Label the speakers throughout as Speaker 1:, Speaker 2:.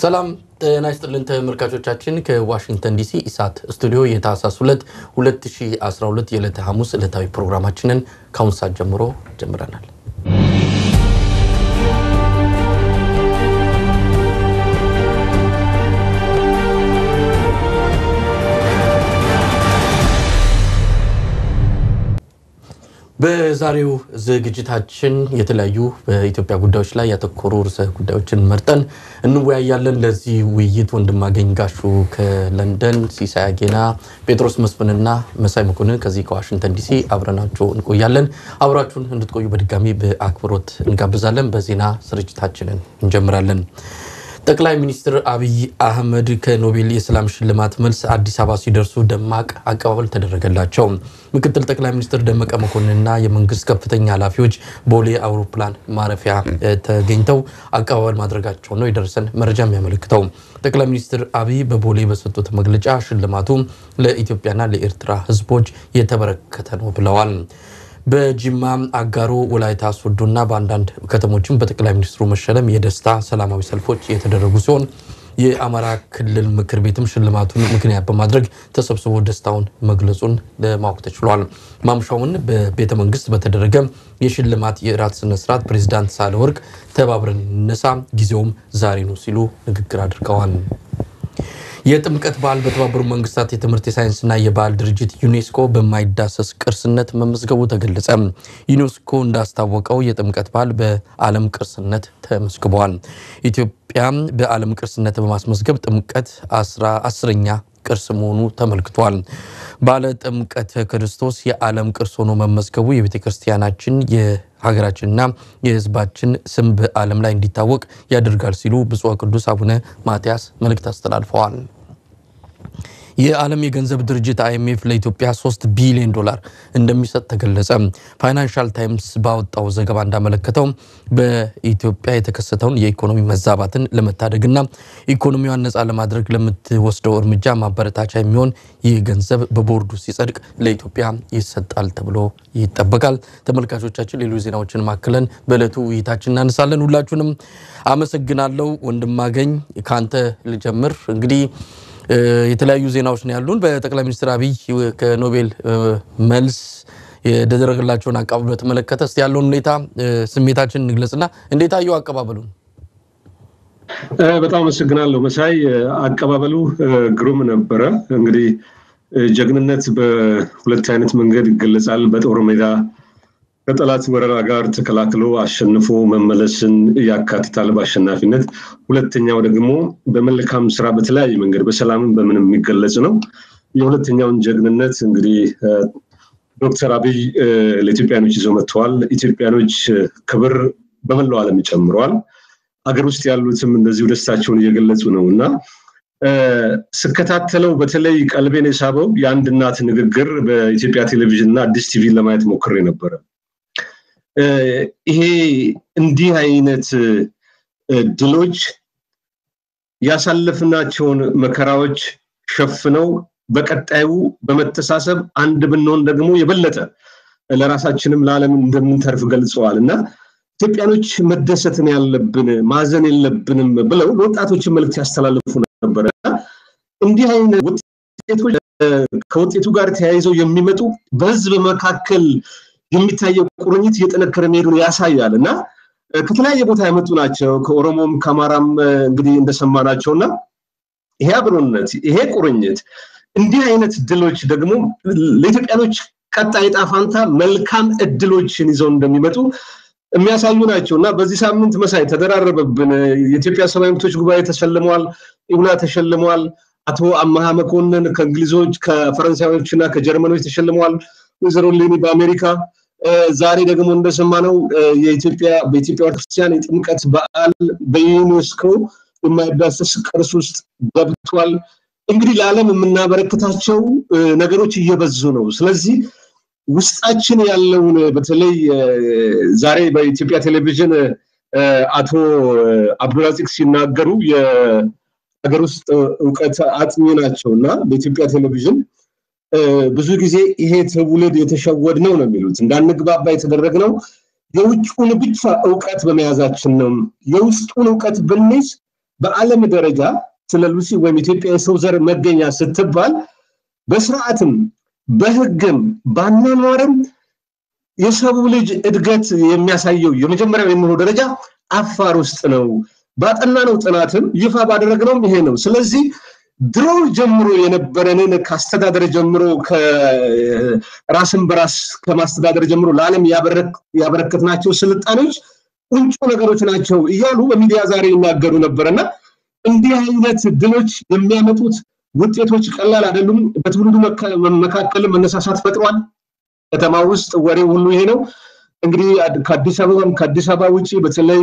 Speaker 1: ሰላም ጤና ይስጥልን ተመልካቾቻችን፣ ከዋሽንግተን ዲሲ ኢሳት ስቱዲዮ የታህሳስ 2 2012 የዕለተ ሐሙስ ዕለታዊ ፕሮግራማችንን ከአሁን ሰዓት ጀምሮ ጀምረናል። በዛሬው ዝግጅታችን የተለያዩ በኢትዮጵያ ጉዳዮች ላይ ያተኮሩ ርዕሰ ጉዳዮችን መርጠን እንወያያለን። ለዚህ ውይይት ወንድማገኝ ጋሹ ከለንደን፣ ሲሳይ አጌና፣ ጴጥሮስ መስፍንና መሳይ መኮንን ከዚህ ከዋሽንግተን ዲሲ አብረናቸው እንቆያለን። አብራችሁን እንድትቆዩ በድጋሚ በአክብሮት እንጋብዛለን። በዜና ስርጭታችንን እንጀምራለን። ጠቅላይ ሚኒስትር አብይ አህመድ ከኖቤል የሰላም ሽልማት መልስ አዲስ አበባ ሲደርሱ ደማቅ አቀባበል ተደረገላቸው። ምክትል ጠቅላይ ሚኒስትር ደመቀ መኮንንና የመንግስት ከፍተኛ ኃላፊዎች ቦሌ አውሮፕላን ማረፊያ ተገኝተው አቀባበል ማድረጋቸው ነው የደረሰን መረጃ የሚያመለክተው። ጠቅላይ ሚኒስትር አብይ በቦሌ በሰጡት መግለጫ ሽልማቱ ለኢትዮጵያና ለኤርትራ ሕዝቦች የተበረከተ ነው ብለዋል። በጅማ አጋሮ፣ ወላይታ ሶዶና በአንዳንድ ከተሞችም በጠቅላይ ሚኒስትሩ መሸለም የደስታ ሰላማዊ ሰልፎች የተደረጉ ሲሆን የአማራ ክልል ምክር ቤትም ሽልማቱን ምክንያት በማድረግ ተሰብስቦ ደስታውን መግለጹን ለማወቅ ተችሏል። ማምሻውን በቤተ መንግስት በተደረገ የሽልማት የእራት ስነስርዓት ፕሬዚዳንት ሳህለወርቅ ተባብረን እንነሳ ጊዜውም ዛሬ ነው ሲሉ ንግግር አድርገዋል። የጥምቀት በዓል በተባበሩት መንግስታት የትምህርት የሳይንስና የባህል ድርጅት ዩኔስኮ በማይዳሰስ ቅርስነት መመዝገቡ ተገለጸ። ዩኔስኮ እንዳስታወቀው የጥምቀት በዓል በዓለም ቅርስነት ተመዝግበዋል። ኢትዮጵያ በዓለም ቅርስነት በማስመዝገብ ጥምቀት አስረኛ ቅርስ መሆኑ ተመልክቷል። በዓለ ጥምቀተ ክርስቶስ የዓለም ቅርስ ሆኖ መመዝገቡ የቤተ ክርስቲያናችን የሀገራችንና የሕዝባችን ስም በዓለም ላይ እንዲታወቅ ያደርጋል ሲሉ ብፁዕ ቅዱስ አቡነ ማትያስ መልእክት አስተላልፈዋል። የዓለም የገንዘብ ድርጅት IMF ለኢትዮጵያ 3 ቢሊዮን ዶላር እንደሚሰጥ ተገለጸ። Financial Times ባወጣው ዘገባ እንዳመለከተው በኢትዮጵያ የተከሰተውን የኢኮኖሚ መዛባትን ለመታደግና ኢኮኖሚዋን ነፃ ለማድረግ ለምትወስደው እርምጃ ማበረታቻ የሚሆን ይህ ገንዘብ በቦርዱ ሲጸድቅ ለኢትዮጵያ ይሰጣል ተብሎ ይጠበቃል። ተመልካቾቻችን ሌሎች ዜናዎችን ማክለን በዕለቱ ውይይታችን እናነሳለን። ሁላችሁንም አመሰግናለሁ። ወንድማገኝ ከአንተ ልጀምር እንግዲህ የተለያዩ ዜናዎች ነው ያሉን። በጠቅላይ ሚኒስትር አብይ ከኖቤል መልስ የተደረገላቸውን አቀባበል በተመለከተ እስቲ ያለውን ሁኔታ ስሜታችን እንግለጽና እንዴት አየው አቀባበሉን?
Speaker 2: በጣም አመሰግናለሁ መሳይ። አቀባበሉ ግሩም ነበረ። እንግዲህ ጀግንነት በሁለት አይነት መንገድ ይገለጻል። በጦር ሜዳ ከጠላት ወረራ ጋር ተከላክሎ አሸንፎ መመለስን ያካትታል በአሸናፊነት። ሁለተኛው ደግሞ በመልካም ስራ በተለያየ መንገድ በሰላምም በምንም የሚገለጽ ነው። የሁለተኛውን ጀግንነት እንግዲህ ዶክተር አብይ ለኢትዮጵያኖች ይዘው መጥተዋል። ኢትዮጵያኖች ክብር በመላው ዓለም ጨምረዋል። አገር ውስጥ ያሉትም እንደዚሁ ደስታቸውን እየገለጹ ነው እና ስከታተለው በተለይ ቀልቤን የሳበው የአንድ እናት ንግግር በኢትዮጵያ ቴሌቪዥን እና አዲስ ቲቪ ለማየት ሞክሬ ነበረ። ይሄ እንዲህ አይነት ድሎች ያሳለፍናቸውን መከራዎች ሸፍነው በቀጣዩ በመተሳሰብ አንድ ብንሆን ደግሞ የበለጠ ለራሳችንም ለዓለም እንደምንተርፍ ገልጸዋል እና ኢትዮጵያኖች መደሰትን ያለብን ማዘን የለብንም ብለው ለወጣቶችን መልዕክት ያስተላልፉ ነበረ። እንዲህ አይነት ከውጤቱ ጋር ተያይዘው የሚመጡ በህዝብ መካከል የሚታየው ቁርኝት እየጠነከረ መሄዱን ያሳያል እና ከተለያየ ቦታ የመጡ ናቸው። ከኦሮሞም ከአማራም እንግዲህ እንደሰማናቸው እና ይሄ አብሮነት ይሄ ቁርኝት እንዲህ አይነት ድሎች ደግሞ ለኢትዮጵያኖች ቀጣይ ዕጣ ፈንታ መልካም እድሎችን ይዘው እንደሚመጡ የሚያሳዩ ናቸው እና በዚህ ሳምንት መሳይ ተደራረበብን። የኢትዮጵያ ሰብአዊ መብቶች ጉባኤ ተሸልመዋል፣ ኢውና ተሸልመዋል። አቶ አመሃ መኮንን ከእንግሊዞች ከፈረንሳዮች እና ከጀርመኖች ተሸልመዋል። ወይዘሮ ሌኒ በአሜሪካ ዛሬ ደግሞ እንደሰማነው የኢትዮጵያ በኢትዮጵያ ቤተክርስቲያን የጥምቀት በዓል በዩኔስኮ የማይዳሰስ ቅርስ ውስጥ ገብቷል። እንግዲህ ለዓለም የምናበረክታቸው ነገሮች እየበዙ ነው። ስለዚህ ውስጣችን ያለውን በተለይ ዛሬ በኢትዮጵያ ቴሌቪዥን አቶ አብዱራዚቅ ሲናገሩ የሀገር ውስጥ እውቀት አጥኚ ናቸው እና በኢትዮጵያ ቴሌቪዥን ብዙ ጊዜ ይሄ ትውልድ የተሸወድ ነው ነው የሚሉት እንዳንግባባ የተደረግነው የውጭውን ብቻ እውቀት በመያዛችን ነው። የውስጡን እውቀት ብንይዝ በዓለም ደረጃ ስለ ሉሲ ወይም ኢትዮጵያ የሰው ዘር መገኛ ስትባል በስርዓትም በህግም ባኗኗርም የሰው ልጅ እድገት የሚያሳየው የመጀመሪያው የሚሆነው ደረጃ አፋር ውስጥ ነው። ባጠናነው ጥናትም ይፋ ባደረግነውም ይሄ ነው። ስለዚህ ድሮ ጀምሮ የነበረንን ከአስተዳደር ጀምሮ ራስን በራስ ከማስተዳደር ጀምሮ ለዓለም ያበረከትናቸው ስልጣኔዎች ቁንጮ ነገሮች ናቸው እያሉ በሚዲያ ዛሬ ይናገሩ ነበርና እንዲህ አይነት ድሎች የሚያመጡት ውጤቶች ቀላል አይደሉም። በትውልዱ መካከል መነሳሳት ፈጥሯል። ከተማ ውስጥ ወሬ ሁሉ ይሄ ነው። እንግዲህ ከአዲስ አበባም ከአዲስ አበባ ውጭ በተለይ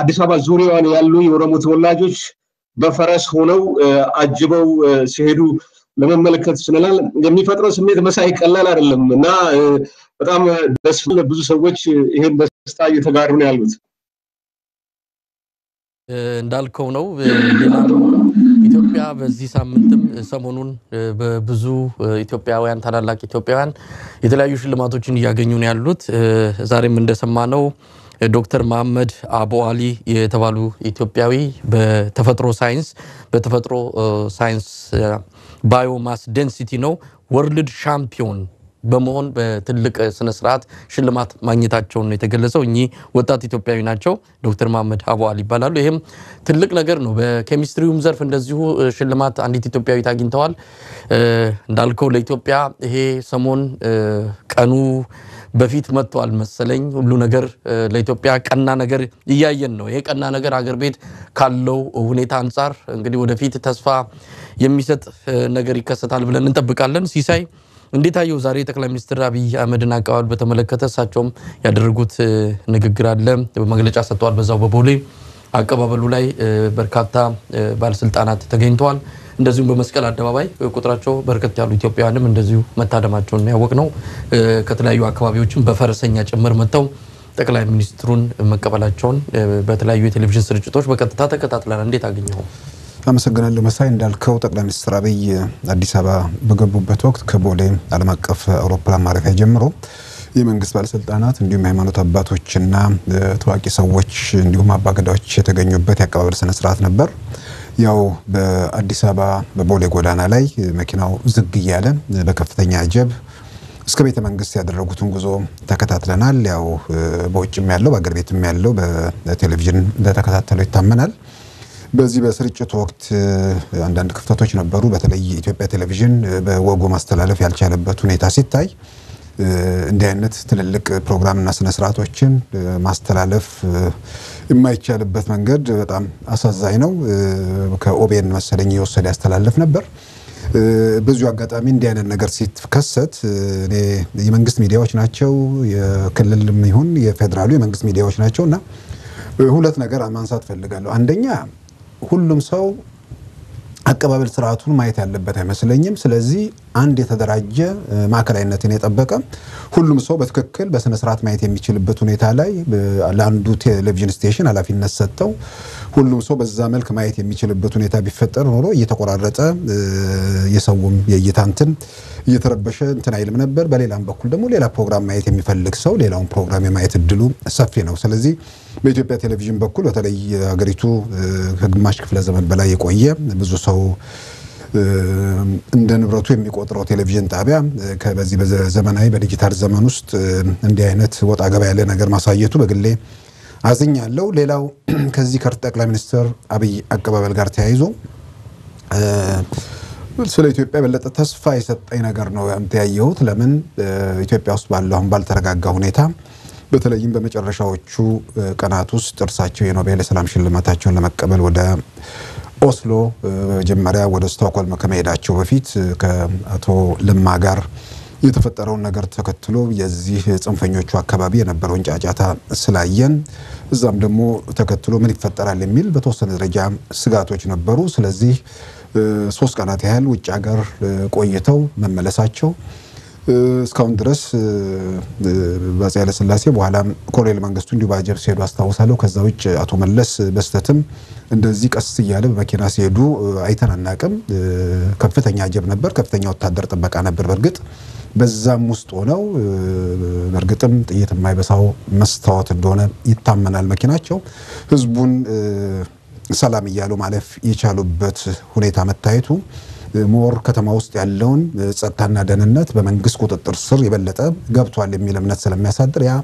Speaker 2: አዲስ አበባ ዙሪያዋን ያሉ የኦሮሞ ተወላጆች በፈረስ ሆነው አጅበው ሲሄዱ ለመመልከት ችለናል። የሚፈጥረው ስሜት መሳይ ቀላል አይደለም እና በጣም ደስ ብዙ ሰዎች ይሄን ደስታ እየተጋሩ ነው ያሉት።
Speaker 1: እንዳልከው ነው። ኢትዮጵያ በዚህ ሳምንትም ሰሞኑን በብዙ ኢትዮጵያውያን ታላላቅ ኢትዮጵያውያን የተለያዩ ሽልማቶችን እያገኙ ነው ያሉት። ዛሬም እንደሰማነው ዶክተር መሐመድ አቦ አሊ የተባሉ ኢትዮጵያዊ በተፈጥሮ ሳይንስ በተፈጥሮ ሳይንስ biomass density ነው world champion በመሆን በትልቅ ስነስርዓት ሽልማት ማግኘታቸውን ነው የተገለጸው። እኚህ ወጣት ኢትዮጵያዊ ናቸው። ዶክተር መሐመድ አቡ አሊ ይባላሉ። ይህም ትልቅ ነገር ነው። በኬሚስትሪውም ዘርፍ እንደዚሁ ሽልማት አንዲት ኢትዮጵያዊት አግኝተዋል። እንዳልከው ለኢትዮጵያ ይሄ ሰሞን ቀኑ በፊት መጥቷል መሰለኝ። ሁሉ ነገር ለኢትዮጵያ ቀና ነገር እያየን ነው። ይሄ ቀና ነገር አገር ቤት ካለው ሁኔታ አንጻር እንግዲህ ወደፊት ተስፋ የሚሰጥ ነገር ይከሰታል ብለን እንጠብቃለን። ሲሳይ እንዴት አየው? ዛሬ ጠቅላይ ሚኒስትር አብይ አህመድን አቀባበል በተመለከተ እሳቸውም ያደረጉት ንግግር አለ፣ መግለጫ ሰጥተዋል። በዛው በቦሌ አቀባበሉ ላይ በርካታ ባለስልጣናት ተገኝተዋል። እንደዚሁም በመስቀል አደባባይ ቁጥራቸው በርከት ያሉ ኢትዮጵያውያንም እንደዚሁ መታደማቸውን ያወቅ ነው። ከተለያዩ አካባቢዎችም በፈረሰኛ ጭምር መጥተው ጠቅላይ ሚኒስትሩን መቀበላቸውን በተለያዩ የቴሌቪዥን ስርጭቶች በቀጥታ ተከታትለናል። እንዴት አገኘው?
Speaker 3: አመሰግናለሁ መሳይ። እንዳልከው ጠቅላይ ሚኒስትር አብይ አዲስ አበባ በገቡበት ወቅት ከቦሌ ዓለም አቀፍ አውሮፕላን ማረፊያ ጀምሮ የመንግስት ባለስልጣናት እንዲሁም የሃይማኖት አባቶችና ታዋቂ ሰዎች እንዲሁም አባገዳዎች የተገኙበት የአቀባበል ስነስርዓት ነበር። ያው በአዲስ አበባ በቦሌ ጎዳና ላይ መኪናው ዝግ እያለ በከፍተኛ አጀብ እስከ ቤተ መንግስት ያደረጉትን ጉዞ ተከታትለናል። ያው በውጭም ያለው በአገር ቤትም ያለው በቴሌቪዥን እንደተከታተለው ይታመናል። በዚህ በስርጭቱ ወቅት አንዳንድ ክፍተቶች ነበሩ። በተለይ የኢትዮጵያ ቴሌቪዥን በወጉ ማስተላለፍ ያልቻለበት ሁኔታ ሲታይ እንዲህ አይነት ትልልቅ ፕሮግራምና ስነስርዓቶችን ማስተላለፍ የማይቻልበት መንገድ በጣም አሳዛኝ ነው። ከኦቤን መሰለኝ እየወሰደ ያስተላለፍ ነበር። በዚሁ አጋጣሚ እንዲህ አይነት ነገር ሲከሰት እኔ የመንግስት ሚዲያዎች ናቸው፣ የክልልም ይሁን የፌዴራሉ የመንግስት ሚዲያዎች ናቸው እና ሁለት ነገር ማንሳት ፈልጋለሁ። አንደኛ ሁሉም ሰው አቀባበል ስርዓቱን ማየት ያለበት አይመስለኝም። ስለዚህ አንድ የተደራጀ ማዕከላዊነትን የጠበቀ ሁሉም ሰው በትክክል በስነ ስርዓት ማየት የሚችልበት ሁኔታ ላይ ለአንዱ ቴሌቪዥን station ኃላፊነት ሰጥተው ሁሉም ሰው በዛ መልክ ማየት የሚችልበት ሁኔታ ቢፈጠር ኖሮ እየተቆራረጠ የሰውም የእይታ እንትን እየተረበሸ እንትን አይልም ነበር። በሌላም በኩል ደግሞ ሌላ ፕሮግራም ማየት የሚፈልግ ሰው ሌላውን ፕሮግራም የማየት እድሉ ሰፊ ነው። ስለዚህ በኢትዮጵያ ቴሌቪዥን በኩል በተለይ ሀገሪቱ ከግማሽ ክፍለ ዘመን በላይ የቆየ ብዙ ሰው እንደ ንብረቱ የሚቆጥረው ቴሌቪዥን ጣቢያ በዚህ በዘመናዊ በዲጂታል ዘመን ውስጥ እንዲህ አይነት ወጣ ገባ ያለ ነገር ማሳየቱ በግሌ አዝኛለሁ። ሌላው ከዚህ ከጠቅላይ ሚኒስትር አብይ አቀባበል ጋር ተያይዞ ስለ ኢትዮጵያ የበለጠ ተስፋ የሰጠኝ ነገር ነው ያየሁት። ለምን ኢትዮጵያ ውስጥ ባለው አሁን ባልተረጋጋ ሁኔታ በተለይም በመጨረሻዎቹ ቀናት ውስጥ እርሳቸው የኖቤል የሰላም ሽልማታቸውን ለመቀበል ወደ ኦስሎ መጀመሪያ ወደ ስቶክሆልም ከመሄዳቸው በፊት ከአቶ ለማ ጋር የተፈጠረውን ነገር ተከትሎ የዚህ ጽንፈኞቹ አካባቢ የነበረውን ጫጫታ ስላየን እዛም ደግሞ ተከትሎ ምን ይፈጠራል የሚል በተወሰነ ደረጃ ስጋቶች ነበሩ። ስለዚህ ሶስት ቀናት ያህል ውጭ ሀገር ቆይተው መመለሳቸው እስካሁን ድረስ በአፄ ኃይለሥላሴ በኋላም ኮሎኔል መንግስቱ እንዲሁ በአጀብ ሲሄዱ አስታውሳለሁ። ከዛ ውጭ አቶ መለስ በስተትም እንደዚህ ቀስ እያለ በመኪና ሲሄዱ አይተን አናቅም። ከፍተኛ አጀብ ነበር፣ ከፍተኛ ወታደር ጥበቃ ነበር። በእርግጥ በዛም ውስጥ ሆነው በእርግጥም ጥይት የማይበሳው መስታወት እንደሆነ ይታመናል መኪናቸው። ህዝቡን ሰላም እያሉ ማለፍ የቻሉበት ሁኔታ መታየቱ more ከተማ ውስጥ ያለውን ጸጥታና ደህንነት በመንግስት ቁጥጥር ስር የበለጠ ገብቷል የሚል እምነት ስለሚያሳድር ያ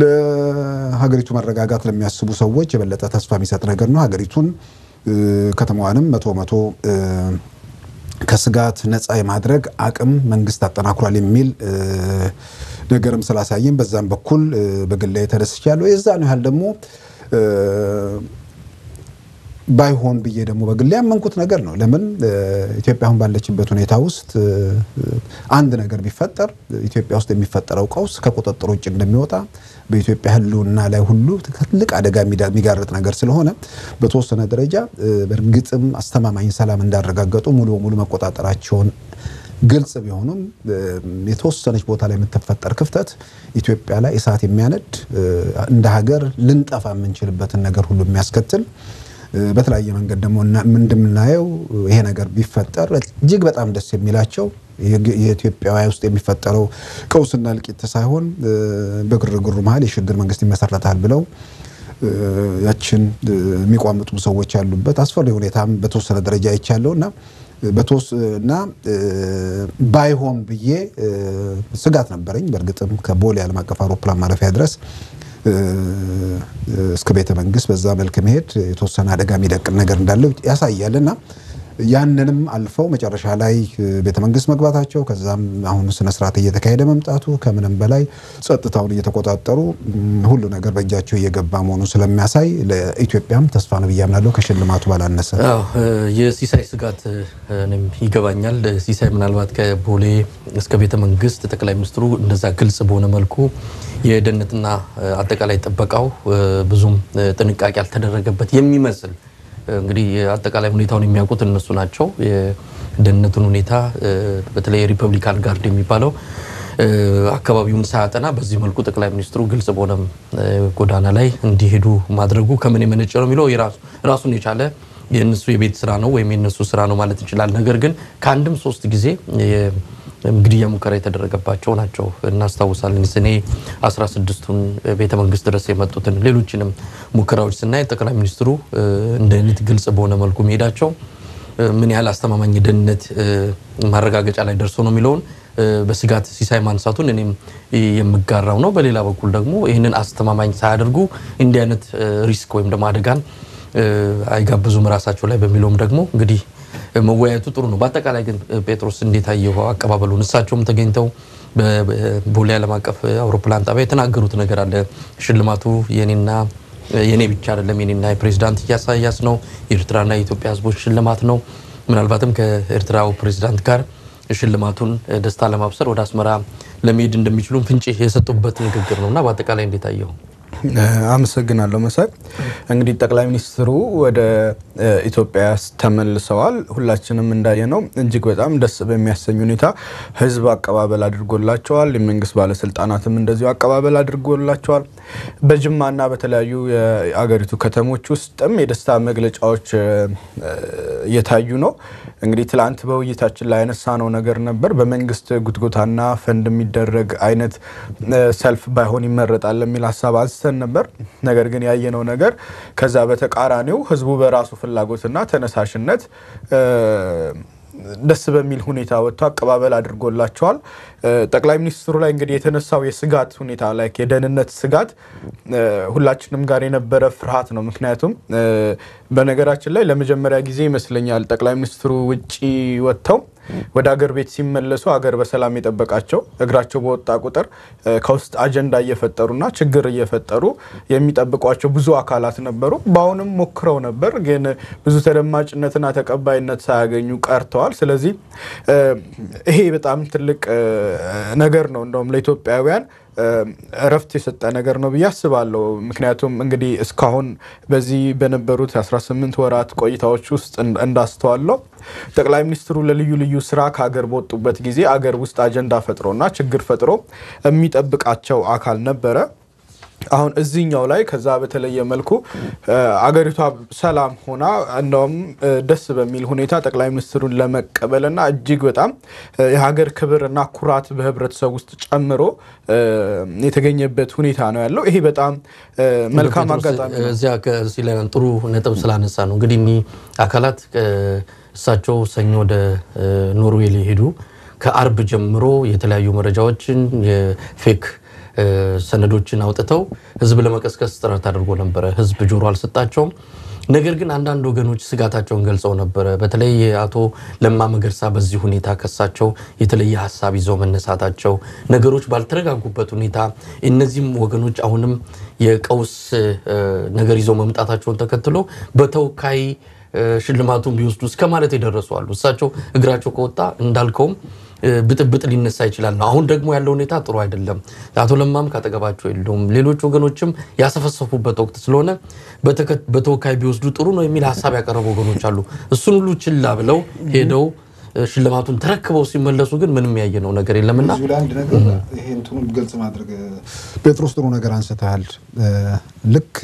Speaker 3: ለሀገሪቱ መረጋጋት ለሚያስቡ ሰዎች የበለጠ ተስፋ የሚሰጥ ነገር ነው። ሀገሪቱን ከተማዋንም መቶ መቶ ከስጋት ነፃ የማድረግ አቅም መንግስት አጠናክሯል የሚል ነገርም ስላሳየም በዛም በኩል በግሌ ተደስቻለሁ። የዛ ነው ያህል ደግሞ ባይሆን ብዬ ደግሞ በግል ያመንኩት ነገር ነው። ለምን ኢትዮጵያ አሁን ባለችበት ሁኔታ ውስጥ አንድ ነገር ቢፈጠር ኢትዮጵያ ውስጥ የሚፈጠረው ቀውስ ከቁጥጥር ውጭ እንደሚወጣ በኢትዮጵያ ሕልውና ላይ ሁሉ ትልቅ አደጋ የሚጋርጥ ነገር ስለሆነ በተወሰነ ደረጃ በእርግጥም አስተማማኝ ሰላም እንዳረጋገጡ ሙሉ በሙሉ መቆጣጠራቸውን ግልጽ ቢሆኑም የተወሰነች ቦታ ላይ የምትፈጠር ክፍተት ኢትዮጵያ ላይ እሳት የሚያነድ እንደ ሀገር ልንጠፋ የምንችልበትን ነገር ሁሉ የሚያስከትል በተለያየ መንገድ ደግሞ እንደምናየው ይሄ ነገር ቢፈጠር እጅግ በጣም ደስ የሚላቸው የኢትዮጵያ ውስጥ የሚፈጠረው ቀውስና እልቂት ሳይሆን በግርግሩ መሀል የሽግግር መንግስት ይመሰረታል ብለው ያችን የሚቋምጡ ሰዎች ያሉበት አስፈሪ ሁኔታም በተወሰነ ደረጃ አይቻለው እና እና ባይሆን ብዬ ስጋት ነበረኝ። በእርግጥም ከቦሌ ዓለም አቀፍ አውሮፕላን ማረፊያ ድረስ እስከ ቤተ መንግስት በዛ መልክ መሄድ የተወሰነ አደጋ የሚደቅን ነገር እንዳለው ያሳያል እና ያንንም አልፈው መጨረሻ ላይ ቤተ መንግስት መግባታቸው ከዛም አሁን ስነስርዓት እየተካሄደ መምጣቱ ከምንም በላይ ጸጥታውን እየተቆጣጠሩ ሁሉ ነገር በእጃቸው እየገባ መሆኑን ስለሚያሳይ ለኢትዮጵያም ተስፋ ነው ብዬ አምናለሁ። ከሽልማቱ ባላነሰ
Speaker 1: የሲሳይ ስጋት እኔም ይገባኛል። ሲሳይ ምናልባት ከቦሌ እስከ ቤተ መንግስት ጠቅላይ ሚኒስትሩ እንደዛ ግልጽ በሆነ መልኩ የደህንነትና አጠቃላይ ጥበቃው ብዙም ጥንቃቄ ያልተደረገበት የሚመስል እንግዲህ አጠቃላይ ሁኔታውን የሚያውቁት እነሱ ናቸው። የደህንነቱን ሁኔታ በተለይ የሪፐብሊካን ጋርድ የሚባለው አካባቢውን ሳያጠና በዚህ መልኩ ጠቅላይ ሚኒስትሩ ግልጽ በሆነም ጎዳና ላይ እንዲሄዱ ማድረጉ ከምን የመነጨ ነው የሚለው ራሱን የቻለ የእነሱ የቤት ስራ ነው ወይም የእነሱ ስራ ነው ማለት እንችላል። ነገር ግን ከአንድም ሶስት ጊዜ ግድያ ሙከራ የተደረገባቸው ናቸው እናስታውሳለን። ሰኔ 16ቱን ቤተ መንግስት ድረስ የመጡትን ሌሎችንም ሙከራዎች ስናይ ጠቅላይ ሚኒስትሩ እንደ አይነት ግልጽ በሆነ መልኩ መሄዳቸው ምን ያህል አስተማማኝ ደህንነት ማረጋገጫ ላይ ደርሶ ነው የሚለውን በስጋት ሲሳይ ማንሳቱን እኔም የምጋራው ነው። በሌላ በኩል ደግሞ ይህንን አስተማማኝ ሳያደርጉ እንዲህ አይነት risk ወይም ደግሞ አደጋን አይጋብዙም ራሳቸው ላይ በሚለውም ደግሞ እንግዲህ መወያየቱ ጥሩ ነው። በአጠቃላይ ግን ጴጥሮስ እንዴት አየኸው አቀባበሉን? እሳቸውም ተገኝተው በቦሌ ዓለም አቀፍ አውሮፕላን ጣቢያ የተናገሩት ነገር አለ። ሽልማቱ የኔና የኔ ብቻ አይደለም፣ የኔና የፕሬዚዳንት ኢሳያስ ነው። የኤርትራና የኢትዮጵያ ሕዝቦች ሽልማት ነው። ምናልባትም ከኤርትራው ፕሬዚዳንት ጋር ሽልማቱን ደስታ ለማብሰር ወደ አስመራ ለመሄድ እንደሚችሉ ፍንጭ የሰጡበት ንግግር ነው እና በአጠቃላይ እንዴት አየኸው?
Speaker 4: አመሰግናለሁ መሳይ። እንግዲህ ጠቅላይ ሚኒስትሩ ወደ ኢትዮጵያ ተመልሰዋል። ሁላችንም እንዳየነው እጅግ በጣም ደስ በሚያሰኝ ሁኔታ ህዝብ አቀባበል አድርጎላቸዋል። የመንግስት ባለስልጣናትም እንደዚሁ አቀባበል አድርጎላቸዋል። በጅማና በተለያዩ የአገሪቱ ከተሞች ውስጥም የደስታ መግለጫዎች እየታዩ ነው። እንግዲህ ትላንት በውይይታችን ላይ ያነሳነው ነገር ነበር። በመንግስት ጉትጎታና ፈንድ የሚደረግ አይነት ሰልፍ ባይሆን ይመረጣል የሚል ሀሳብ አንስተን ነበር። ነገር ግን ያየነው ነገር ከዛ በተቃራኒው ህዝቡ በራሱ ፍላጎትና ተነሳሽነት ደስ በሚል ሁኔታ ወጥቶ አቀባበል አድርጎላቸዋል። ጠቅላይ ሚኒስትሩ ላይ እንግዲህ የተነሳው የስጋት ሁኔታ ላይ የደህንነት ስጋት ሁላችንም ጋር የነበረ ፍርሃት ነው። ምክንያቱም በነገራችን ላይ ለመጀመሪያ ጊዜ ይመስለኛል ጠቅላይ ሚኒስትሩ ውጪ ወጥተው ወደ አገር ቤት ሲመለሱ አገር በሰላም የጠበቃቸው እግራቸው በወጣ ቁጥር ከውስጥ አጀንዳ እየፈጠሩና ችግር እየፈጠሩ የሚጠብቋቸው ብዙ አካላት ነበሩ። በአሁንም ሞክረው ነበር፣ ግን ብዙ ተደማጭነትና ተቀባይነት ሳያገኙ ቀርተዋል። ስለዚህ ይሄ በጣም ትልቅ ነገር ነው እንደውም ለኢትዮጵያውያን እረፍት የሰጠ ነገር ነው ብዬ አስባለሁ። ምክንያቱም እንግዲህ እስካሁን በዚህ በነበሩት 18 ወራት ቆይታዎች ውስጥ እንዳስተዋለው ጠቅላይ ሚኒስትሩ ለልዩ ልዩ ስራ ከሀገር በወጡበት ጊዜ አገር ውስጥ አጀንዳ ፈጥሮና ችግር ፈጥሮ የሚጠብቃቸው አካል ነበረ። አሁን እዚህኛው ላይ ከዛ በተለየ መልኩ አገሪቷ ሰላም ሆና እንደውም ደስ በሚል ሁኔታ ጠቅላይ ሚኒስትሩን ለመቀበልና እጅግ በጣም የሀገር ክብርና ኩራት በህብረተሰብ ውስጥ ጨምሮ የተገኘበት ሁኔታ ነው ያለው። ይሄ በጣም መልካም አጋጣሚ
Speaker 1: እዚያ ላይ ጥሩ ነጥብ ስላነሳ ነው። እንግዲህ እኒህ አካላት እሳቸው ሰኞ ወደ ኖርዌይ ሊሄዱ ከአርብ ጀምሮ የተለያዩ መረጃዎችን የፌክ ሰነዶችን አውጥተው ህዝብ ለመቀስቀስ ጥረት አድርጎ ነበረ። ህዝብ ጆሮ አልሰጣቸውም። ነገር ግን አንዳንድ ወገኖች ስጋታቸውን ገልጸው ነበረ። በተለይ አቶ ለማ መገርሳ በዚህ ሁኔታ ከሳቸው የተለየ ሀሳብ ይዘው መነሳታቸው ነገሮች ባልተረጋጉበት ሁኔታ እነዚህም ወገኖች አሁንም የቀውስ ነገር ይዘው መምጣታቸውን ተከትሎ በተወካይ ሽልማቱን ቢወስዱ እስከ ማለት የደረሱ አሉ። እሳቸው እግራቸው ከወጣ እንዳልከውም ብጥብጥ ሊነሳ ይችላል ነው። አሁን ደግሞ ያለው ሁኔታ ጥሩ አይደለም። አቶ ለማም ካጠገባቸው የለውም። ሌሎች ወገኖችም ያሰፈሰፉበት ወቅት ስለሆነ በተወካይ ቢወስዱ ጥሩ ነው የሚል ሀሳብ ያቀረቡ ወገኖች አሉ። እሱን ሁሉ ችላ ብለው ሄደው ሽልማቱን ተረክበው ሲመለሱ ግን ምንም ያየነው ነገር የለምና
Speaker 3: አንድ ነገር ይሄ እንትኑን ግልጽ ማድረግ ጴጥሮስ ጥሩ ነገር አንስተሃል። ልክ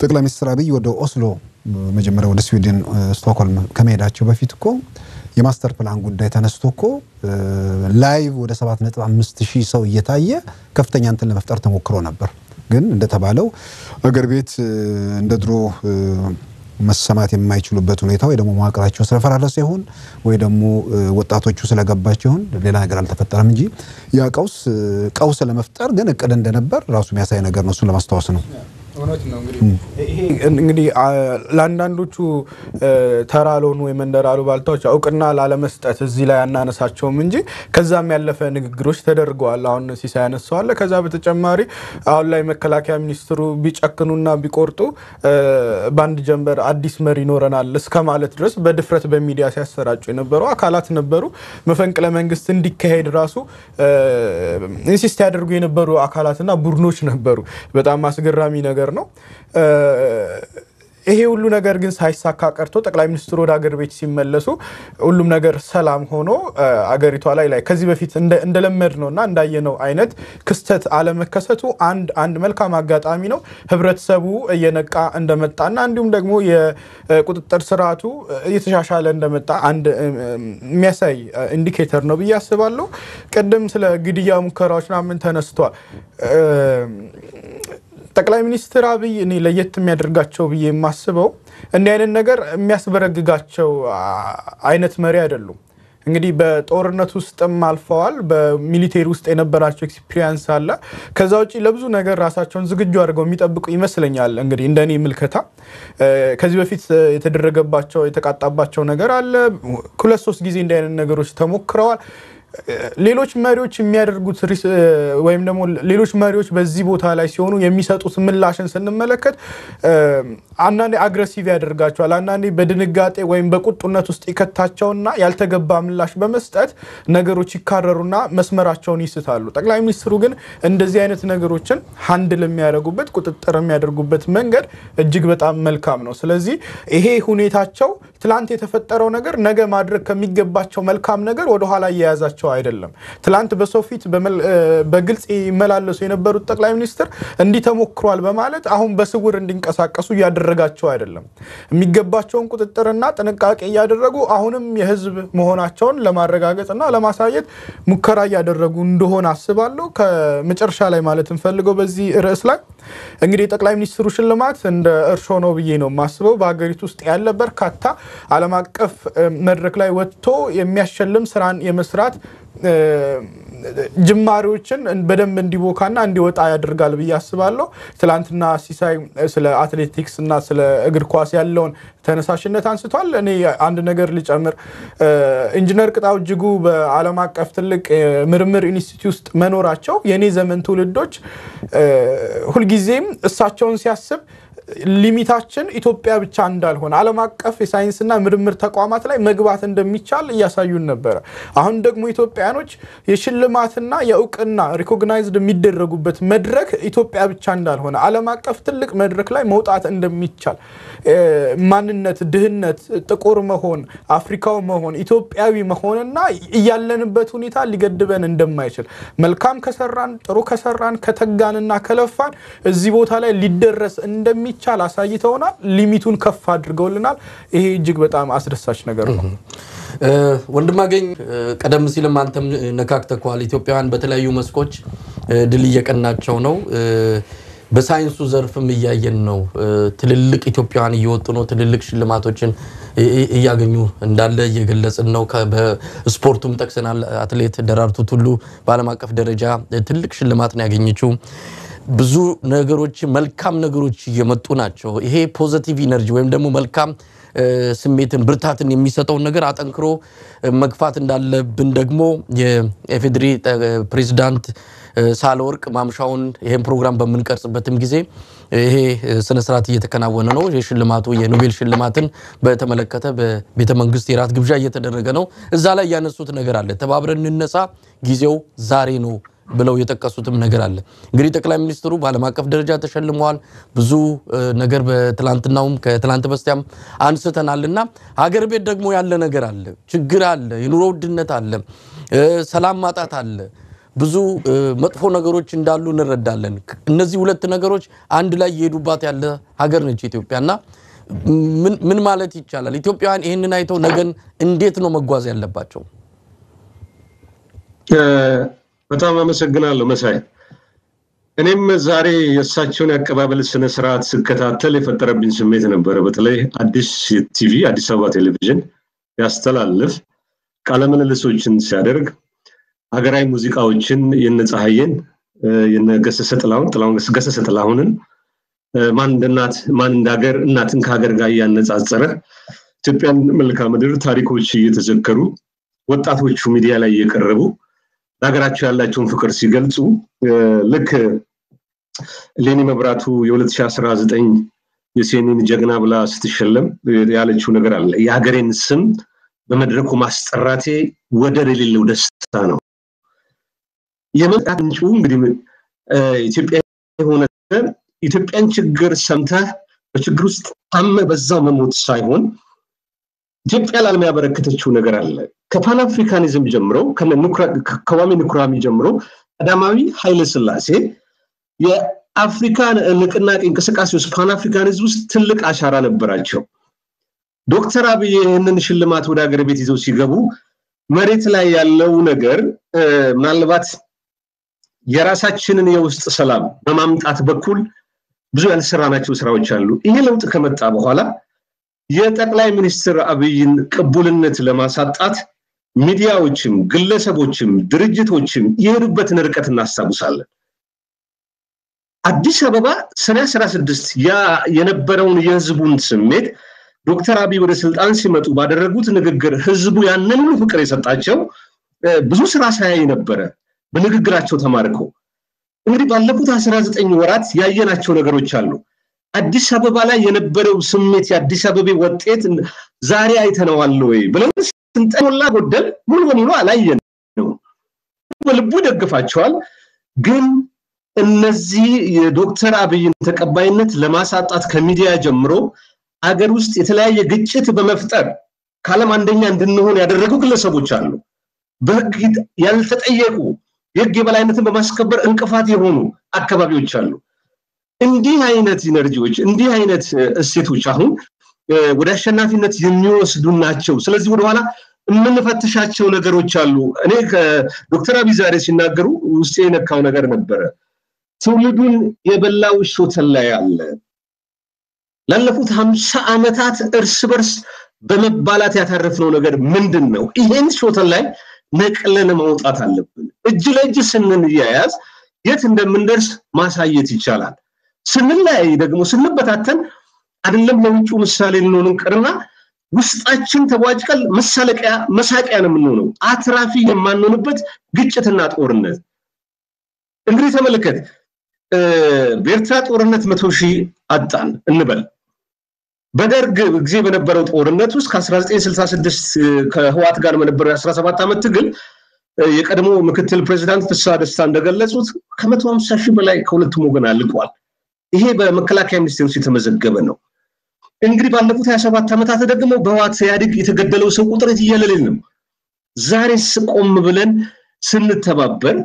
Speaker 3: ጠቅላይ ሚኒስትር አብይ ወደ ኦስሎ መጀመሪያ ወደ ስዊድን ስቶክሆልም ከመሄዳቸው በፊት እኮ የ master plan ጉዳይ ተነስቶ እኮ live ወደ 7.5 ሺህ ሰው እየታየ ከፍተኛ እንትን ለመፍጠር ተሞክሮ ነበር። ግን እንደተባለው አገር ቤት እንደ ድሮ መሰማት የማይችሉበት ሁኔታ ወይ ደግሞ መዋቅራቸው ስለፈራረሰ ይሁን ወይ ደግሞ ወጣቶቹ ስለገባቸው ይሁን ሌላ ነገር አልተፈጠረም እንጂ ያ ቀውስ ቀውስ ለመፍጠር ግን እቅድ እንደነበር ራሱ የሚያሳይ ነገር ነው። እሱን ለማስታወስ ነው።
Speaker 4: እውነት ነው። እንግዲህ ለአንዳንዶቹ ተራ ለሆኑ ወይ መንደር አሉባልታዎች እውቅና ላለመስጠት እዚህ ላይ አናነሳቸውም እንጂ ከዛም ያለፈ ንግግሮች ተደርገዋል። አሁን ሲሳይ ያነሳዋለ። ከዛ በተጨማሪ አሁን ላይ መከላከያ ሚኒስትሩ ቢጨክኑና ቢቆርጡ በአንድ ጀንበር አዲስ መሪ ይኖረናል እስከ ማለት ድረስ በድፍረት በሚዲያ ሲያሰራጩ የነበሩ አካላት ነበሩ። መፈንቅለ መንግስት እንዲካሄድ ራሱ insist ያደርጉ የነበሩ አካላትና ቡድኖች ነበሩ። በጣም አስገራሚ ነገር ነው። ይሄ ሁሉ ነገር ግን ሳይሳካ ቀርቶ ጠቅላይ ሚኒስትሩ ወደ አገር ቤት ሲመለሱ ሁሉም ነገር ሰላም ሆኖ አገሪቷ ላይ ላይ ከዚህ በፊት እንደለመድ ነው እና እንዳየነው አይነት ክስተት አለመከሰቱ አንድ አንድ መልካም አጋጣሚ ነው። ህብረተሰቡ እየነቃ እንደመጣና እንዲሁም ደግሞ የቁጥጥር ስርዓቱ እየተሻሻለ እንደመጣ አንድ የሚያሳይ ኢንዲኬተር ነው ብዬ አስባለሁ። ቅድም ስለ ግድያ ሙከራዎች ምናምን ተነስቷል። ጠቅላይ ሚኒስትር አብይ እኔ ለየት የሚያደርጋቸው ብዬ የማስበው እንዲህ አይነት ነገር የሚያስበረግጋቸው አይነት መሪ አይደሉም። እንግዲህ በጦርነት ውስጥም አልፈዋል። በ military ውስጥ የነበራቸው experience አለ። ከዛ ውጭ ለብዙ ነገር ራሳቸውን ዝግጁ አድርገው የሚጠብቁ ይመስለኛል። እንግዲህ እንደኔ ምልከታ ከዚህ በፊት የተደረገባቸው የተቃጣባቸው ነገር አለ። ሁለት ሶስት ጊዜ እንዲህ አይነት ነገሮች ተሞክረዋል። ሌሎች መሪዎች የሚያደርጉት ወይም ደግሞ ሌሎች መሪዎች በዚህ ቦታ ላይ ሲሆኑ የሚሰጡት ምላሽን ስንመለከት አንዳንዴ አግረሲቭ ያደርጋቸዋል። አንዳንዴ በድንጋጤ ወይም በቁጡነት ውስጥ ይከታቸውና ያልተገባ ምላሽ በመስጠት ነገሮች ይካረሩና መስመራቸውን ይስታሉ። ጠቅላይ ሚኒስትሩ ግን እንደዚህ አይነት ነገሮችን ሀንድል የሚያደርጉበት ቁጥጥር የሚያደርጉበት መንገድ እጅግ በጣም መልካም ነው። ስለዚህ ይሄ ሁኔታቸው ትላንት የተፈጠረው ነገር ነገ ማድረግ ከሚገባቸው መልካም ነገር ወደኋላ እየያዛቸው አይደለም። ትላንት በሰው ፊት በግልጽ ይመላለሱ የነበሩት ጠቅላይ ሚኒስትር እንዲህ ተሞክሯል በማለት አሁን በስውር እንዲንቀሳቀሱ እያደረጋቸው አይደለም። የሚገባቸውን ቁጥጥርና ጥንቃቄ እያደረጉ አሁንም የሕዝብ መሆናቸውን ለማረጋገጥና ለማሳየት ሙከራ እያደረጉ እንደሆነ አስባለሁ። ከመጨረሻ ላይ ማለት እንፈልገው በዚህ ርዕስ ላይ እንግዲህ የጠቅላይ ሚኒስትሩ ሽልማት እንደ እርሾ ነው ብዬ ነው የማስበው። በሀገሪቱ ውስጥ ያለ በርካታ ዓለም አቀፍ መድረክ ላይ ወጥቶ የሚያሸልም ስራን የመስራት ጅማሬዎችን በደንብ እንዲቦካና እንዲወጣ ያደርጋል ብዬ አስባለሁ። ትላንትና ሲሳይ ስለ አትሌቲክስ እና ስለ እግር ኳስ ያለውን ተነሳሽነት አንስቷል። እኔ አንድ ነገር ልጨምር። ኢንጂነር ቅጣው እጅጉ በዓለም አቀፍ ትልቅ ምርምር ኢንስቲትዩት ውስጥ መኖራቸው የእኔ ዘመን ትውልዶች ሁልጊዜም እሳቸውን ሲያስብ ሊሚታችን ኢትዮጵያ ብቻ እንዳልሆነ ዓለም አቀፍ የሳይንስና ምርምር ተቋማት ላይ መግባት እንደሚቻል እያሳዩን ነበረ። አሁን ደግሞ ኢትዮጵያኖች የሽልማትና የእውቅና recognized የሚደረጉበት መድረክ ኢትዮጵያ ብቻ እንዳልሆነ ዓለም አቀፍ ትልቅ መድረክ ላይ መውጣት እንደሚቻል ማንነት፣ ድህነት፣ ጥቁር መሆን፣ አፍሪካዊ መሆን፣ ኢትዮጵያዊ መሆንና እያለንበት ሁኔታ ሊገድበን እንደማይችል መልካም ከሰራን ጥሩ ከሰራን ከተጋንና ከለፋን እዚህ ቦታ ላይ ሊደረስ እንደሚቻል አሳይተውናል። limit ኡን ከፍ አድርገውልናል። ይሄ እጅግ በጣም አስደሳች ነገር ነው።
Speaker 1: ወንድማገኝ ቀደም ሲልም አንተም ነካክተኸዋል። ኢትዮጵያውያን በተለያዩ መስኮች ድል እየቀናቸው ነው። በሳይንሱ ዘርፍም እያየን ነው። ትልልቅ ኢትዮጵያውያን እየወጡ ነው። ትልልቅ ሽልማቶችን እያገኙ እንዳለ እየገለጽን ነው። በስፖርቱም ጠቅሰናል። አትሌት ደራርቱ ቱሉ በዓለም አቀፍ ደረጃ ትልቅ ሽልማት ነው ያገኘችው። ብዙ ነገሮች መልካም ነገሮች እየመጡ ናቸው። ይሄ positive energy ወይም ደግሞ መልካም ስሜትን ብርታትን የሚሰጠውን ነገር አጠንክሮ መግፋት እንዳለብን ደግሞ የኢፌዴሪ ፕሬዚዳንት ሳህለወርቅ ማምሻውን ይሄን ፕሮግራም በምንቀርጽበትም ጊዜ ይሄ ስነስርዓት እየተከናወነ ነው። የሽልማቱ የኖቤል ሽልማትን በተመለከተ በቤተ መንግስት የራት ግብዣ እየተደረገ ነው። እዛ ላይ ያነሱት ነገር አለ። ተባብረን እንነሳ፣ ጊዜው ዛሬ ነው ብለው የጠቀሱትም ነገር አለ። እንግዲህ ጠቅላይ ሚኒስትሩ በዓለም አቀፍ ደረጃ ተሸልመዋል። ብዙ ነገር በትላንትናውም ከትላንት በስቲያም አንስተናል እና ሀገር ቤት ደግሞ ያለ ነገር አለ፣ ችግር አለ፣ የኑሮ ውድነት አለ፣ ሰላም ማጣት አለ፣ ብዙ መጥፎ ነገሮች እንዳሉ እንረዳለን። እነዚህ ሁለት ነገሮች አንድ ላይ የሄዱባት ያለ ሀገር ነች ኢትዮጵያ እና ምን ማለት ይቻላል? ኢትዮጵያውያን ይህንን አይተው ነገን እንዴት ነው መጓዝ ያለባቸው?
Speaker 2: በጣም አመሰግናለሁ መሳይ። እኔም ዛሬ የእሳቸውን የአቀባበል ስነ ስርዓት ስከታተል የፈጠረብኝ ስሜት ነበረ። በተለይ አዲስ ቲቪ አዲስ አበባ ቴሌቪዥን ያስተላልፍ ቃለ ምልልሶችን ሲያደርግ ሀገራዊ ሙዚቃዎችን የነ ፀሐዬን የነ ገሰሰ ጥላሁን ጥላሁን ገሰሰ ጥላሁንን ማን እንደ እናት ማን እንደ ሀገር እናትን ከሀገር ጋር እያነጻጸረ ኢትዮጵያን መልክዓ ምድር ታሪኮች እየተዘከሩ ወጣቶቹ ሚዲያ ላይ እየቀረቡ ለሀገራቸው ያላቸውን ፍቅር ሲገልጹ ልክ ሌኒ መብራቱ የ2019 የሴኒን ጀግና ብላ ስትሸለም ያለችው ነገር አለ። የሀገሬን ስም በመድረኩ ማስጠራቴ ወደር የሌለው ደስታ ነው። የመምጣት ምንጩ እንግዲህ ኢትዮጵያ የሆነ ኢትዮጵያን ችግር ሰምተህ በችግር ውስጥ ታመ በዛው መሞት ሳይሆን ኢትዮጵያ ለዓለም ያበረከተችው ነገር አለ። ከ Pan Africanism ጀምሮ ከክዋሚ ንክሩማ ጀምሮ ቀዳማዊ ኃይለ ስላሴ የአፍሪካ ንቅናቄ እንቅስቃሴ ውስጥ Pan Africanism ውስጥ ትልቅ አሻራ ነበራቸው። ዶክተር አብይ ይህንን ሽልማት ወደ ሀገር ቤት ይዘው ሲገቡ መሬት ላይ ያለው ነገር ምናልባት የራሳችንን የውስጥ ሰላም በማምጣት በኩል ብዙ ያልሰራናቸው ስራዎች አሉ። ይሄ ለውጥ ከመጣ በኋላ የጠቅላይ ሚኒስትር አብይን ቅቡልነት ለማሳጣት ሚዲያዎችም ግለሰቦችም ድርጅቶችም የሄዱበትን ርቀት እናስታውሳለን። አዲስ አበባ ሰኔ 16 ያ የነበረውን የህዝቡን ስሜት ዶክተር አብይ ወደ ስልጣን ሲመጡ ባደረጉት ንግግር ህዝቡ ያንን ፍቅር የሰጣቸው ብዙ ስራ ሳያይ ነበረ። በንግግራቸው ተማርከው እንግዲህ ባለፉት 19 ወራት ያየናቸው ነገሮች አሉ። አዲስ አበባ ላይ የነበረው ስሜት የአዲስ አበቤ ውጤት ዛሬ አይተነዋል ወይ ብለን ስንጠሞላ ጎደል ሙሉ በሙሉ አላየን በልቡ ይደግፋቸዋል። ግን እነዚህ የዶክተር አብይን ተቀባይነት ለማሳጣት ከሚዲያ ጀምሮ አገር ውስጥ የተለያየ ግጭት በመፍጠር ከዓለም አንደኛ እንድንሆን ያደረጉ ግለሰቦች አሉ። በህግ ያልተጠየቁ የህግ የበላይነትን በማስከበር እንቅፋት የሆኑ አካባቢዎች አሉ። እንዲህ አይነት ኢነርጂዎች እንዲህ አይነት እሴቶች አሁን ወደ አሸናፊነት የሚወስዱ ናቸው። ስለዚህ ወደኋላ የምንፈትሻቸው ነገሮች አሉ። እኔ ከዶክተር አብይ ዛሬ ሲናገሩ ውስጤ የነካው ነገር ነበረ። ትውልዱን የበላው ሾተል ላይ አለ። ላለፉት ሀምሳ ዓመታት እርስ በርስ በመባላት ያታረፍነው ነገር ምንድን ነው? ይሄን ሾተል ላይ ነቅለን ማውጣት አለብን። እጅ ለእጅ ስንያያዝ የት እንደምንደርስ ማሳየት ይቻላል። ስንለያይ ደግሞ ስንበታተን አይደለም ለውጩ ምሳሌ ልንሆን እንቅርና ውስጣችን ተቧጭቀል መሳለቂያ መሳቂያ ነው የምንሆነው። አትራፊ የማንሆንበት ግጭትና ጦርነት እንግዲህ ተመልከት። በኤርትራ ጦርነት መቶ ሺህ አጣን እንበል። በደርግ ጊዜ በነበረው ጦርነት ውስጥ ከ1966 ከህዋት ጋር በነበረው የ17 ዓመት ትግል የቀድሞ ምክትል ፕሬዚዳንት ፍስሐ ደስታ እንደገለጹት ከመቶ ሀምሳ ሺህ በላይ ከሁለቱም ወገን አልቋል። ይሄ በመከላከያ ሚኒስቴር ውስጥ የተመዘገበ ነው። እንግዲህ ባለፉት 27 ዓመታት ደግሞ በህዋት ኢህአዴግ የተገደለው ሰው ቁጥር እየለሌል ነው። ዛሬ ቆም ብለን ስንተባበር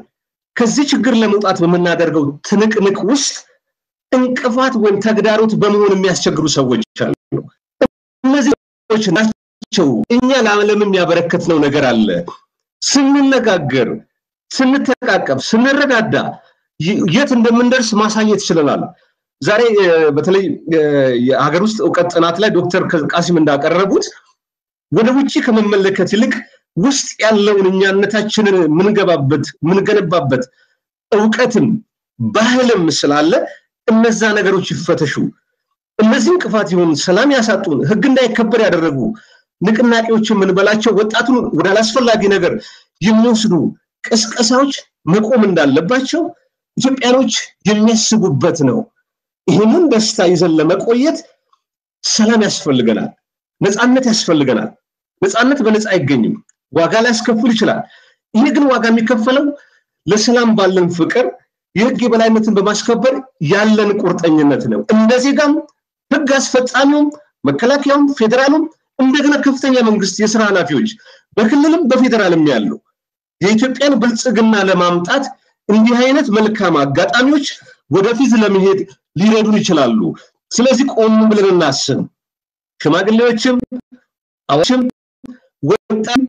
Speaker 2: ከዚህ ችግር ለመውጣት በምናደርገው ትንቅንቅ ውስጥ እንቅፋት ወይም ተግዳሮት በመሆን የሚያስቸግሩ ሰዎች አሉ። እነዚህ ሰዎች ናቸው እኛ ለዓለምም ያበረከትነው ነገር አለ። ስንነጋገር፣ ስንተቃቀብ፣ ስንረዳዳ የት እንደምንደርስ ማሳየት ችለናል። ዛሬ በተለይ የሀገር ውስጥ እውቀት ጥናት ላይ ዶክተር ቃሲም እንዳቀረቡት ወደ ውጭ ከመመለከት ይልቅ ውስጥ ያለውን እኛነታችንን ምንገባበት ምንገነባበት እውቀትም ባህልም ስላለ እነዛ ነገሮች ይፈተሹ። እነዚህ እንቅፋት የሆኑ ሰላም ያሳጡን፣ ህግ እንዳይከበር ያደረጉ ንቅናቄዎችን የምንበላቸው ወጣቱን ወደ አላስፈላጊ ነገር የሚወስዱ ቅስቀሳዎች መቆም እንዳለባቸው ኢትዮጵያኖች የሚያስቡበት ነው። ይህንን ደስታ ይዘን ለመቆየት ሰላም ያስፈልገናል፣ ነፃነት ያስፈልገናል። ነፃነት በነፃ አይገኝም፣ ዋጋ ሊያስከፍል ይችላል። ይህ ግን ዋጋ የሚከፈለው ለሰላም ባለን ፍቅር፣ የህግ የበላይነትን በማስከበር ያለን ቁርጠኝነት ነው። እንደ ዜጋም ህግ አስፈጻሚውም፣ መከላከያውም፣ ፌዴራሉም እንደገና ከፍተኛ መንግስት የስራ ኃላፊዎች በክልልም በፌዴራልም ያሉ የኢትዮጵያን ብልጽግና ለማምጣት እንዲህ አይነት መልካም አጋጣሚዎች ወደፊት ለመሄድ ሊረዱን ይችላሉ። ስለዚህ ቆም ብለን እናስብ። ሽማግሌዎችም አዋችም ወጣም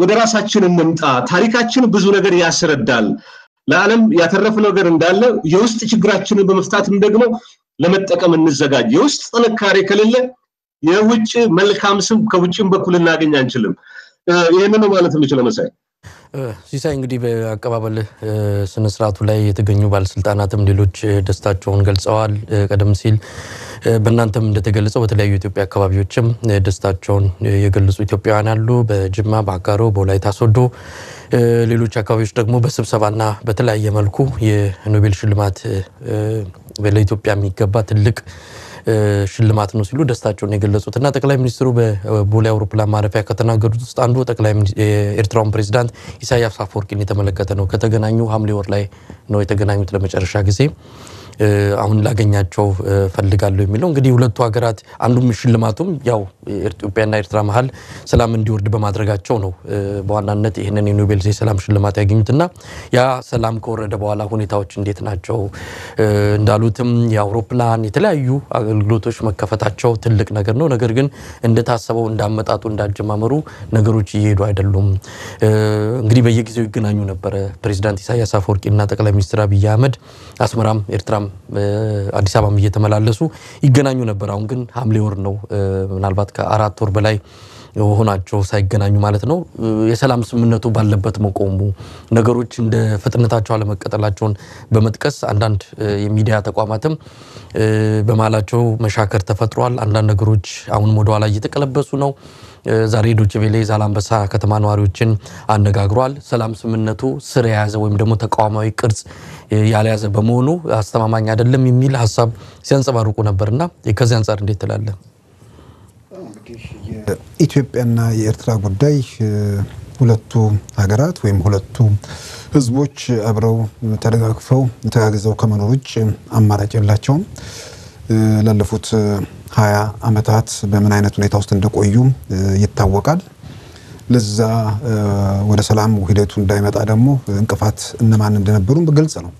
Speaker 2: ወደ ራሳችን እንምጣ። ታሪካችን ብዙ ነገር ያስረዳል። ለዓለም ያተረፍነው ነገር እንዳለ የውስጥ ችግራችንን በመፍታትም ደግሞ ለመጠቀም እንዘጋጅ። የውስጥ ጥንካሬ ከሌለ የውጭ መልካም ስም ከውጭም በኩል እናገኝ አንችልም። ይህንን ነው ማለት የምችለው መሳይ።
Speaker 1: ሲሳይ እንግዲህ በአቀባበል ስነስርዓቱ ላይ የተገኙ ባለስልጣናትም ሌሎች ደስታቸውን ገልጸዋል። ቀደም ሲል በእናንተም እንደተገለጸው በተለያዩ የኢትዮጵያ አካባቢዎችም ደስታቸውን የገለጹ ኢትዮጵያውያን አሉ። በጅማ፣ በአጋሮ፣ በወላይታ ሶዶ፣ ሌሎች አካባቢዎች ደግሞ በስብሰባና በተለያየ መልኩ የኖቤል ሽልማት ለኢትዮጵያ የሚገባ ትልቅ ሽልማት ነው ሲሉ ደስታቸውን የገለጹት እና ጠቅላይ ሚኒስትሩ በቦሌ አውሮፕላን ማረፊያ ከተናገሩት ውስጥ አንዱ ጠቅላይ የኤርትራውን ፕሬዚዳንት ኢሳያስ አፈወርቂን የተመለከተ ነው። ከተገናኙ ሐምሌ ወር ላይ ነው የተገናኙት ለመጨረሻ ጊዜ። አሁን ላገኛቸው ፈልጋለሁ የሚለው እንግዲህ ሁለቱ ሀገራት አንዱም ሽልማቱም ያው ኢትዮጵያና ኤርትራ መሀል ሰላም እንዲወርድ በማድረጋቸው ነው በዋናነት ይህንን የኖቤል የሰላም ሽልማት ያገኙትና ያ ሰላም ከወረደ በኋላ ሁኔታዎች እንዴት ናቸው? እንዳሉትም የአውሮፕላን የተለያዩ አገልግሎቶች መከፈታቸው ትልቅ ነገር ነው። ነገር ግን እንደታሰበው እንዳመጣጡ እንዳጀማመሩ ነገሮች እየሄዱ አይደሉም። እንግዲህ በየጊዜው ይገናኙ ነበረ ፕሬዚዳንት ኢሳያስ አፈወርቂና ጠቅላይ ሚኒስትር አብይ አህመድ አስመራም ኤርትራም አዲስ አበባም እየተመላለሱ ይገናኙ ነበር። አሁን ግን ሐምሌ ወር ነው ምናልባት ከአራት ወር በላይ ሆናቸው ሳይገናኙ ማለት ነው። የሰላም ስምምነቱ ባለበት መቆሙ ነገሮች እንደ ፍጥነታቸው አለመቀጠላቸውን በመጥቀስ አንዳንድ የሚዲያ ተቋማትም በመሀላቸው መሻከር ተፈጥሯል። አንዳንድ ነገሮች አሁንም ወደኋላ እየተቀለበሱ ነው። ዛሬ ዶቼ ቬለ ዛላንበሳ ከተማ ነዋሪዎችን አነጋግሯል። ሰላም ስምምነቱ ስር የያዘ ወይም ደግሞ ተቃዋማዊ ቅርጽ ያልያዘ በመሆኑ አስተማማኝ አይደለም የሚል ሀሳብ ሲያንጸባርቁ ነበርና ከዚህ አንጻር እንዴት ትላለህ?
Speaker 3: የኢትዮጵያና የኤርትራ ጉዳይ ሁለቱ ሀገራት ወይም ሁለቱ ሕዝቦች አብረው ተደጋግፈው ተጋግዘው ከመኖር ውጭ አማራጭ የላቸውም። ላለፉት ሀያ ዓመታት በምን አይነት ሁኔታ ውስጥ እንደቆዩ ይታወቃል። ለዛ ወደ ሰላም ሂደቱ እንዳይመጣ ደግሞ እንቅፋት እነማን እንደነበሩ ግልጽ ነው።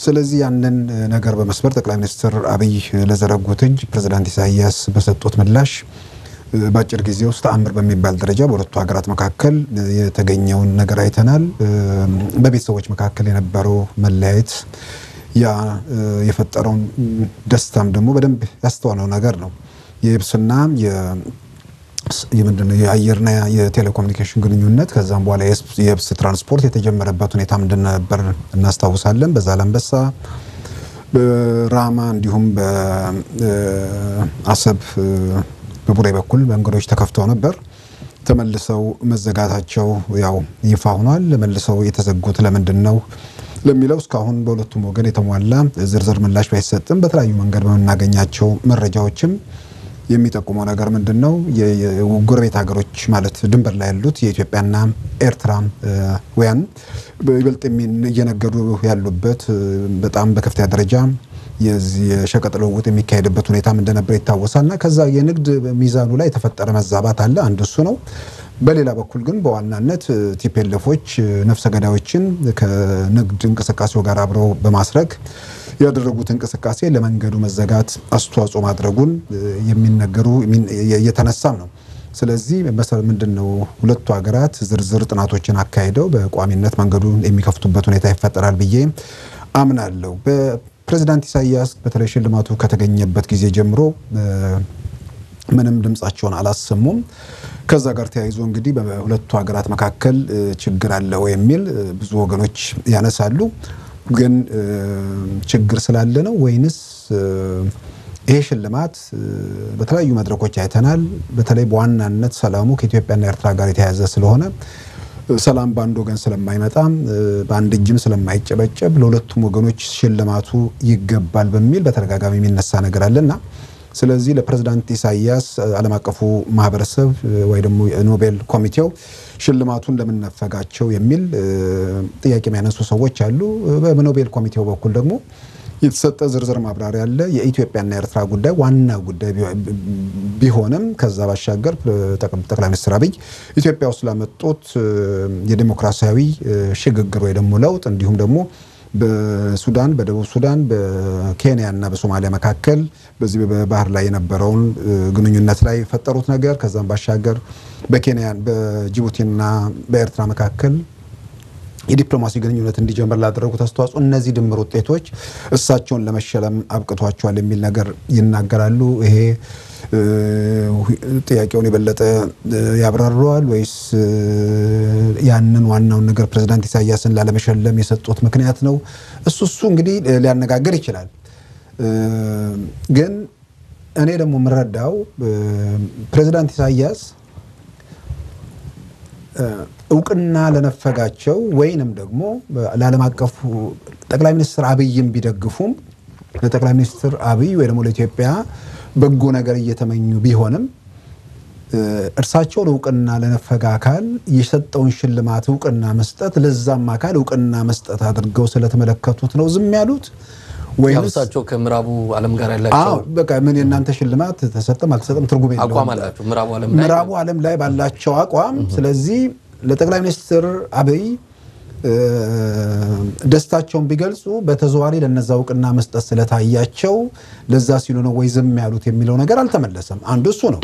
Speaker 3: ስለዚህ ያንን ነገር በመስበር ጠቅላይ ሚኒስትር አብይ ለዘረጉት እጅ ፕሬዝዳንት ኢሳያስ በሰጡት ምላሽ በአጭር ጊዜ ውስጥ ተአምር በሚባል ደረጃ በሁለቱ ሀገራት መካከል የተገኘውን ነገር አይተናል። በቤተሰቦች መካከል የነበረው መለያየት ያ የፈጠረውን ደስታም ደግሞ በደንብ ያስተዋለው ነገር ነው። የየብስና የምንድነው የአየርና የቴሌኮሙኒኬሽን ግንኙነት ከዛም በኋላ የየብስ ትራንስፖርት የተጀመረበት ሁኔታም እንደነበር እናስታውሳለን። በዛላንበሳ በራማ እንዲሁም በአሰብ በቡሬ በኩል መንገዶች ተከፍተው ነበር። ተመልሰው መዘጋታቸው ያው ይፋ ሆኗል። መልሰው የተዘጉት ለምንድን ነው? ለሚለው እስካሁን በሁለቱም ወገን የተሟላ ዝርዝር ምላሽ ባይሰጥም በተለያዩ መንገድ በምናገኛቸው መረጃዎችም የሚጠቁመው ነገር ምንድን ነው? የጎረቤት ሀገሮች ማለት ድንበር ላይ ያሉት የኢትዮጵያና ኤርትራውያን ይበልጥ እየነገዱ ያሉበት በጣም በከፍተኛ ደረጃ የሸቀጥ ልውውጥ የሚካሄድበት ሁኔታም እንደነበር ይታወሳል እና ከዛ የንግድ ሚዛኑ ላይ የተፈጠረ መዛባት አለ። አንድ እሱ ነው። በሌላ በኩል ግን በዋናነት ቲፔልፎች ነፍሰ ገዳዮችን ከንግድ እንቅስቃሴው ጋር አብረው በማስረግ ያደረጉት እንቅስቃሴ ለመንገዱ መዘጋት አስተዋጽኦ ማድረጉን የሚነገሩ እየተነሳም ነው። ስለዚህ ምንድን ነው ሁለቱ ሀገራት ዝርዝር ጥናቶችን አካሂደው በቋሚነት መንገዱን የሚከፍቱበት ሁኔታ ይፈጠራል ብዬ አምናለሁ። በፕሬዚዳንት ኢሳያስ በተለይ ሽልማቱ ከተገኘበት ጊዜ ጀምሮ ምንም ድምፃቸውን አላሰሙም። ከዛ ጋር ተያይዞ እንግዲህ በሁለቱ ሀገራት መካከል ችግር አለው የሚል ብዙ ወገኖች ያነሳሉ። ግን ችግር ስላለ ነው ወይንስ ይሄ ሽልማት በተለያዩ መድረኮች አይተናል። በተለይ በዋናነት ሰላሙ ከኢትዮጵያና ኤርትራ ጋር የተያያዘ ስለሆነ ሰላም በአንድ ወገን ስለማይመጣ በአንድ እጅም ስለማይጨበጨብ ለሁለቱም ወገኖች ሽልማቱ ይገባል በሚል በተደጋጋሚ የሚነሳ ነገር አለና ስለዚህ ለፕሬዝዳንት ኢሳያስ ዓለም አቀፉ ማህበረሰብ ወይ ደግሞ የኖቤል ኮሚቴው ሽልማቱን ለምን ነፈጋቸው የሚል ጥያቄ የሚያነሱ ሰዎች አሉ። በኖቤል ኮሚቴው በኩል ደግሞ የተሰጠ ዝርዝር ማብራሪያ አለ። የኢትዮጵያና የኤርትራ ጉዳይ ዋና ጉዳይ ቢሆንም ከዛ ባሻገር ጠቅላይ ሚኒስትር አብይ ኢትዮጵያ ውስጥ ላመጡት የዴሞክራሲያዊ ሽግግር ወይ ደግሞ ለውጥ እንዲሁም ደግሞ በሱዳን በደቡብ ሱዳን በኬንያ እና በሶማሊያ መካከል በዚህ በባህር ላይ የነበረውን ግንኙነት ላይ የፈጠሩት ነገር ከዛም ባሻገር በኬንያ በጅቡቲና በኤርትራ መካከል የዲፕሎማሲ ግንኙነት እንዲጀምር ላደረጉት አስተዋጽኦ እነዚህ ድምር ውጤቶች እሳቸውን ለመሸለም አብቅቷቸዋል የሚል ነገር ይናገራሉ። ይሄ ጥያቄውን የበለጠ ያብራረዋል ወይስ ያንን ዋናውን ነገር ፕሬዚዳንት ኢሳያስን ላለመሸለም የሰጡት ምክንያት ነው? እሱ እሱ እንግዲህ ሊያነጋግር ይችላል። ግን እኔ ደግሞ የምረዳው ፕሬዚዳንት ኢሳያስ እውቅና ለነፈጋቸው ወይንም ደግሞ ለዓለም አቀፉ ጠቅላይ ሚኒስትር አብይም ቢደግፉም ለጠቅላይ ሚኒስትር አብይ ወይ ደግሞ ለኢትዮጵያ በጎ ነገር እየተመኙ ቢሆንም እርሳቸውን እውቅና ለነፈገ አካል የሰጠውን ሽልማት እውቅና መስጠት ለዛም አካል እውቅና መስጠት አድርገው ስለተመለከቱት ነው ዝም ያሉት
Speaker 1: እሳቸው ከምዕራቡ ዓለም ጋር ያላቸው
Speaker 3: በቃ ምን የእናንተ ሽልማት ተሰጠም አልተሰጠም ትርጉም የለውም
Speaker 1: ምዕራቡ ዓለም ላይ
Speaker 3: ባላቸው አቋም። ስለዚህ ለጠቅላይ ሚኒስትር አብይ ደስታቸውን ቢገልጹ በተዘዋሪ ለነዛ እውቅና መስጠት ስለታያቸው ለዛ ሲሉ ነው ወይ ዝም ያሉት የሚለው ነገር አልተመለሰም። አንዱ እሱ ነው።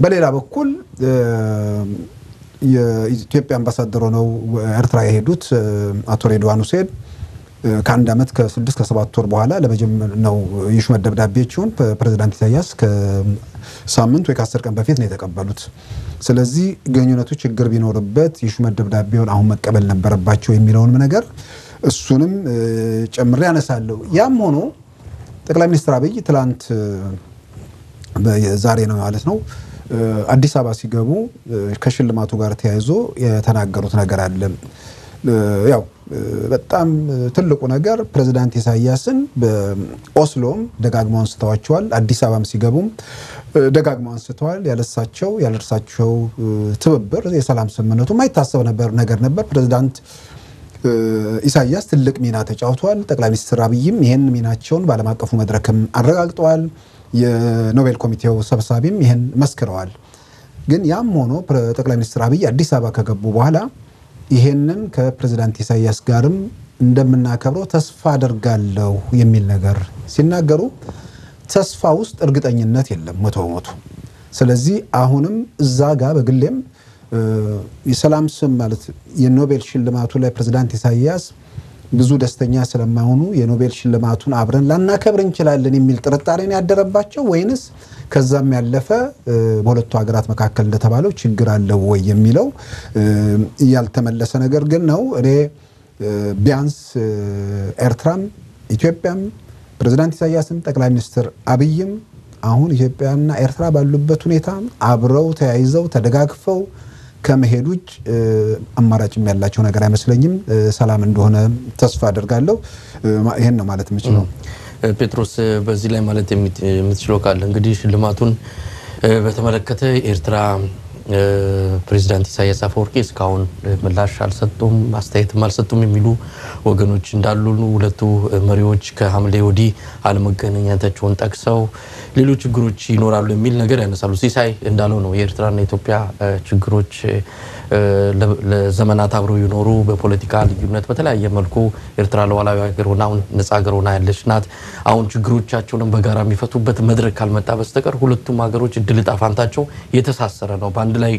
Speaker 3: በሌላ በኩል የኢትዮጵያ አምባሳደር ሆነው ኤርትራ የሄዱት አቶ ሬድዋን ሁሴን ከአንድ ዓመት ከስድስት ከሰባት ወር በኋላ ለመጀመር ነው የሹመት ደብዳቤዎቹን ፕሬዚዳንት ኢሳያስ ከሳምንት ወይ ከአስር ቀን በፊት ነው የተቀበሉት። ስለዚህ ግንኙነቱ ችግር ቢኖርበት የሹመት ደብዳቤውን አሁን መቀበል ነበረባቸው የሚለውንም ነገር እሱንም ጨምሬ ያነሳለሁ። ያም ሆኖ ጠቅላይ ሚኒስትር አብይ ትላንት ዛሬ ነው ማለት ነው አዲስ አበባ ሲገቡ ከሽልማቱ ጋር ተያይዞ የተናገሩት ነገር አለ። ያው በጣም ትልቁ ነገር ፕሬዚዳንት ኢሳያስን በኦስሎም ደጋግመው አንስተዋቸዋል። አዲስ አበባም ሲገቡም ደጋግመው አንስተዋል። ያለሳቸው ያለእርሳቸው ትብብር የሰላም ስምምነቱ የማይታሰብ ነገር ነበር። ፕሬዚዳንት ኢሳያስ ትልቅ ሚና ተጫውተዋል። ጠቅላይ ሚኒስትር አብይም ይህን ሚናቸውን በዓለም አቀፉ መድረክም አረጋግጠዋል። የኖቤል ኮሚቴው ሰብሳቢም ይህን መስክረዋል። ግን ያም ሆኖ ጠቅላይ ሚኒስትር አብይ አዲስ አበባ ከገቡ በኋላ ይሄንን ከፕሬዚዳንት ኢሳያስ ጋርም እንደምናከብረው ተስፋ አደርጋለሁ የሚል ነገር ሲናገሩ ተስፋ ውስጥ እርግጠኝነት የለም መቶ በመቶ። ስለዚህ አሁንም እዛ ጋር በግሌም የሰላም ስም ማለት የኖቤል ሽልማቱ ላይ ፕሬዚዳንት ኢሳያስ ብዙ ደስተኛ ስለማይሆኑ የኖቤል ሽልማቱን አብረን ላናከብር እንችላለን የሚል ጥርጣሬ ነው ያደረባቸው ወይንስ ከዛም ያለፈ በሁለቱ ሀገራት መካከል እንደተባለው ችግር አለው ወይ የሚለው ያልተመለሰ ነገር ግን ነው። እኔ ቢያንስ ኤርትራም ኢትዮጵያም ፕሬዚዳንት ኢሳያስም ጠቅላይ ሚኒስትር አብይም አሁን ኢትዮጵያና ኤርትራ ባሉበት ሁኔታ አብረው ተያይዘው ተደጋግፈው ከመሄድ ውጭ አማራጭም ያላቸው ነገር አይመስለኝም። ሰላም እንደሆነ ተስፋ አደርጋለሁ። ይሄን ነው ማለት የምችለው።
Speaker 1: ጴጥሮስ በዚህ ላይ ማለት የምትችለው ካለ እንግዲህ ሽልማቱን በተመለከተ ኤርትራ ፕሬዚዳንት ኢሳያስ አፈወርቂ እስካሁን ምላሽ አልሰጡም፣ አስተያየትም አልሰጡም የሚሉ ወገኖች እንዳሉ ሁለቱ መሪዎች ከሐምሌ ወዲህ አለመገናኘታቸውን ጠቅሰው ሌሎች ችግሮች ይኖራሉ የሚል ነገር ያነሳሉ። ሲሳይ እንዳለው ነው የኤርትራና የኢትዮጵያ ችግሮች ለዘመናት አብረው የኖሩ በፖለቲካ ልዩነት በተለያየ መልኩ ኤርትራ ሉዓላዊ ሀገር ሆና አሁን ነጻ ሀገር ሆና ያለች ናት። አሁን ችግሮቻቸውንም በጋራ የሚፈቱበት መድረክ ካልመጣ በስተቀር ሁለቱም ሀገሮች እድል ዕጣ ፈንታቸው የተሳሰረ ነው። በአንድ ላይ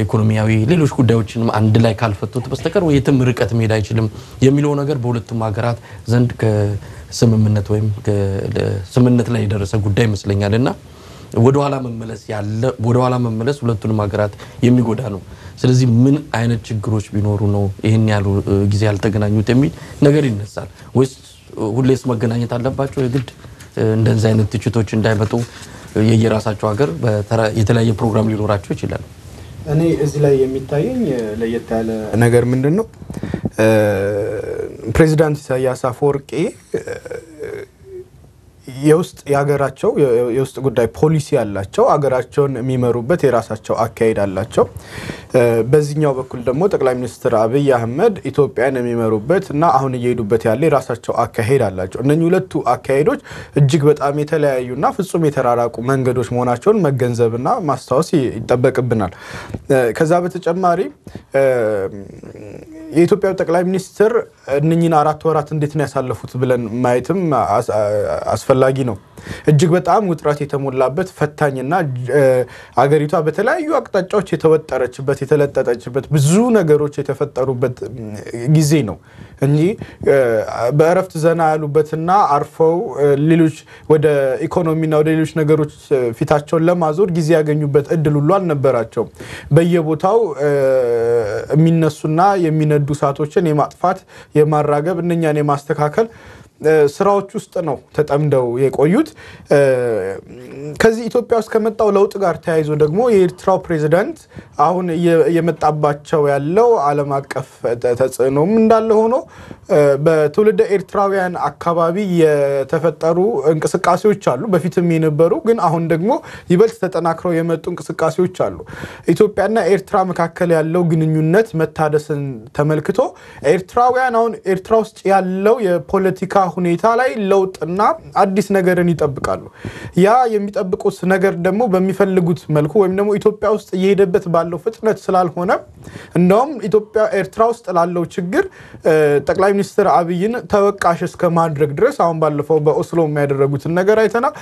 Speaker 1: ኢኮኖሚያዊ፣ ሌሎች ጉዳዮችንም አንድ ላይ ካልፈቱት በስተቀር የትም ርቀት መሄድ አይችልም የሚለው ነገር በሁለቱም ሀገራት ዘንድ ከስምምነት ወይም ስምምነት ላይ የደረሰ ጉዳይ ይመስለኛል እና ወደኋላ መመለስ ያለ ወደኋላ መመለስ ሁለቱንም ሀገራት የሚጎዳ ነው። ስለዚህ ምን አይነት ችግሮች ቢኖሩ ነው ይህን ያሉ ጊዜ ያልተገናኙት የሚል ነገር ይነሳል። ወይስ ሁሌስ መገናኘት አለባቸው? የግድ እንደዚህ አይነት ትችቶች እንዳይመጡ የየራሳቸው ሀገር የተለያየ ፕሮግራም ሊኖራቸው ይችላል።
Speaker 4: እኔ እዚህ ላይ የሚታየኝ ለየት ያለ ነገር ምንድን ነው ፕሬዚዳንት ኢሳያስ አፈወርቄ የውስጥ የሀገራቸው የውስጥ ጉዳይ ፖሊሲ አላቸው። ሀገራቸውን የሚመሩበት የራሳቸው አካሄድ አላቸው። በዚህኛው በኩል ደግሞ ጠቅላይ ሚኒስትር አብይ አህመድ ኢትዮጵያን የሚመሩበት እና አሁን እየሄዱበት ያለ የራሳቸው አካሄድ አላቸው። እነኚህ ሁለቱ አካሄዶች እጅግ በጣም የተለያዩና ፍጹም የተራራቁ መንገዶች መሆናቸውን መገንዘብና ማስታወስ ይጠበቅብናል። ከዛ በተጨማሪ የኢትዮጵያ ጠቅላይ ሚኒስትር እነኚህን አራት ወራት እንዴት ነው ያሳለፉት ብለን ማየትም አስፈላጊ ነው። እጅግ በጣም ውጥረት የተሞላበት ፈታኝና አገሪቷ በተለያዩ አቅጣጫዎች የተወጠረችበት የተለጠጠችበት ብዙ ነገሮች የተፈጠሩበት ጊዜ ነው እንጂ በእረፍት ዘና ያሉበትና አርፈው ሌሎች ወደ ኢኮኖሚና ወደ ሌሎች ነገሮች ፊታቸውን ለማዞር ጊዜ ያገኙበት እድል ሁሉ አልነበራቸውም። በየቦታው የሚነሱና የሚነዱ እሳቶችን የማጥፋት የማራገብ እነኛን የማስተካከል ስራዎች ውስጥ ነው ተጠምደው የቆዩት። ከዚህ ኢትዮጵያ ውስጥ ከመጣው ለውጥ ጋር ተያይዞ ደግሞ የኤርትራው ፕሬዚዳንት አሁን እየመጣባቸው ያለው ዓለም አቀፍ ተጽዕኖም እንዳለ ሆኖ በትውልደ ኤርትራውያን አካባቢ የተፈጠሩ እንቅስቃሴዎች አሉ። በፊትም የነበሩ ግን አሁን ደግሞ ይበልጥ ተጠናክረው የመጡ እንቅስቃሴዎች አሉ። ኢትዮጵያና ኤርትራ መካከል ያለው ግንኙነት መታደስን ተመልክቶ ኤርትራውያን አሁን ኤርትራ ውስጥ ያለው የፖለቲካ ሁኔታ ላይ ለውጥና አዲስ ነገርን ይጠብቃሉ። ያ የሚጠብቁት ነገር ደግሞ በሚፈልጉት መልኩ ወይም ደግሞ ኢትዮጵያ ውስጥ እየሄደበት ባለው ፍጥነት ስላልሆነ እንደውም ኢትዮጵያ ኤርትራ ውስጥ ላለው ችግር ጠቅላይ ሚኒስትር አብይን ተወቃሽ እስከ ማድረግ ድረስ አሁን ባለፈው በኦስሎ የሚያደረጉትን ነገር አይተናል።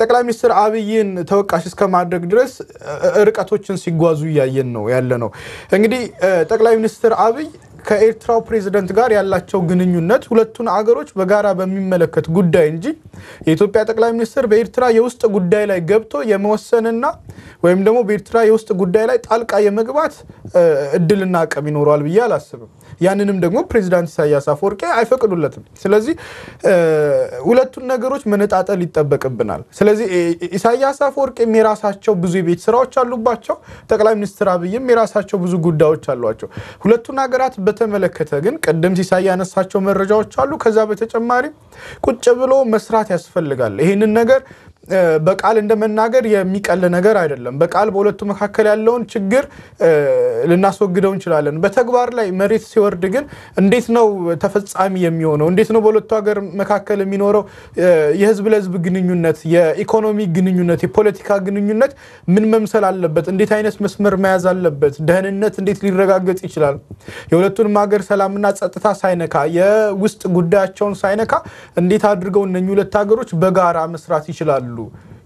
Speaker 4: ጠቅላይ ሚኒስትር አብይን ተወቃሽ እስከ ማድረግ ድረስ ርቀቶችን ሲጓዙ እያየን ነው ያለ ነው። እንግዲህ ጠቅላይ ሚኒስትር አብይ ከኤርትራው ፕሬዝደንት ጋር ያላቸው ግንኙነት ሁለቱን አገሮች በጋራ በሚመለከት ጉዳይ እንጂ የኢትዮጵያ ጠቅላይ ሚኒስትር በኤርትራ የውስጥ ጉዳይ ላይ ገብቶ የመወሰንና ወይም ደግሞ በኤርትራ የውስጥ ጉዳይ ላይ ጣልቃ የመግባት እድልና አቅም ይኖረዋል ብዬ አላስብም። ያንንም ደግሞ ፕሬዚዳንት ኢሳያስ አፈወርቄ አይፈቅዱለትም። ስለዚህ ሁለቱን ነገሮች መነጣጠል ይጠበቅብናል። ስለዚህ ኢሳያስ አፈወርቄም የራሳቸው ብዙ የቤት ስራዎች አሉባቸው። ጠቅላይ ሚኒስትር አብይም የራሳቸው ብዙ ጉዳዮች አሏቸው። ሁለቱን ሀገራት በተመለከተ ግን ቅድም ሲሳይ ያነሳቸው መረጃዎች አሉ። ከዛ በተጨማሪ ቁጭ ብሎ መስራት ያስፈልጋል። ይህንን ነገር በቃል እንደመናገር የሚቀል ነገር አይደለም። በቃል በሁለቱ መካከል ያለውን ችግር ልናስወግደው እንችላለን። በተግባር ላይ መሬት ሲወርድ ግን እንዴት ነው ተፈጻሚ የሚሆነው? እንዴት ነው በሁለቱ ሀገር መካከል የሚኖረው የህዝብ ለህዝብ ግንኙነት፣ የኢኮኖሚ ግንኙነት፣ የፖለቲካ ግንኙነት ምን መምሰል አለበት? እንዴት አይነት መስመር መያዝ አለበት? ደህንነት እንዴት ሊረጋገጥ ይችላል? የሁለቱንም ሀገር ሰላምና ጸጥታ ሳይነካ የውስጥ ጉዳያቸውን ሳይነካ እንዴት አድርገው እነኚህ ሁለት ሀገሮች በጋራ መስራት ይችላሉ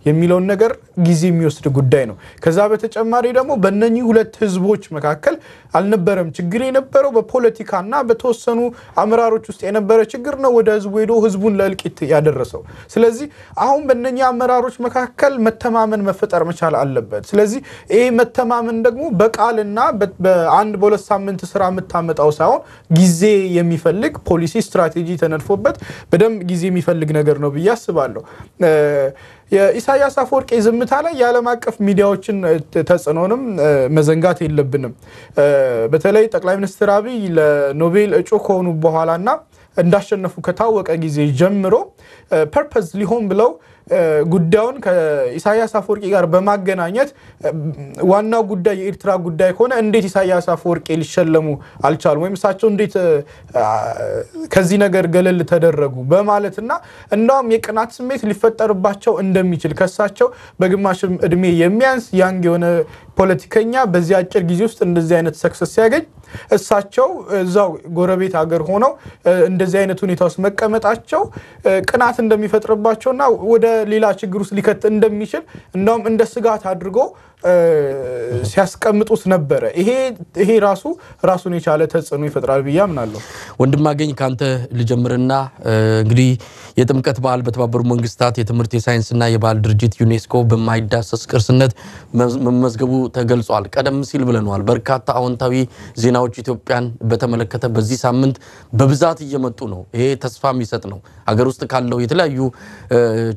Speaker 4: የሚለውን ነገር ጊዜ የሚወስድ ጉዳይ ነው። ከዛ በተጨማሪ ደግሞ በእነኚህ ሁለት ህዝቦች መካከል አልነበረም ችግር የነበረው በፖለቲካና በተወሰኑ አመራሮች ውስጥ የነበረ ችግር ነው ወደ ህዝቡ ሄዶ ህዝቡን ለእልቂት ያደረሰው። ስለዚህ አሁን በእነኚህ አመራሮች መካከል መተማመን መፈጠር መቻል አለበት። ስለዚህ ይሄ መተማመን ደግሞ በቃልና በአንድ በሁለት ሳምንት ስራ የምታመጣው ሳይሆን ጊዜ የሚፈልግ ፖሊሲ፣ ስትራቴጂ ተነድፎበት በደንብ ጊዜ የሚፈልግ ነገር ነው ብዬ አስባለሁ። የኢሳያስ አፈወርቂ ዝምታ ላይ የዓለም አቀፍ ሚዲያዎችን ተጽዕኖንም መዘንጋት የለብንም። በተለይ ጠቅላይ ሚኒስትር አብይ ለኖቤል እጩ ከሆኑ በኋላና እንዳሸነፉ ከታወቀ ጊዜ ጀምሮ purpose ሊሆን ብለው ጉዳዩን ከኢሳያስ አፈወርቂ ጋር በማገናኘት ዋናው ጉዳይ የኤርትራ ጉዳይ ከሆነ እንዴት ኢሳያስ አፈወርቂ ሊሸለሙ አልቻሉም? ወይም እሳቸው እንዴት ከዚህ ነገር ገለል ተደረጉ? በማለትና እንዳውም የቅናት ስሜት ሊፈጠርባቸው እንደሚችል ከእሳቸው በግማሽም እድሜ የሚያንስ ያንግ የሆነ ፖለቲከኛ በዚህ አጭር ጊዜ ውስጥ እንደዚህ አይነት ሰክሰስ ሲያገኝ እሳቸው እዛው ጎረቤት ሀገር ሆነው እንደዚህ አይነት ሁኔታ ውስጥ መቀመጣቸው ቅናት እንደሚፈጥርባቸውና ወደ ሌላ ችግር ውስጥ ሊከት እንደሚችል እንዳውም እንደ ስጋት አድርጎ ሲያስቀምጡት ነበረ። ይሄ ራሱ ራሱን የቻለ ተጽዕኖ ይፈጥራል ብዬ አምናለሁ።
Speaker 1: ወንድማገኝ ከአንተ ልጀምርና እንግዲህ የጥምቀት በዓል በተባበሩ መንግስታት የትምህርት የሳይንስና የባህል ድርጅት ዩኔስኮ በማይዳሰስ ቅርስነት መመዝገቡ ተገልጿል። ቀደም ሲል ብለነዋል። በርካታ አዎንታዊ ዜናዎች ኢትዮጵያን በተመለከተ በዚህ ሳምንት በብዛት እየመጡ ነው። ይሄ ተስፋ የሚሰጥ ነው። ሀገር ውስጥ ካለው የተለያዩ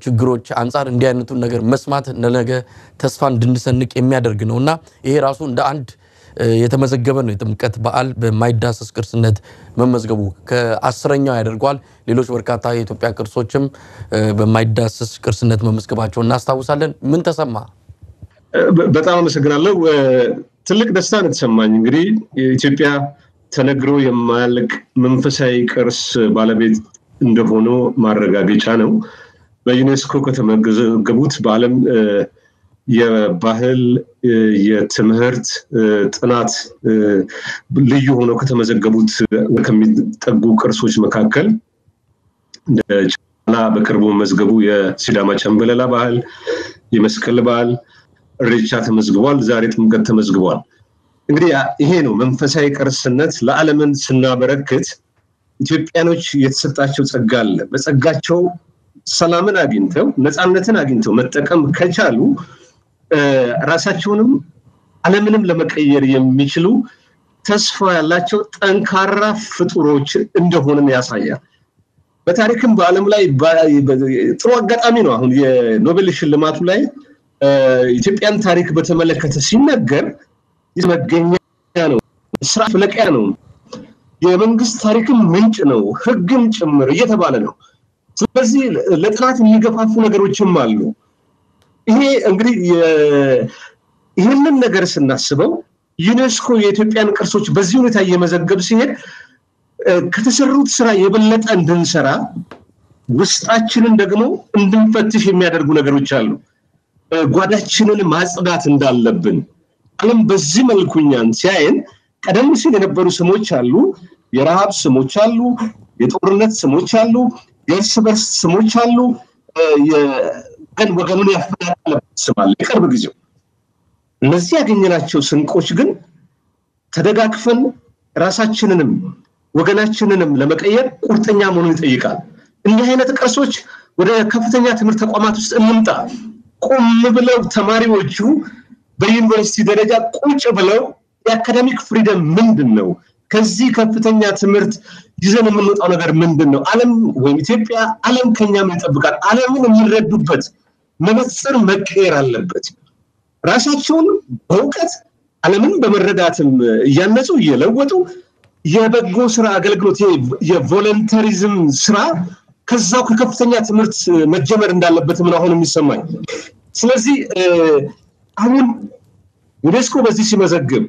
Speaker 1: ችግሮች አንጻር እንዲህ አይነቱን ነገር መስማት ለነገ ተስፋ እንድንሰንቅ የሚያደርግ ነው እና ይሄ ራሱ እንደ አንድ የተመዘገበ ነው። የጥምቀት በዓል በማይዳሰስ ቅርስነት መመዝገቡ ከአስረኛው ያደርገዋል። ሌሎች በርካታ የኢትዮጵያ ቅርሶችም በማይዳሰስ ቅርስነት መመዝገባቸው እናስታውሳለን። ምን ተሰማ?
Speaker 2: በጣም አመሰግናለሁ። ትልቅ ደስታ ነው የተሰማኝ። እንግዲህ ኢትዮጵያ ተነግሮ የማያልቅ መንፈሳዊ ቅርስ ባለቤት እንደሆነ ማረጋገጫ ነው። በዩኔስኮ ከተመዘገቡት በዓለም የባህል የትምህርት ጥናት ልዩ ሆነው ከተመዘገቡት ከሚጠጉ ቅርሶች መካከል ጫላ በቅርቡ መዝገቡ የሲዳማ ጨንበለላ ባህል፣ የመስቀል በዓል፣ እሬቻ ተመዝግቧል። ዛሬ ጥምቀት ተመዝግቧል። እንግዲህ ይሄ ነው መንፈሳዊ ቅርስነት ለዓለምን ስናበረክት ኢትዮጵያኖች የተሰጣቸው ጸጋ አለ። በጸጋቸው ሰላምን አግኝተው ነፃነትን አግኝተው መጠቀም ከቻሉ ራሳቸውንም ዓለምንም ለመቀየር የሚችሉ ተስፋ ያላቸው ጠንካራ ፍጡሮች እንደሆንን ያሳያል። በታሪክም በዓለም ላይ ጥሩ አጋጣሚ ነው። አሁን የኖቤል ሽልማቱ ላይ ኢትዮጵያን ታሪክ በተመለከተ ሲነገር መገኛ ነው፣ ስራ ፍለቂያ ነው፣ የመንግስት ታሪክም ምንጭ ነው፣ ህግም ጭምር እየተባለ ነው። ስለዚህ ለጥናት የሚገፋፉ ነገሮችም አሉ። ይሄ እንግዲህ ይህንን ነገር ስናስበው ዩኔስኮ የኢትዮጵያን ቅርሶች በዚህ ሁኔታ እየመዘገብ ሲሄድ ከተሰሩት ስራ የበለጠ እንድንሰራ ውስጣችንን ደግሞ እንድንፈትሽ የሚያደርጉ ነገሮች አሉ። ጓዳችንን ማጽዳት እንዳለብን ዓለም በዚህ መልኩ እኛን ሲያየን ቀደም ሲል የነበሩ ስሞች አሉ፣ የረሃብ ስሞች አሉ፣ የጦርነት ስሞች አሉ፣ የእርስ በርስ ስሞች አሉ፣ ወገን ወገኑን ስም አለ። የቅርብ ጊዜው እነዚህ ያገኘናቸው ስንቆች ግን ተደጋግፈን ራሳችንንም ወገናችንንም ለመቀየር ቁርጠኛ መሆኑን ይጠይቃል። እንዲህ አይነት ቅርሶች ወደ ከፍተኛ ትምህርት ተቋማት ውስጥ እንምጣ። ቆም ብለው ተማሪዎቹ በዩኒቨርሲቲ ደረጃ ቁጭ ብለው የአካዳሚክ ፍሪደም ምንድን ነው? ከዚህ ከፍተኛ ትምህርት ይዘን የምንወጣው ነገር ምንድን ነው? ዓለም ወይም ኢትዮጵያ ዓለም ከኛ ምን ይጠብቃል? ዓለምን የሚረዱበት መነጽር መቀየር አለበት። ራሳቸውን በእውቀት ዓለምን በመረዳትም እያነጹ እየለወጡ የበጎ ስራ አገልግሎት የቮለንተሪዝም ስራ ከዛው ከከፍተኛ ትምህርት መጀመር እንዳለበትም ነው አሁን የሚሰማኝ። ስለዚህ አሁን ዩኔስኮ በዚህ ሲመዘግብ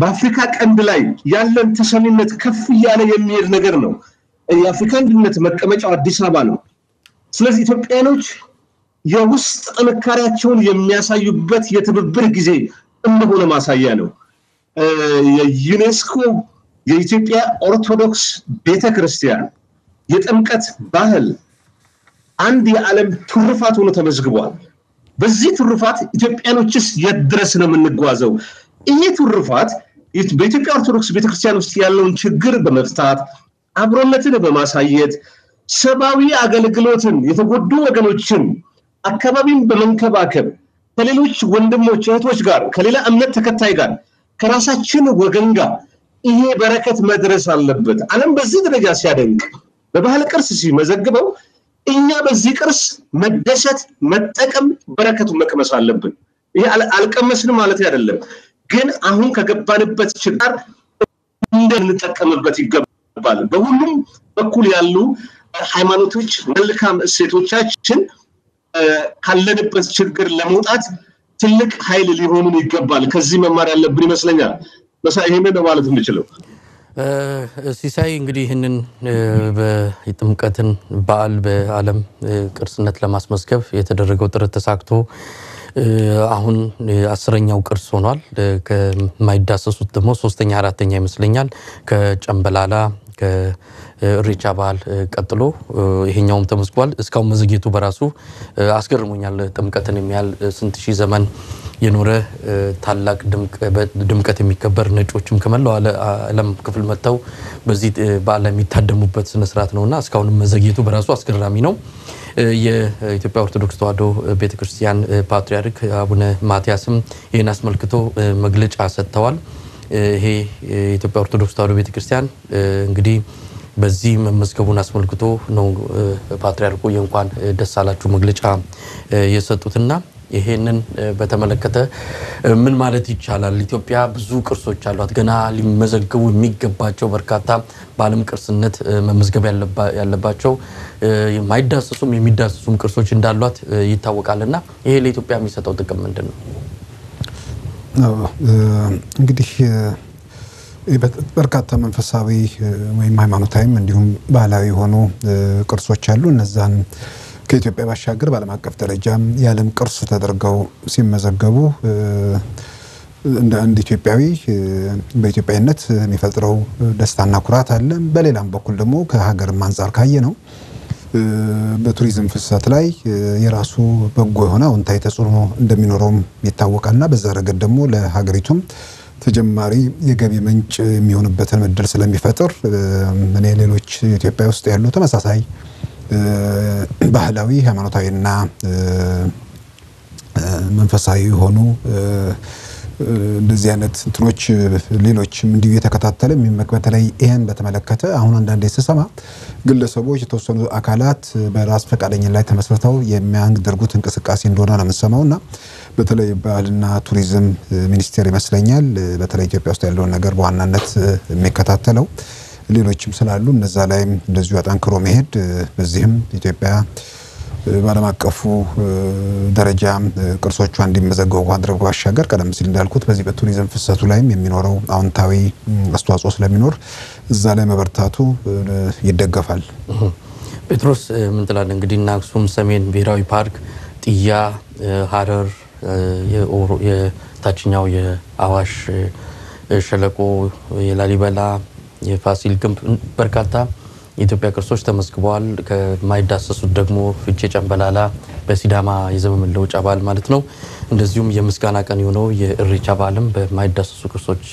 Speaker 2: በአፍሪካ ቀንድ ላይ ያለን ተሰሚነት ከፍ እያለ የሚሄድ ነገር ነው። የአፍሪካ አንድነት መቀመጫው አዲስ አበባ ነው። ስለዚህ ኢትዮጵያኖች የውስጥ ጥንካሬያቸውን የሚያሳዩበት የትብብር ጊዜ እንደሆነ ማሳያ ነው። የዩኔስኮ የኢትዮጵያ ኦርቶዶክስ ቤተ ክርስቲያን የጥምቀት ባህል አንድ የዓለም ትሩፋት ሆኖ ተመዝግቧል። በዚህ ትሩፋት ኢትዮጵያኖችስ የት ድረስ ነው የምንጓዘው? ይሄ ትሩፋት በኢትዮጵያ ኦርቶዶክስ ቤተክርስቲያን ውስጥ ያለውን ችግር በመፍታት አብሮነትን በማሳየት ሰብአዊ አገልግሎትን፣ የተጎዱ ወገኖችን፣ አካባቢን በመንከባከብ ከሌሎች ወንድሞች እህቶች ጋር ከሌላ እምነት ተከታይ ጋር ከራሳችን ወገን ጋር ይሄ በረከት መድረስ አለበት። ዓለም በዚህ ደረጃ ሲያደንቅ በባህል ቅርስ ሲመዘግበው እኛ በዚህ ቅርስ መደሰት፣ መጠቀም፣ በረከቱን መቅመስ አለብን። ይሄ አልቀመስንም ማለት አይደለም፣ ግን አሁን ከገባንበት ችግር እንደንጠቀምበት ይገባል። በሁሉም በኩል ያሉ ሃይማኖቶች መልካም እሴቶቻችን ካለንበት ችግር ለመውጣት ትልቅ ኃይል ሊሆኑን ይገባል። ከዚህ መማር ያለብን ይመስለኛል። ይህንን ማለት የምችለው
Speaker 1: ሲሳይ እንግዲህ ይህንን የጥምቀትን በዓል በዓለም ቅርስነት ለማስመዝገብ የተደረገው ጥረት ተሳክቶ አሁን አስረኛው ቅርስ ሆኗል። ከማይዳሰሱት ደግሞ ሶስተኛ አራተኛ ይመስለኛል ከጨምበላላ ከእሬቻ በዓል ቀጥሎ ይሄኛውም ተመዝግቧል። እስካሁን መዘግየቱ በራሱ አስገርሞኛል። ጥምቀትን የሚያህል ስንት ሺህ ዘመን የኖረ ታላቅ ድምቀት የሚከበር ነጮችም ከመላው ዓለም ክፍል መጥተው በዚህ በዓል የሚታደሙበት ስነስርዓት ነውና እስካሁንም መዘግየቱ በራሱ አስገራሚ ነው። የኢትዮጵያ ኦርቶዶክስ ተዋሕዶ ቤተክርስቲያን ፓትርያርክ አቡነ ማትያስም ይህን አስመልክቶ መግለጫ ሰጥተዋል። ይሄ የኢትዮጵያ ኦርቶዶክስ ተዋሕዶ ቤተክርስቲያን እንግዲህ በዚህ መመዝገቡን አስመልክቶ ነው ፓትርያርኩ የእንኳን ደስ አላችሁ መግለጫ የሰጡትና ይሄንን በተመለከተ ምን ማለት ይቻላል? ኢትዮጵያ ብዙ ቅርሶች አሏት። ገና ሊመዘገቡ የሚገባቸው በርካታ በዓለም ቅርስነት መመዝገብ ያለባቸው የማይዳሰሱም የሚዳሰሱም ቅርሶች እንዳሏት ይታወቃልና ይሄ ለኢትዮጵያ የሚሰጠው ጥቅም ምንድን ነው?
Speaker 3: እንግዲህ በርካታ መንፈሳዊ ወይም ሃይማኖታዊም እንዲሁም ባህላዊ የሆኑ ቅርሶች አሉ። እነዛን ከኢትዮጵያ ባሻገር በዓለም አቀፍ ደረጃም የዓለም ቅርስ ተደርገው ሲመዘገቡ እንደ አንድ ኢትዮጵያዊ በኢትዮጵያዊነት የሚፈጥረው ደስታና ኩራት አለ። በሌላም በኩል ደግሞ ከሀገርም አንጻር ካየ ነው በቱሪዝም ፍሰት ላይ የራሱ በጎ የሆነ አዎንታዊ ተጽዕኖ እንደሚኖረውም ይታወቃልና በዛ ረገድ ደግሞ ለሀገሪቱም ተጨማሪ የገቢ ምንጭ የሚሆንበትን እድል ስለሚፈጥር እኔ ሌሎች ኢትዮጵያ ውስጥ ያሉ ተመሳሳይ ባህላዊ ሃይማኖታዊና መንፈሳዊ የሆኑ እንደዚህ አይነት እንትኖች ሌሎችም እንዲሁ የተከታተለ በተለይ ይህን በተመለከተ አሁን አንዳንዴ ስሰማ ግለሰቦች የተወሰኑ አካላት በራስ ፈቃደኝነት ላይ ተመስርተው የሚያደርጉት እንቅስቃሴ እንደሆነ ነው የምንሰማው እና በተለይ ባህልና ቱሪዝም ሚኒስቴር ይመስለኛል በተለይ ኢትዮጵያ ውስጥ ያለውን ነገር በዋናነት የሚከታተለው ሌሎችም ስላሉ እነዛ ላይም እንደዚሁ አጠንክሮ መሄድ በዚህም ኢትዮጵያ በዓለም አቀፉ ደረጃ ቅርሶቿ እንዲመዘገቡ ማድረግ ባሻገር ቀደም ሲል እንዳልኩት በዚህ በቱሪዝም ፍሰቱ ላይም የሚኖረው አዎንታዊ አስተዋጽኦ ስለሚኖር እዛ ላይ መበርታቱ ይደገፋል።
Speaker 1: ጴጥሮስ ምን ትላለህ? እንግዲህ እና አክሱም ሰሜን ብሔራዊ ፓርክ፣ ጥያ፣ ሀረር፣ የታችኛው የአዋሽ ሸለቆ፣ የላሊበላ፣ የፋሲል ግንብ በርካታ የኢትዮጵያ ቅርሶች ተመዝግበዋል። ከማይዳሰሱት ደግሞ ፍቼ ጨምበላላ በሲዳማ የዘመን መለወጫ በዓል ማለት ነው። እንደዚሁም የምስጋና ቀን የሆነው የእሬቻ በዓልም በማይዳሰሱ ቅርሶች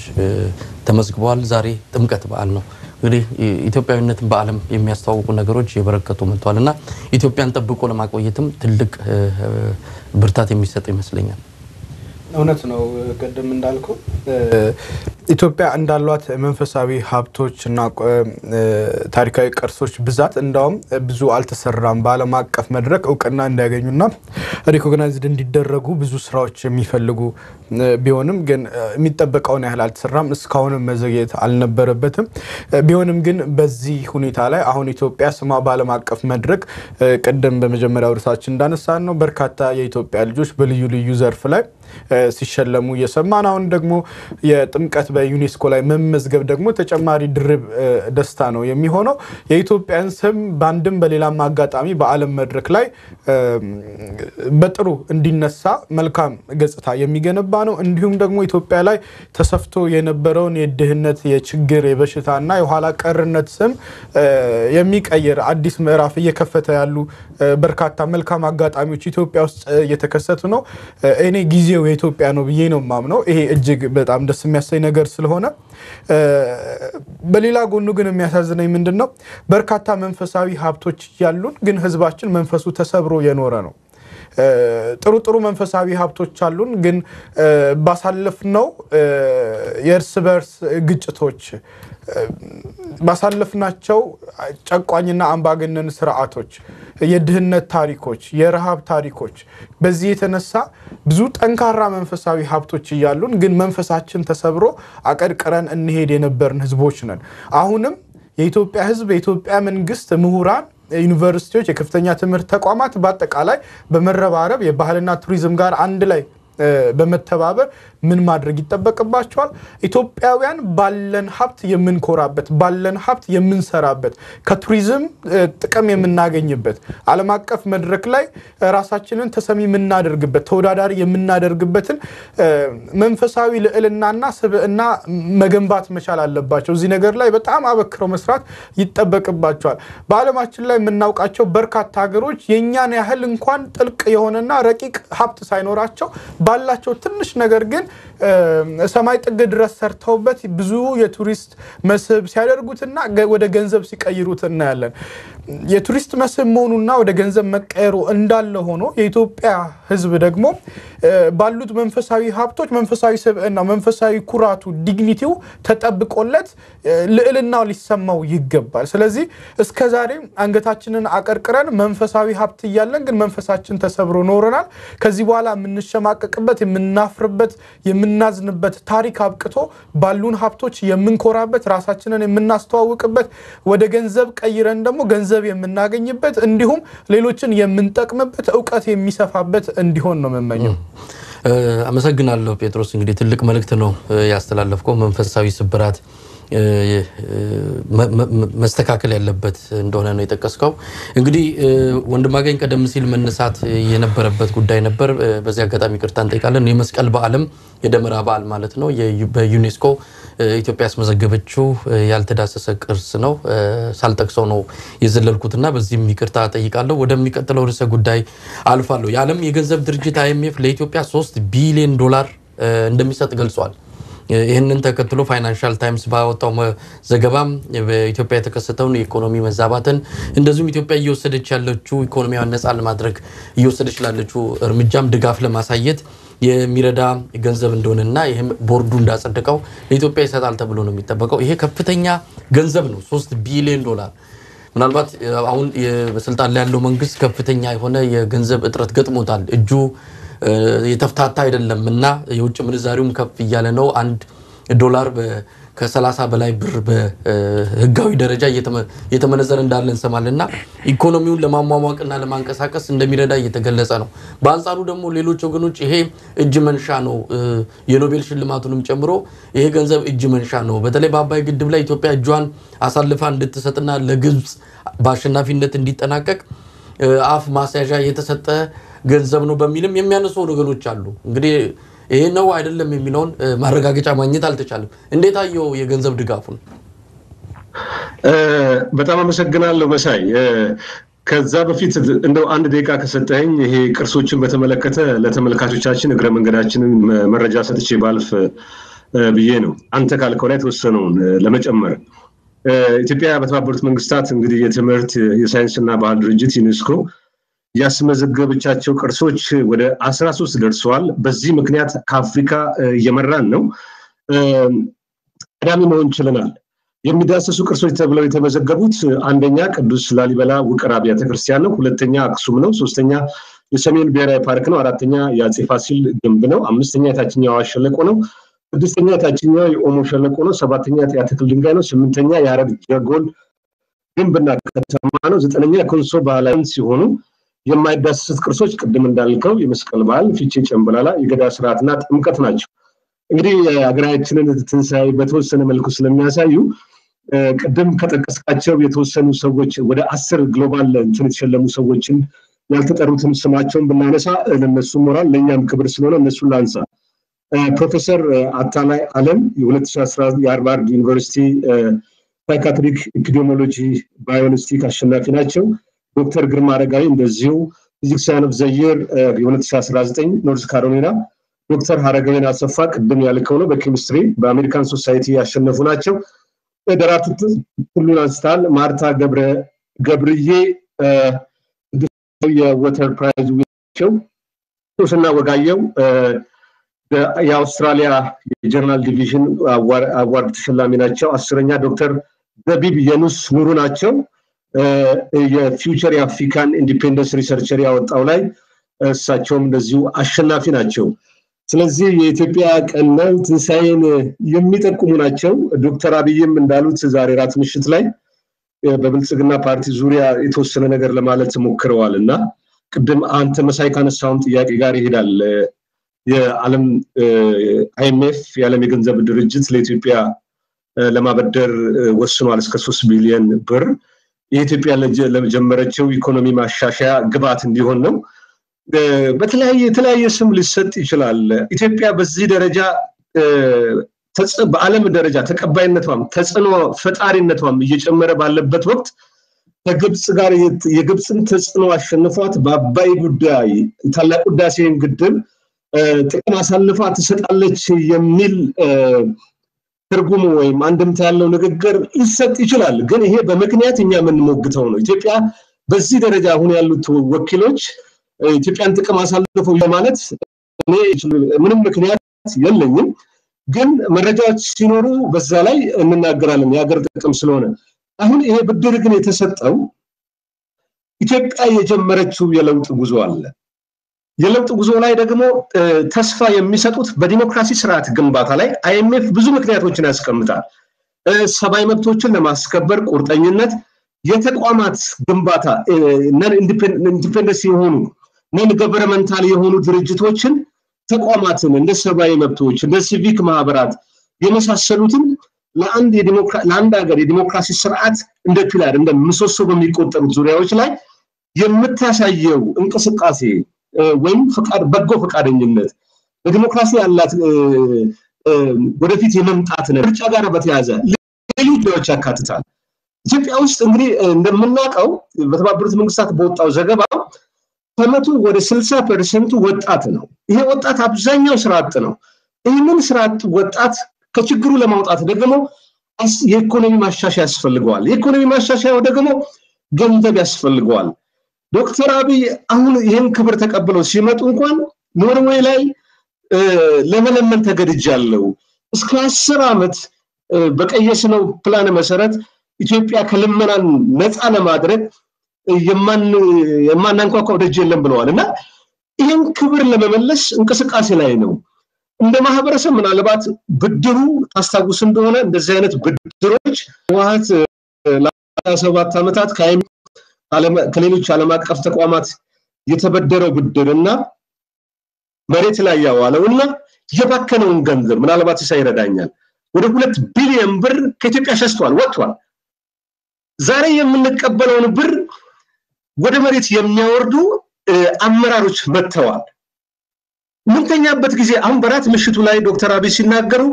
Speaker 1: ተመዝግበዋል። ዛሬ ጥምቀት በዓል ነው። እንግዲህ ኢትዮጵያዊነትን በዓለም የሚያስተዋውቁ ነገሮች የበረከቱ መጥተዋል እና ኢትዮጵያን ጠብቆ ለማቆየትም ትልቅ ብርታት የሚሰጥ ይመስለኛል።
Speaker 4: እውነት ነው። ቅድም እንዳልከው ኢትዮጵያ እንዳሏት መንፈሳዊ ሀብቶች እና ታሪካዊ ቅርሶች ብዛት እንዳውም ብዙ አልተሰራም። በዓለም አቀፍ መድረክ እውቅና እንዲያገኙና recognized እንዲደረጉ ብዙ ስራዎች የሚፈልጉ ቢሆንም ግን የሚጠበቀውን ያህል አልተሰራም። እስካሁንም መዘግየት አልነበረበትም። ቢሆንም ግን በዚህ ሁኔታ ላይ አሁን ኢትዮጵያ ስሟ በዓለም አቀፍ መድረክ ቅድም በመጀመሪያ ውርሳችን እንዳነሳን ነው በርካታ የኢትዮጵያ ልጆች በልዩ ልዩ ዘርፍ ላይ ሲሸለሙ እየሰማን አሁን ደግሞ የጥምቀት በዩኔስኮ ላይ መመዝገብ ደግሞ ተጨማሪ ድርብ ደስታ ነው የሚሆነው። የኢትዮጵያን ስም በአንድም በሌላም አጋጣሚ በዓለም መድረክ ላይ በጥሩ እንዲነሳ መልካም ገጽታ የሚገነባ ነው። እንዲሁም ደግሞ ኢትዮጵያ ላይ ተሰፍቶ የነበረውን የድህነት፣ የችግር፣ የበሽታና የኋላ ቀርነት ስም የሚቀይር አዲስ ምዕራፍ እየከፈተ ያሉ በርካታ መልካም አጋጣሚዎች ኢትዮጵያ ውስጥ እየተከሰቱ ነው። እኔ ጊዜው የኢትዮጵያ ነው ብዬ ነው የማምነው። ይሄ እጅግ በጣም ደስ የሚያሰኝ ነገር ስለሆነ በሌላ ጎኑ ግን የሚያሳዝነኝ ምንድን ነው በርካታ መንፈሳዊ ሀብቶች ያሉን ግን ህዝባችን መንፈሱ ተሰብሮ የኖረ ነው። ጥሩ ጥሩ መንፈሳዊ ሀብቶች አሉን፣ ግን ባሳለፍነው የእርስ በርስ ግጭቶች ባሳለፍናቸው ጨቋኝና አምባገነን ስርዓቶች፣ የድህነት ታሪኮች፣ የረሃብ ታሪኮች በዚህ የተነሳ ብዙ ጠንካራ መንፈሳዊ ሀብቶች እያሉን ግን መንፈሳችን ተሰብሮ አቀርቅረን እንሄድ የነበርን ህዝቦች ነን። አሁንም የኢትዮጵያ ህዝብ፣ የኢትዮጵያ መንግስት፣ ምሁራን ዩኒቨርሲቲዎች፣ የከፍተኛ ትምህርት ተቋማት በአጠቃላይ በመረባረብ የባህልና ቱሪዝም ጋር አንድ ላይ በመተባበር ምን ማድረግ ይጠበቅባቸዋል? ኢትዮጵያውያን ባለን ሀብት የምንኮራበት ባለን ሀብት የምንሰራበት ከቱሪዝም ጥቅም የምናገኝበት ዓለም አቀፍ መድረክ ላይ ራሳችንን ተሰሚ የምናደርግበት ተወዳዳሪ የምናደርግበትን መንፈሳዊ ልዕልናና ስብዕና መገንባት መቻል አለባቸው። እዚህ ነገር ላይ በጣም አበክረው መስራት ይጠበቅባቸዋል። በዓለማችን ላይ የምናውቃቸው በርካታ ሀገሮች የእኛን ያህል እንኳን ጥልቅ የሆነና ረቂቅ ሀብት ሳይኖራቸው ባላቸው ትንሽ ነገር ግን ሰማይ ጥግ ድረስ ሰርተውበት ብዙ የቱሪስት መስህብ ሲያደርጉትና ወደ ገንዘብ ሲቀይሩት እናያለን። የቱሪስት መስህብ መሆኑና ወደ ገንዘብ መቀየሩ እንዳለ ሆኖ የኢትዮጵያ ሕዝብ ደግሞ ባሉት መንፈሳዊ ሀብቶች መንፈሳዊ ስብዕና፣ መንፈሳዊ ኩራቱ፣ ዲግኒቲው ተጠብቆለት ልዕልናው ሊሰማው ይገባል። ስለዚህ እስከ ዛሬ አንገታችንን አቀርቅረን መንፈሳዊ ሀብት እያለን ግን መንፈሳችን ተሰብሮ ኖረናል። ከዚህ በኋላ የምንሸማቀቅበት የምናፍርበት የምናዝንበት ታሪክ አብቅቶ ባሉን ሀብቶች የምንኮራበት ራሳችንን የምናስተዋውቅበት ወደ ገንዘብ ቀይረን ደግሞ ገንዘብ የምናገኝበት እንዲሁም ሌሎችን የምንጠቅምበት እውቀት የሚሰፋበት እንዲሆን ነው የምመኘው።
Speaker 1: አመሰግናለሁ ጴጥሮስ። እንግዲህ ትልቅ መልእክት ነው ያስተላለፍከው። መንፈሳዊ ስብራት መስተካከል ያለበት እንደሆነ ነው የጠቀስከው። እንግዲህ ወንድማገኝ ቀደም ሲል መነሳት የነበረበት ጉዳይ ነበር። በዚህ አጋጣሚ ይቅርታ እንጠይቃለን። የመስቀል በዓልም የደመራ በዓል ማለት ነው በዩኔስኮ ኢትዮጵያ ያስመዘገበችው ያልተዳሰሰ ቅርስ ነው። ሳልጠቅሰው ነው የዘለልኩትና በዚህም ይቅርታ ጠይቃለሁ። ወደሚቀጥለው ርዕሰ ጉዳይ አልፋለሁ። የዓለም የገንዘብ ድርጅት አይኤምኤፍ ለኢትዮጵያ ሶስት ቢሊዮን ዶላር እንደሚሰጥ ገልጿል። ይህንን ተከትሎ ፋይናንሻል ታይምስ ባወጣው ዘገባም በኢትዮጵያ የተከሰተውን የኢኮኖሚ መዛባትን እንደዚሁም ኢትዮጵያ እየወሰደች ያለችው ኢኮኖሚዋን ነፃ ለማድረግ እየወሰደች ላለችው እርምጃም ድጋፍ ለማሳየት የሚረዳ ገንዘብ እንደሆነና ይህም ቦርዱ እንዳጸደቀው ለኢትዮጵያ ይሰጣል ተብሎ ነው የሚጠበቀው። ይሄ ከፍተኛ ገንዘብ ነው፣ ሶስት ቢሊዮን ዶላር። ምናልባት አሁን በስልጣን ላይ ያለው መንግስት ከፍተኛ የሆነ የገንዘብ እጥረት ገጥሞታል እጁ የተፍታታ አይደለም እና የውጭ ምንዛሪውም ከፍ እያለ ነው። አንድ ዶላር ከ30 በላይ ብር በህጋዊ ደረጃ እየተመነዘረ እንዳለ እንሰማለን እና ኢኮኖሚውን ለማሟሟቅና ለማንቀሳቀስ እንደሚረዳ እየተገለጸ ነው። በአንጻሩ ደግሞ ሌሎች ወገኖች ይሄ እጅ መንሻ ነው፣ የኖቤል ሽልማቱንም ጨምሮ ይሄ ገንዘብ እጅ መንሻ ነው፣ በተለይ በአባይ ግድብ ላይ ኢትዮጵያ እጇን አሳልፋ እንድትሰጥና ለግብፅ በአሸናፊነት እንዲጠናቀቅ አፍ ማስያዣ የተሰጠ ገንዘብ ነው በሚልም የሚያነሱ ወገኖች አሉ። እንግዲህ ይሄ ነው አይደለም የሚለውን ማረጋገጫ ማግኘት አልተቻለም። እንዴት አየው የገንዘብ ድጋፉን?
Speaker 2: በጣም አመሰግናለሁ መሳይ። ከዛ በፊት እንደው አንድ ደቂቃ ከሰጠኝ ይሄ ቅርሶችን በተመለከተ ለተመልካቾቻችን እግረ መንገዳችንን መረጃ ሰጥቼ ባልፍ ብዬ ነው። አንተ ካልከው ላይ የተወሰነውን ለመጨመር ኢትዮጵያ በተባበሩት መንግስታት እንግዲህ የትምህርት የሳይንስና ባህል ድርጅት ዩኔስኮ ያስመዘገበቻቸው ቅርሶች ወደ አስራ ሶስት ደርሰዋል። በዚህ ምክንያት ከአፍሪካ እየመራን ነው። ቀዳሚ መሆን ችለናል። የሚዳሰሱ ቅርሶች ተብለው የተመዘገቡት አንደኛ ቅዱስ ላሊበላ ውቅር አብያተ ክርስቲያን ነው። ሁለተኛ አክሱም ነው። ሶስተኛ የሰሜን ብሔራዊ ፓርክ ነው። አራተኛ የአፄ ፋሲል ግንብ ነው። አምስተኛ የታችኛው አዋሽ ሸለቆ ነው። ስድስተኛ የታችኛው የኦሞ ሸለቆ ነው። ሰባተኛ የትክል ድንጋይ ነው። ስምንተኛ የሀረር ጀጎል ግንብና ከተማ ነው። ዘጠነኛ ኮንሶ ባህላዊ ሲሆኑ የማይዳሰሱት ቅርሶች ቅድም እንዳልከው የመስቀል በዓል፣ ፊቼ ጨምበላላ፣ የገዳ ስርዓትና ጥምቀት ናቸው። እንግዲህ የሀገራችንን ትንሣኤ በተወሰነ መልኩ ስለሚያሳዩ ቅድም ከጠቀስካቸው የተወሰኑ ሰዎች ወደ አስር global እንትን የተሸለሙ ሰዎችን ያልተጠሩትን ስማቸውን ብናነሳ ለነሱ ሞራል ለእኛም ክብር ስለሆነ እነሱን ላንሳ። ፕሮፌሰር አታላይ አለም የ2011 የሃርቫርድ ዩኒቨርሲቲ ሳይካትሪክ ኢፒዲሞሎጂ ባዮሎጂስቲክ አሸናፊ ናቸው። ዶክተር ግርማ አረጋዊ እንደዚሁ ፊዚክስ ሳይን ኦፍ ዘየር የ2019 ኖርዝ ካሮሊና፣ ዶክተር ሀረገወይን አሰፋ ቅድም ያልከው ነው በኬሚስትሪ በአሜሪካን ሶሳይቲ ያሸነፉ ናቸው። ደራርቱ ሁሉን አንስታል። ማርታ ገብርዬ የወተር ፕራይዝ ናቸው። ሶስና ወጋየው የአውስትራሊያ የጀርናል ዲቪዥን አዋርድ ተሸላሚ ናቸው። አስረኛ ዶክተር ዘቢብ የኑስ ኑሩ ናቸው። የፊውቸር የአፍሪካን ኢንዲፔንደንስ ሪሰርቸር ያወጣው ላይ እሳቸውም እንደዚሁ አሸናፊ ናቸው። ስለዚህ የኢትዮጵያ ቀን ትንሣኤን የሚጠቁሙ ናቸው። ዶክተር አብይም እንዳሉት ዛሬ ራት ምሽት ላይ በብልጽግና ፓርቲ ዙሪያ የተወሰነ ነገር ለማለት ሞክረዋል እና ቅድም አንተ መሳይ ካነሳውን ጥያቄ ጋር ይሄዳል። የዓለም አይኤምኤፍ የዓለም የገንዘብ ድርጅት ለኢትዮጵያ ለማበደር ወስኗል እስከ ሶስት ቢሊዮን ብር የኢትዮጵያ ለጀመረችው ኢኮኖሚ ማሻሻያ ግብዓት እንዲሆን ነው። በተለያየ የተለያየ ስም ሊሰጥ ይችላል። ኢትዮጵያ በዚህ ደረጃ በዓለም ደረጃ ተቀባይነቷም ተጽዕኖ ፈጣሪነቷም እየጨመረ ባለበት ወቅት ከግብፅ ጋር የግብፅን ተጽዕኖ አሸንፏት በአባይ ጉዳይ ታላቁ ህዳሴን ግድብ ጥቅም አሳልፋ ትሰጣለች የሚል ትርጉም ወይም አንድምታ ያለው ንግግር ሊሰጥ ይችላል። ግን ይሄ በምክንያት እኛ የምንሞግተው ነው። ኢትዮጵያ በዚህ ደረጃ አሁን ያሉት ወኪሎች ኢትዮጵያን ጥቅም አሳልፈው ለማለት እኔ ምንም ምክንያት የለኝም። ግን መረጃዎች ሲኖሩ በዛ ላይ እንናገራለን፣ የሀገር ጥቅም ስለሆነ። አሁን ይሄ ብድር ግን የተሰጠው ኢትዮጵያ የጀመረችው የለውጥ ጉዞ አለ። የለውጥ ጉዞ ላይ ደግሞ ተስፋ የሚሰጡት በዲሞክራሲ ስርዓት ግንባታ ላይ አይኤምኤፍ ብዙ ምክንያቶችን ያስቀምጣል። ሰብአዊ መብቶችን ለማስከበር ቁርጠኝነት፣ የተቋማት ግንባታ independence የሆኑ non governmental የሆኑ ድርጅቶችን ተቋማትን እንደ ሰብአዊ መብቶች እንደ ሲቪክ ማህበራት የመሳሰሉትን ለአንድ ሀገር የዲሞክራሲ ስርዓት እንደ pillar እንደ ምሰሶ በሚቆጠሩት ዙሪያዎች ላይ የምታሳየው እንቅስቃሴ ወይም በጎ ፈቃደኝነት ለዲሞክራሲ ያላት ወደፊት የመምጣት ምርጫ ጋር በተያያዘ ሌሎች ጉዳዮች ያካትታል። ኢትዮጵያ ውስጥ እንግዲህ እንደምናውቀው በተባበሩት መንግስታት በወጣው ዘገባ ከመቶ ወደ ስልሳ percent ኡ ወጣት ነው። ይሄ ወጣት አብዛኛው ስራ አጥ ነው። ይህንን ስራ አጥ ወጣት ከችግሩ ለማውጣት ደግሞ የኢኮኖሚ ማሻሻያ ያስፈልገዋል። የኢኮኖሚ ማሻሻያው ደግሞ ገንዘብ ያስፈልገዋል። ዶክተር አብይ አሁን ይህን ክብር ተቀብለው ሲመጡ እንኳን ኖርዌይ ላይ ለመለመን ተገድጃለሁ እስከ አስር ዓመት በቀየስነው ፕላን መሰረት ኢትዮጵያ ከልመናን ነፃ ለማድረግ የማናንኳኳው ደጅ የለም ብለዋል እና ይህን ክብር ለመመለስ እንቅስቃሴ ላይ ነው። እንደ ማህበረሰብ ምናልባት ብድሩ ታስታውስ እንደሆነ እንደዚህ አይነት ብድሮች ህወሓት ለሀያ ሰባት ዓመታት ከሌሎች ዓለም አቀፍ ተቋማት የተበደረው ብድር እና መሬት ላይ ያዋለው እና የባከነውን ገንዘብ ምናልባት ይረዳኛል ወደ ሁለት ቢሊዮን ብር ከኢትዮጵያ ሸስቷል፣ ወጥቷል። ዛሬ የምንቀበለውን ብር ወደ መሬት የሚያወርዱ አመራሮች መጥተዋል። የምንተኛበት ጊዜ አሁን በራት ምሽቱ ላይ ዶክተር አብይ ሲናገሩ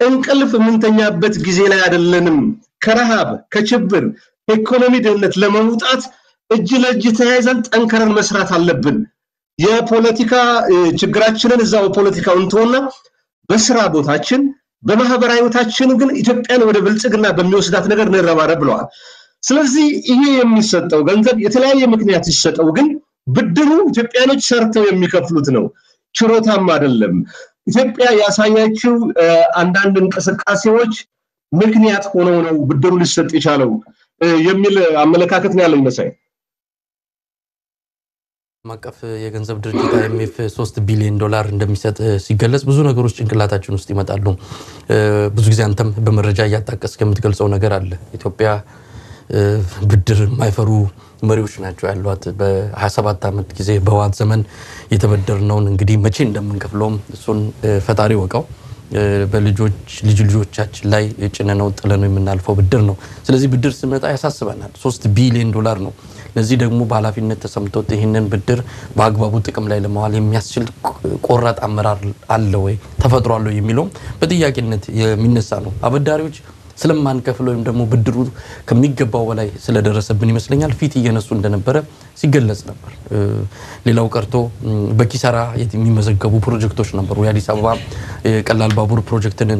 Speaker 2: እንቅልፍ የምንተኛበት ጊዜ ላይ አይደለንም። ከረሃብ ከችብር ከኢኮኖሚ ድህነት ለመውጣት እጅ ለእጅ ተያይዘን ጠንከረን መስራት አለብን። የፖለቲካ ችግራችንን እዛው ፖለቲካው እንተውና በስራ ቦታችን በማህበራዊ ህይወታችን ግን ኢትዮጵያን ወደ ብልጽግና በሚወስዳት ነገር እንረባረብ ብለዋል። ስለዚህ ይሄ የሚሰጠው ገንዘብ የተለያየ ምክንያት ሲሰጠው ግን ብድሩ ኢትዮጵያኖች ሰርተው የሚከፍሉት ነው፣ ችሮታም አይደለም። ኢትዮጵያ ያሳያችው አንዳንድ እንቅስቃሴዎች ምክንያት ሆነው ነው ብድሩ ሊሰጥ የቻለው የሚል አመለካከት ነው ያለኝ መሳይ።
Speaker 1: ዓለም የገንዘብ ድርጅት አይኤምኤፍ ሶስት ቢሊዮን ዶላር እንደሚሰጥ ሲገለጽ ብዙ ነገሮች ጭንቅላታችን ውስጥ ይመጣሉ። ብዙ ጊዜ አንተም በመረጃ እያጣቀስ ከምትገልጸው ነገር አለ። ኢትዮጵያ ብድር የማይፈሩ መሪዎች ናቸው ያሏት። በ27 ዓመት ጊዜ በህወሓት ዘመን የተበደርነውን እንግዲህ መቼ እንደምንከፍለውም እሱን ፈጣሪ ወቀው በልጆች ልጅ ልጆቻችን ላይ ጭነነው ጥለነው የምናልፈው ብድር ነው። ስለዚህ ብድር ስመጣ ያሳስበናል። ሶስት ቢሊዮን ዶላር ነው። ለዚህ ደግሞ በኃላፊነት ተሰምቶት ይህንን ብድር በአግባቡ ጥቅም ላይ ለማዋል የሚያስችል ቆራጥ አመራር አለ ወይ ተፈጥሯል የሚለውም በጥያቄነት የሚነሳ ነው። አበዳሪዎች ስለማንከፍል ወይም ደግሞ ብድሩ ከሚገባው በላይ ስለደረሰብን ይመስለኛል ፊት እየነሱ እንደነበረ ሲገለጽ ነበር። ሌላው ቀርቶ በኪሳራ የሚመዘገቡ ፕሮጀክቶች ነበሩ። የአዲስ አበባ ቀላል ባቡር ፕሮጀክትን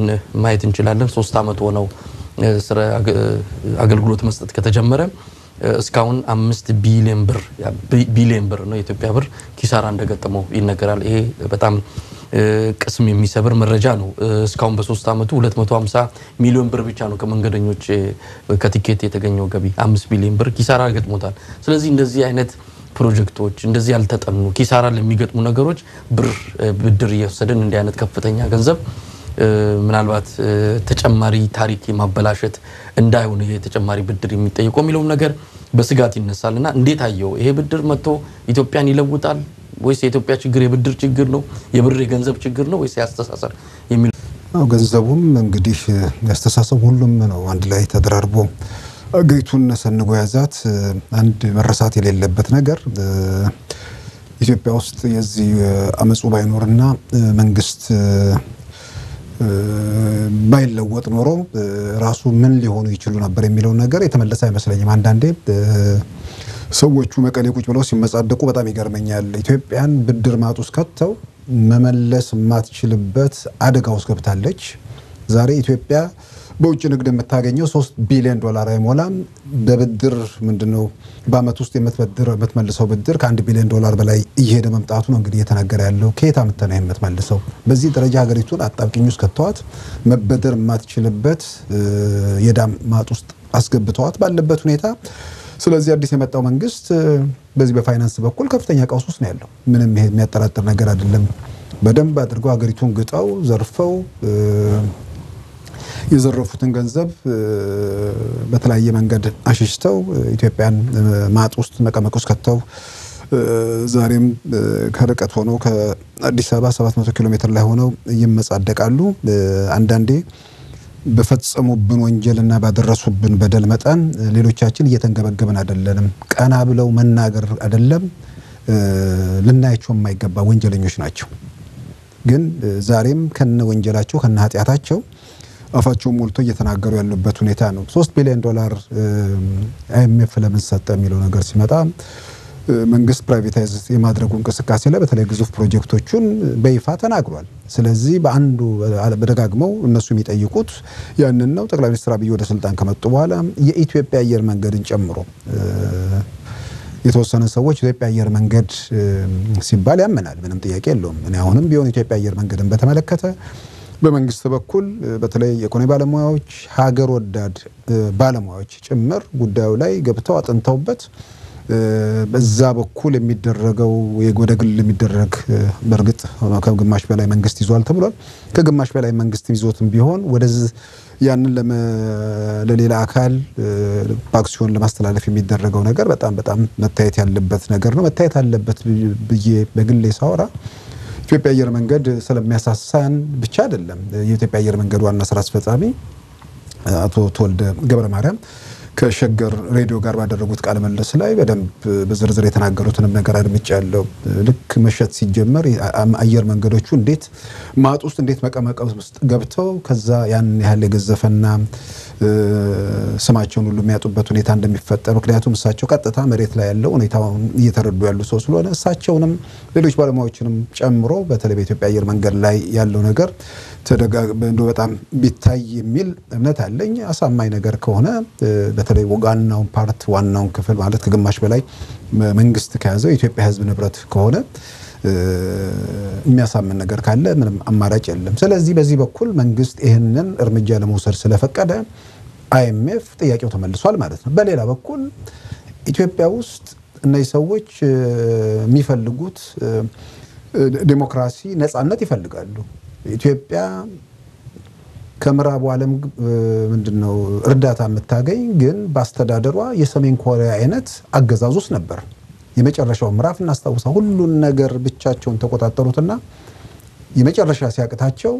Speaker 1: ማየት እንችላለን። ሶስት ዓመት ሆነው አገልግሎት መስጠት ከተጀመረ እስካሁን አምስት ቢሊዮን ብር ቢሊዮን ብር ነው የኢትዮጵያ ብር ኪሳራ እንደገጠመው ይነገራል። ይሄ በጣም ቅስም የሚሰብር መረጃ ነው። እስካሁን በሶስት ዓመቱ 250 ሚሊዮን ብር ብቻ ነው ከመንገደኞች ከቲኬት የተገኘው ገቢ አምስት ቢሊዮን ብር ኪሳራ ገጥሞታል። ስለዚህ እንደዚህ አይነት ፕሮጀክቶች እንደዚህ ያልተጠኑ ኪሳራ ለሚገጥሙ ነገሮች ብር ብድር እየወሰድን እንዲህ አይነት ከፍተኛ ገንዘብ ምናልባት ተጨማሪ ታሪክ የማበላሸት እንዳይሆን ተጨማሪ ብድር የሚጠይቀው የሚለውም ነገር በስጋት ይነሳል እና እንዴት አየው? ይሄ ብድር መጥቶ ኢትዮጵያን ይለውጣል ወይስ የኢትዮጵያ ችግር የብድር ችግር ነው? የብር የገንዘብ ችግር ነው ወይስ ያስተሳሰር የሚለው
Speaker 3: ገንዘቡም እንግዲህ ያስተሳሰብ ሁሉም ነው አንድ ላይ ተደራርቦ አገሪቱን ሰንጎ ያዛት። አንድ መረሳት የሌለበት ነገር ኢትዮጵያ ውስጥ የዚህ አመፁ ባይኖርና መንግስት ባይለወጥ ኖሮ ራሱ ምን ሊሆኑ ይችሉ ነበር የሚለውን ነገር የተመለሰ አይመስለኝም። አንዳንዴ ሰዎቹ መቀሌ ቁጭ ብለው ሲመጻደቁ በጣም ይገርመኛል። ኢትዮጵያን ብድር ማጥ ውስጥ ከተው መመለስ የማትችልበት አደጋ ውስጥ ገብታለች። ዛሬ ኢትዮጵያ በውጭ ንግድ የምታገኘው ሶስት ቢሊዮን ዶላር አይሞላም። በብድር ምንድነው በአመት ውስጥ የምትመልሰው ብድር ከአንድ ቢሊዮን ዶላር በላይ እየሄደ መምጣቱ ነው እንግዲህ እየተነገረ ያለው። ከየት አምጥተህ ነው የምትመልሰው? በዚህ ደረጃ ሀገሪቱን አጣብቂኝ ውስጥ ከተዋት መበደር የማትችልበት የዳም ማጥ ውስጥ አስገብተዋት ባለበት ሁኔታ ስለዚህ አዲስ የመጣው መንግስት በዚህ በፋይናንስ በኩል ከፍተኛ ቀውስ ውስጥ ነው ያለው። ምንም ይሄ የሚያጠራጥር ነገር አይደለም። በደንብ አድርገው ሀገሪቱን ግጠው ዘርፈው የዘረፉትን ገንዘብ በተለያየ መንገድ አሽሽተው ኢትዮጵያን ማጥ ውስጥ መቀመቅ ውስጥ ከተው ዛሬም ከርቀት ሆነው ከአዲስ አበባ 700 ኪሎ ሜትር ላይ ሆነው ይመጻደቃሉ። አንዳንዴ በፈጸሙብን ወንጀልና ባደረሱብን በደል መጠን ሌሎቻችን እየተንገበገብን አይደለንም። ቀና ብለው መናገር አይደለም ልናያቸው የማይገባ ወንጀለኞች ናቸው። ግን ዛሬም ከነ ወንጀላቸው ከነ ኃጢአታቸው አፋቸውን ሞልቶ እየተናገሩ ያሉበት ሁኔታ ነው። ሶስት ቢሊዮን ዶላር አይኤምኤፍ ለምን ሰጠ የሚለው ነገር ሲመጣ መንግስት privatize የማድረጉ እንቅስቃሴ ላይ በተለይ ግዙፍ ፕሮጀክቶቹን በይፋ ተናግሯል። ስለዚህ በአንዱ በደጋግመው እነሱ የሚጠይቁት ያንን ነው። ጠቅላይ ሚኒስትር አብይ ወደ ስልጣን ከመጡ በኋላ የኢትዮጵያ አየር መንገድን ጨምሮ የተወሰነ ሰዎች ኢትዮጵያ አየር መንገድ ሲባል ያመናል፣ ምንም ጥያቄ የለውም። እኔ አሁንም ቢሆን ኢትዮጵያ አየር መንገድን በተመለከተ በመንግስት በኩል በተለይ የኢኮኖሚ ባለሙያዎች፣ ሀገር ወዳድ ባለሙያዎች ጭምር ጉዳዩ ላይ ገብተው አጥንተውበት በዛ በኩል የሚደረገው ወደ ግል የሚደረግ በእርግጥ ከግማሽ በላይ መንግስት ይዟል ተብሏል። ከግማሽ በላይ መንግስት ይዞትም ቢሆን ወደዚህ ያንን ለሌላ አካል በአክሲዮን ለማስተላለፍ የሚደረገው ነገር በጣም በጣም መታየት ያለበት ነገር ነው። መታየት አለበት ብዬ በግሌ ሳወራ ኢትዮጵያ አየር መንገድ ስለሚያሳሳን ብቻ አይደለም። የኢትዮጵያ አየር መንገድ ዋና ስራ አስፈጻሚ አቶ ተወልደ ገብረ ማርያም ከሸገር ሬዲዮ ጋር ባደረጉት ቃለ ምልልስ ላይ በደንብ በዝርዝር የተናገሩትንም ነገር አድምጫለሁ። ልክ መሸጥ ሲጀመር አየር መንገዶቹ እንዴት ማጥ ውስጥ እንዴት መቀመቀ ውስጥ ገብተው ከዛ ያን ያህል የገዘፈና ስማቸውን ሁሉ የሚያጡበት ሁኔታ እንደሚፈጠር ምክንያቱም እሳቸው ቀጥታ መሬት ላይ ያለው ሁኔታውን እየተረዱ ያሉ ሰው ስለሆነ እሳቸውንም ሌሎች ባለሙያዎችንም ጨምሮ በተለይ በኢትዮጵያ አየር መንገድ ላይ ያለው ነገር ተደጋግሞ በጣም ቢታይ የሚል እምነት አለኝ። አሳማኝ ነገር ከሆነ በተለይ ዋናውን part ዋናውን ክፍል ማለት ከግማሽ በላይ መንግስት ከያዘው የኢትዮጵያ ሕዝብ ንብረት ከሆነ የሚያሳምን ነገር ካለ ምንም አማራጭ የለም። ስለዚህ በዚህ በኩል መንግስት ይህንን እርምጃ ለመውሰድ ስለፈቀደ አይኤምኤፍ ጥያቄው ተመልሷል ማለት ነው። በሌላ በኩል ኢትዮጵያ ውስጥ እነዚህ ሰዎች የሚፈልጉት ዴሞክራሲ፣ ነጻነት ይፈልጋሉ። ኢትዮጵያ ከምዕራቡ ዓለም ምንድን ነው እርዳታ የምታገኝ ግን በአስተዳደሯ የሰሜን ኮሪያ አይነት አገዛዝ ውስጥ ነበር። የመጨረሻው ምዕራፍ እናስታውሳ ሁሉን ነገር ብቻቸውን ተቆጣጠሩትና የመጨረሻ ሲያቅታቸው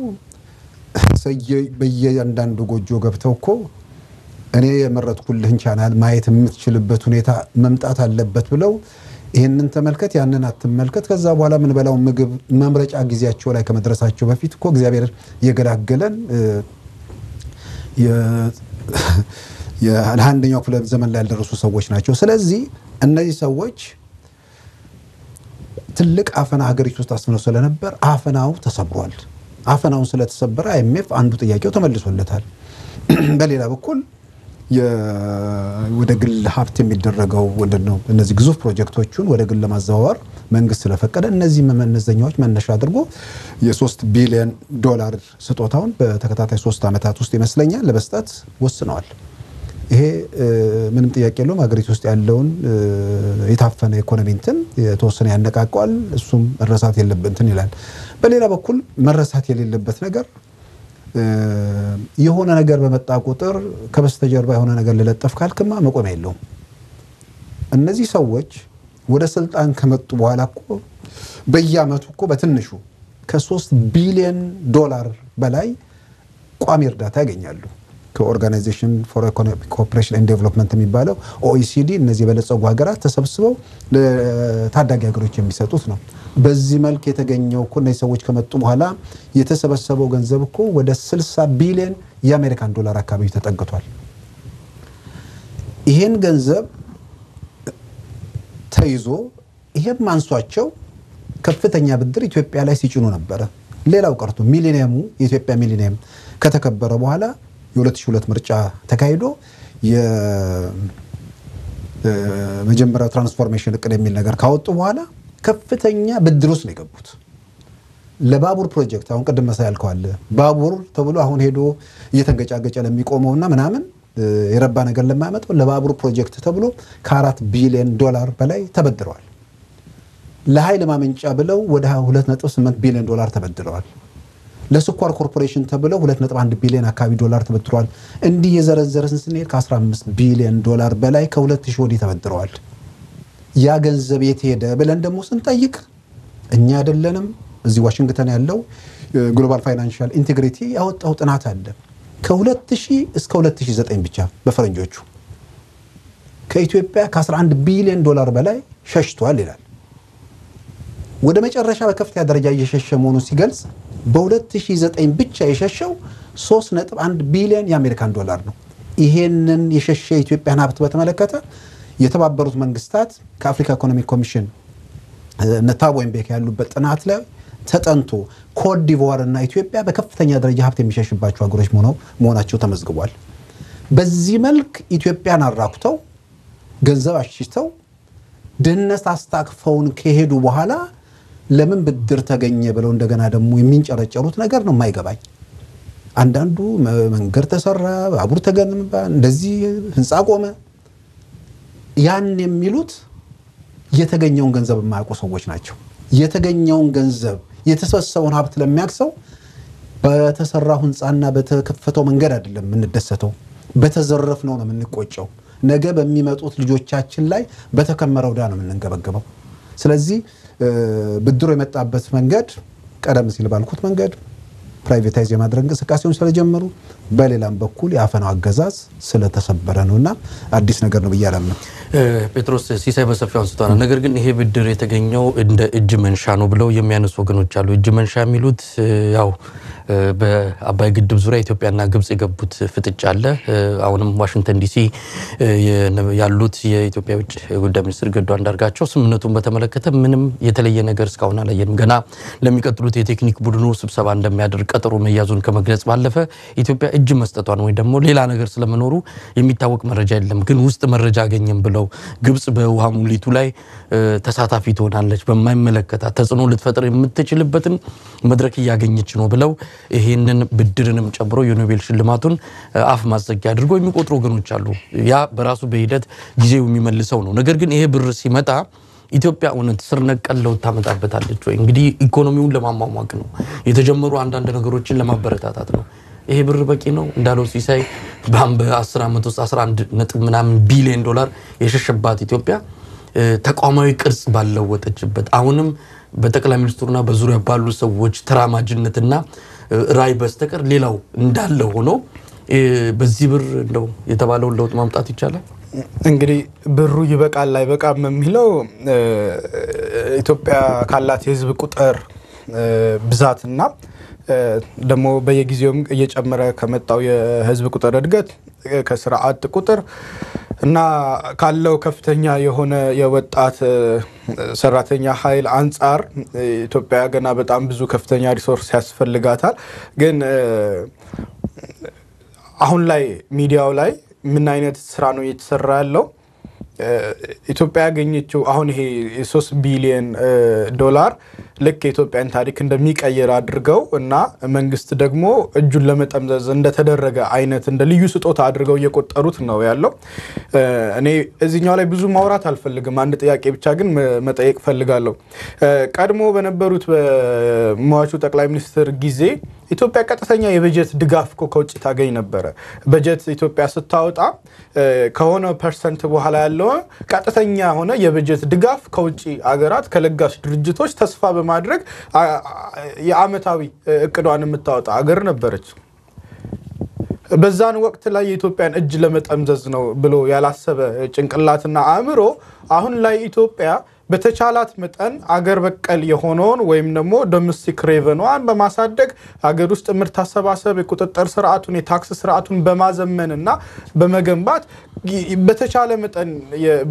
Speaker 3: በየአንዳንዱ ጎጆ ገብተው እኮ እኔ የመረጥኩልህን ቻናል ማየት የምትችልበት ሁኔታ መምጣት አለበት ብለው ይህንን ተመልከት፣ ያንን አትመልከት። ከዛ በኋላ የምንበላው ምግብ መምረጫ ጊዜያቸው ላይ ከመድረሳቸው በፊት እኮ እግዚአብሔር የገላገለን ለአንደኛው ክፍለ ዘመን ላይ ያልደረሱ ሰዎች ናቸው። ስለዚህ እነዚህ ሰዎች ትልቅ አፈና ሀገሪቱ ውስጥ አስፍነው ስለነበር አፈናው ተሰብሯል። አፈናውን ስለተሰበረ አይኤምኤፍ አንዱ ጥያቄው ተመልሶለታል። በሌላ በኩል ወደ ግል ሀብት የሚደረገው ምንድን ነው? እነዚህ ግዙፍ ፕሮጀክቶቹን ወደ ግል ለማዘዋወር መንግስት ስለፈቀደ እነዚህ መመዘኛዎች መነሻ አድርጎ የሶስት ቢሊዮን ዶላር ስጦታውን በተከታታይ ሶስት ዓመታት ውስጥ ይመስለኛል ለመስጠት ወስነዋል። ይሄ ምንም ጥያቄ የለውም። ሀገሪቱ ውስጥ ያለውን የታፈነ ኢኮኖሚ እንትን የተወሰነ ያነቃቀዋል። እሱም መረሳት የለበት እንትን ይላል። በሌላ በኩል መረሳት የሌለበት ነገር የሆነ ነገር በመጣ ቁጥር ከበስተጀርባ የሆነ ነገር ልለጥፍ ካልክማ መቆሚያ የለውም። እነዚህ ሰዎች ወደ ስልጣን ከመጡ በኋላ እኮ በየአመቱ እኮ በትንሹ ከሶስት ቢሊዮን ዶላር በላይ ቋሚ እርዳታ ያገኛሉ። ከ Organization for Economic Cooperation and Development የሚባለው ኦኢሲዲ፣ እነዚህ የበለጸጉ ሀገራት ተሰብስበው ለታዳጊ ሀገሮች የሚሰጡት ነው። በዚህ መልክ የተገኘው እኮ እነዚህ ሰዎች ከመጡ በኋላ የተሰበሰበው ገንዘብ እኮ ወደ 60 ቢሊዮን የአሜሪካን ዶላር አካባቢ ተጠግቷል። ይሄን ገንዘብ ተይዞ ይሄም አንሷቸው ከፍተኛ ብድር ኢትዮጵያ ላይ ሲጭኑ ነበረ። ሌላው ቀርቶ ሚሊኒየሙ የኢትዮጵያ ሚሊኒየም ከተከበረ በኋላ የ2002 ምርጫ ተካሂዶ የመጀመሪያው ትራንስፎርሜሽን እቅድ የሚል ነገር ካወጡ በኋላ ከፍተኛ ብድር ውስጥ ነው የገቡት። ለባቡር ፕሮጀክት አሁን ቅድም መሳይ ያልከዋል ባቡር ተብሎ አሁን ሄዶ እየተንገጫገጨ ለሚቆመውና ምናምን የረባ ነገር ለማያመጣው ለባቡር ፕሮጀክት ተብሎ ከአራት ቢሊዮን ዶላር በላይ ተበድረዋል። ለኃይል ማመንጫ ብለው ወደ 2.8 ቢሊዮን ዶላር ተበድረዋል። ለስኳር ኮርፖሬሽን ተብለው 2.1 ቢሊዮን አካባቢ ዶላር ተበድረዋል። እንዲህ የዘረዘርን ስንሄድ ከ15 ቢሊዮን ዶላር በላይ ከ2000 ወዲህ ተበድረዋል። ያ ገንዘብ የት ሄደ ብለን ደግሞ ስንጠይቅ እኛ አይደለንም። እዚህ ዋሽንግተን ያለው Global Financial Integrity ያወጣው ጥናት አለ። ከ2000 እስከ 2009 ብቻ በፈረንጆቹ ከኢትዮጵያ ከ11 ቢሊዮን ዶላር በላይ ሸሽቷል ይላል። ወደ መጨረሻ በከፍተኛ ደረጃ እየሸሸ መሆኑን ሲገልጽ በ2009 ብቻ የሸሸው 3.1 ቢሊዮን የአሜሪካን ዶላር ነው። ይሄንን የሸሸ የኢትዮጵያን ሀብት በተመለከተ የተባበሩት መንግስታት ከአፍሪካ Economic Commission ታቦ ምቤኪ ያሉበት ጥናት ላይ ተጠንቶ ኮት እና ኢትዮጵያ በከፍተኛ ደረጃ ሀብት የሚሸሽባቸው ሀገሮች መሆናቸው ተመዝግቧል። በዚህ መልክ ኢትዮጵያን አራቁተው ገንዘብ አሽሽተው ድህነት አስታቅፈውን ከሄዱ በኋላ ለምን ብድር ተገኘ ብለው እንደገና ደግሞ የሚንጨረጨሩት ነገር ነው የማይገባኝ። አንዳንዱ መንገድ ተሰራ፣ ባቡር ተገነባ፣ እንደዚህ ህንፃ ቆመ። ያን የሚሉት የተገኘውን ገንዘብ የማያውቁ ሰዎች ናቸው። የተገኘውን ገንዘብ የተሰበሰበውን ሀብት ለሚያቅሰው በተሰራው ህንፃና በተከፈተው መንገድ አይደለም የምንደሰተው፣ በተዘረፍነው ነው የምንቆጨው። ነገ በሚመጡት ልጆቻችን ላይ በተከመረው ዕዳ ነው የምንንገበገበው። ስለዚህ ብድሩ የመጣበት መንገድ ቀደም ሲል ባልኩት መንገድ privatize የማድረግ እንቅስቃሴውን ስለጀመሩ፣ በሌላም በኩል የአፈናው አገዛዝ ስለተሰበረ ነው እና አዲስ ነገር ነው ብዬ አላምንም።
Speaker 1: ጴጥሮስ ሲሳይ በሰፊው አንስቷል። ነገር ግን ይሄ ብድር የተገኘው እንደ እጅ መንሻ ነው ብለው የሚያነሱ ወገኖች አሉ። እጅ መንሻ የሚሉት ያው በአባይ ግድብ ዙሪያ ኢትዮጵያና ግብጽ የገቡት ፍጥጫ አለ። አሁንም ዋሽንግተን ዲሲ ያሉት የኢትዮጵያ ውጭ ጉዳይ ሚኒስትር ገዱ አንዳርጋቸው ስምምነቱን በተመለከተ ምንም የተለየ ነገር እስካሁን አላየንም፣ ገና ለሚቀጥሉት የቴክኒክ ቡድኑ ስብሰባ እንደሚያደርግ ቀጠሮ መያዙን ከመግለጽ ባለፈ ኢትዮጵያ እጅ መስጠቷን ወይ ደግሞ ሌላ ነገር ስለመኖሩ የሚታወቅ መረጃ የለም። ግን ውስጥ መረጃ አገኘም ብለው ግብጽ በውሃ ሙሊቱ ላይ ተሳታፊ ትሆናለች፣ በማይመለከታት ተጽዕኖ ልትፈጥር የምትችልበትን መድረክ እያገኘች ነው ብለው ይህንን ብድርንም ጨምሮ የኖቤል ሽልማቱን አፍ ማዘጊያ አድርገው የሚቆጥሩ ወገኖች አሉ። ያ በራሱ በሂደት ጊዜው የሚመልሰው ነው። ነገር ግን ይሄ ብር ሲመጣ ኢትዮጵያ እውነት ስር ነቀል ለውጥ ታመጣበታለች ወይ? እንግዲህ ኢኮኖሚውን ለማሟሟቅ ነው፣ የተጀመሩ አንዳንድ ነገሮችን ለማበረታታት ነው። ይሄ ብር በቂ ነው እንዳለው ሲሳይ በ10 ዓመት ውስጥ 11 ነጥብ ምናምን ቢሊዮን ዶላር የሸሸባት ኢትዮጵያ ተቋማዊ ቅርጽ ባለወጠችበት አሁንም በጠቅላይ ሚኒስትሩና በዙሪያ ባሉ ሰዎች ተራማጅነትና ራዕይ በስተቀር ሌላው እንዳለ ሆኖ በዚህ ብር እንደው የተባለውን ለውጥ ማምጣት ይቻላል።
Speaker 4: እንግዲህ ብሩ ይበቃል አይበቃም የሚለው ኢትዮጵያ ካላት የሕዝብ ቁጥር ብዛትና ደግሞ በየጊዜውም እየጨመረ ከመጣው የሕዝብ ቁጥር እድገት ከስራ አጥ ቁጥር እና ካለው ከፍተኛ የሆነ የወጣት ሰራተኛ ኃይል አንጻር ኢትዮጵያ ገና በጣም ብዙ ከፍተኛ resource ያስፈልጋታል። ግን አሁን ላይ ሚዲያው ላይ ምን አይነት ስራ ነው እየተሰራ ያለው? ኢትዮጵያ ያገኘችው አሁን ይሄ የሶስት ቢሊዮን ዶላር ልክ የኢትዮጵያን ታሪክ እንደሚቀይር አድርገው እና መንግስት ደግሞ እጁን ለመጠምዘዝ እንደተደረገ አይነት እንደ ልዩ ስጦታ አድርገው እየቆጠሩት ነው ያለው። እኔ እዚህኛው ላይ ብዙ ማውራት አልፈልግም። አንድ ጥያቄ ብቻ ግን መጠየቅ ፈልጋለሁ። ቀድሞ በነበሩት በሟቹ ጠቅላይ ሚኒስትር ጊዜ ኢትዮጵያ ቀጥተኛ የበጀት ድጋፍ እኮ ከውጭ ታገኝ ነበረ። በጀት ኢትዮጵያ ስታወጣ ከሆነ percent በኋላ ያለው ቀጥተኛ ሆነ የበጀት ድጋፍ ከውጭ አገራት ከለጋሽ ድርጅቶች ተስፋ በማድረግ የአመታዊ እቅዷን የምታወጣ አገር ነበረች። በዛን ወቅት ላይ የኢትዮጵያን እጅ ለመጠምዘዝ ነው ብሎ ያላሰበ ጭንቅላትና አእምሮ አሁን ላይ ኢትዮጵያ በተቻላት መጠን አገር በቀል የሆነውን ወይም ደግሞ ዶሜስቲክ ሬቨኗን በማሳደግ አገር ውስጥ ምርት አሰባሰብ የቁጥጥር ስርዓቱን የታክስ ስርዓቱን በማዘመን እና በመገንባት በተቻለ መጠን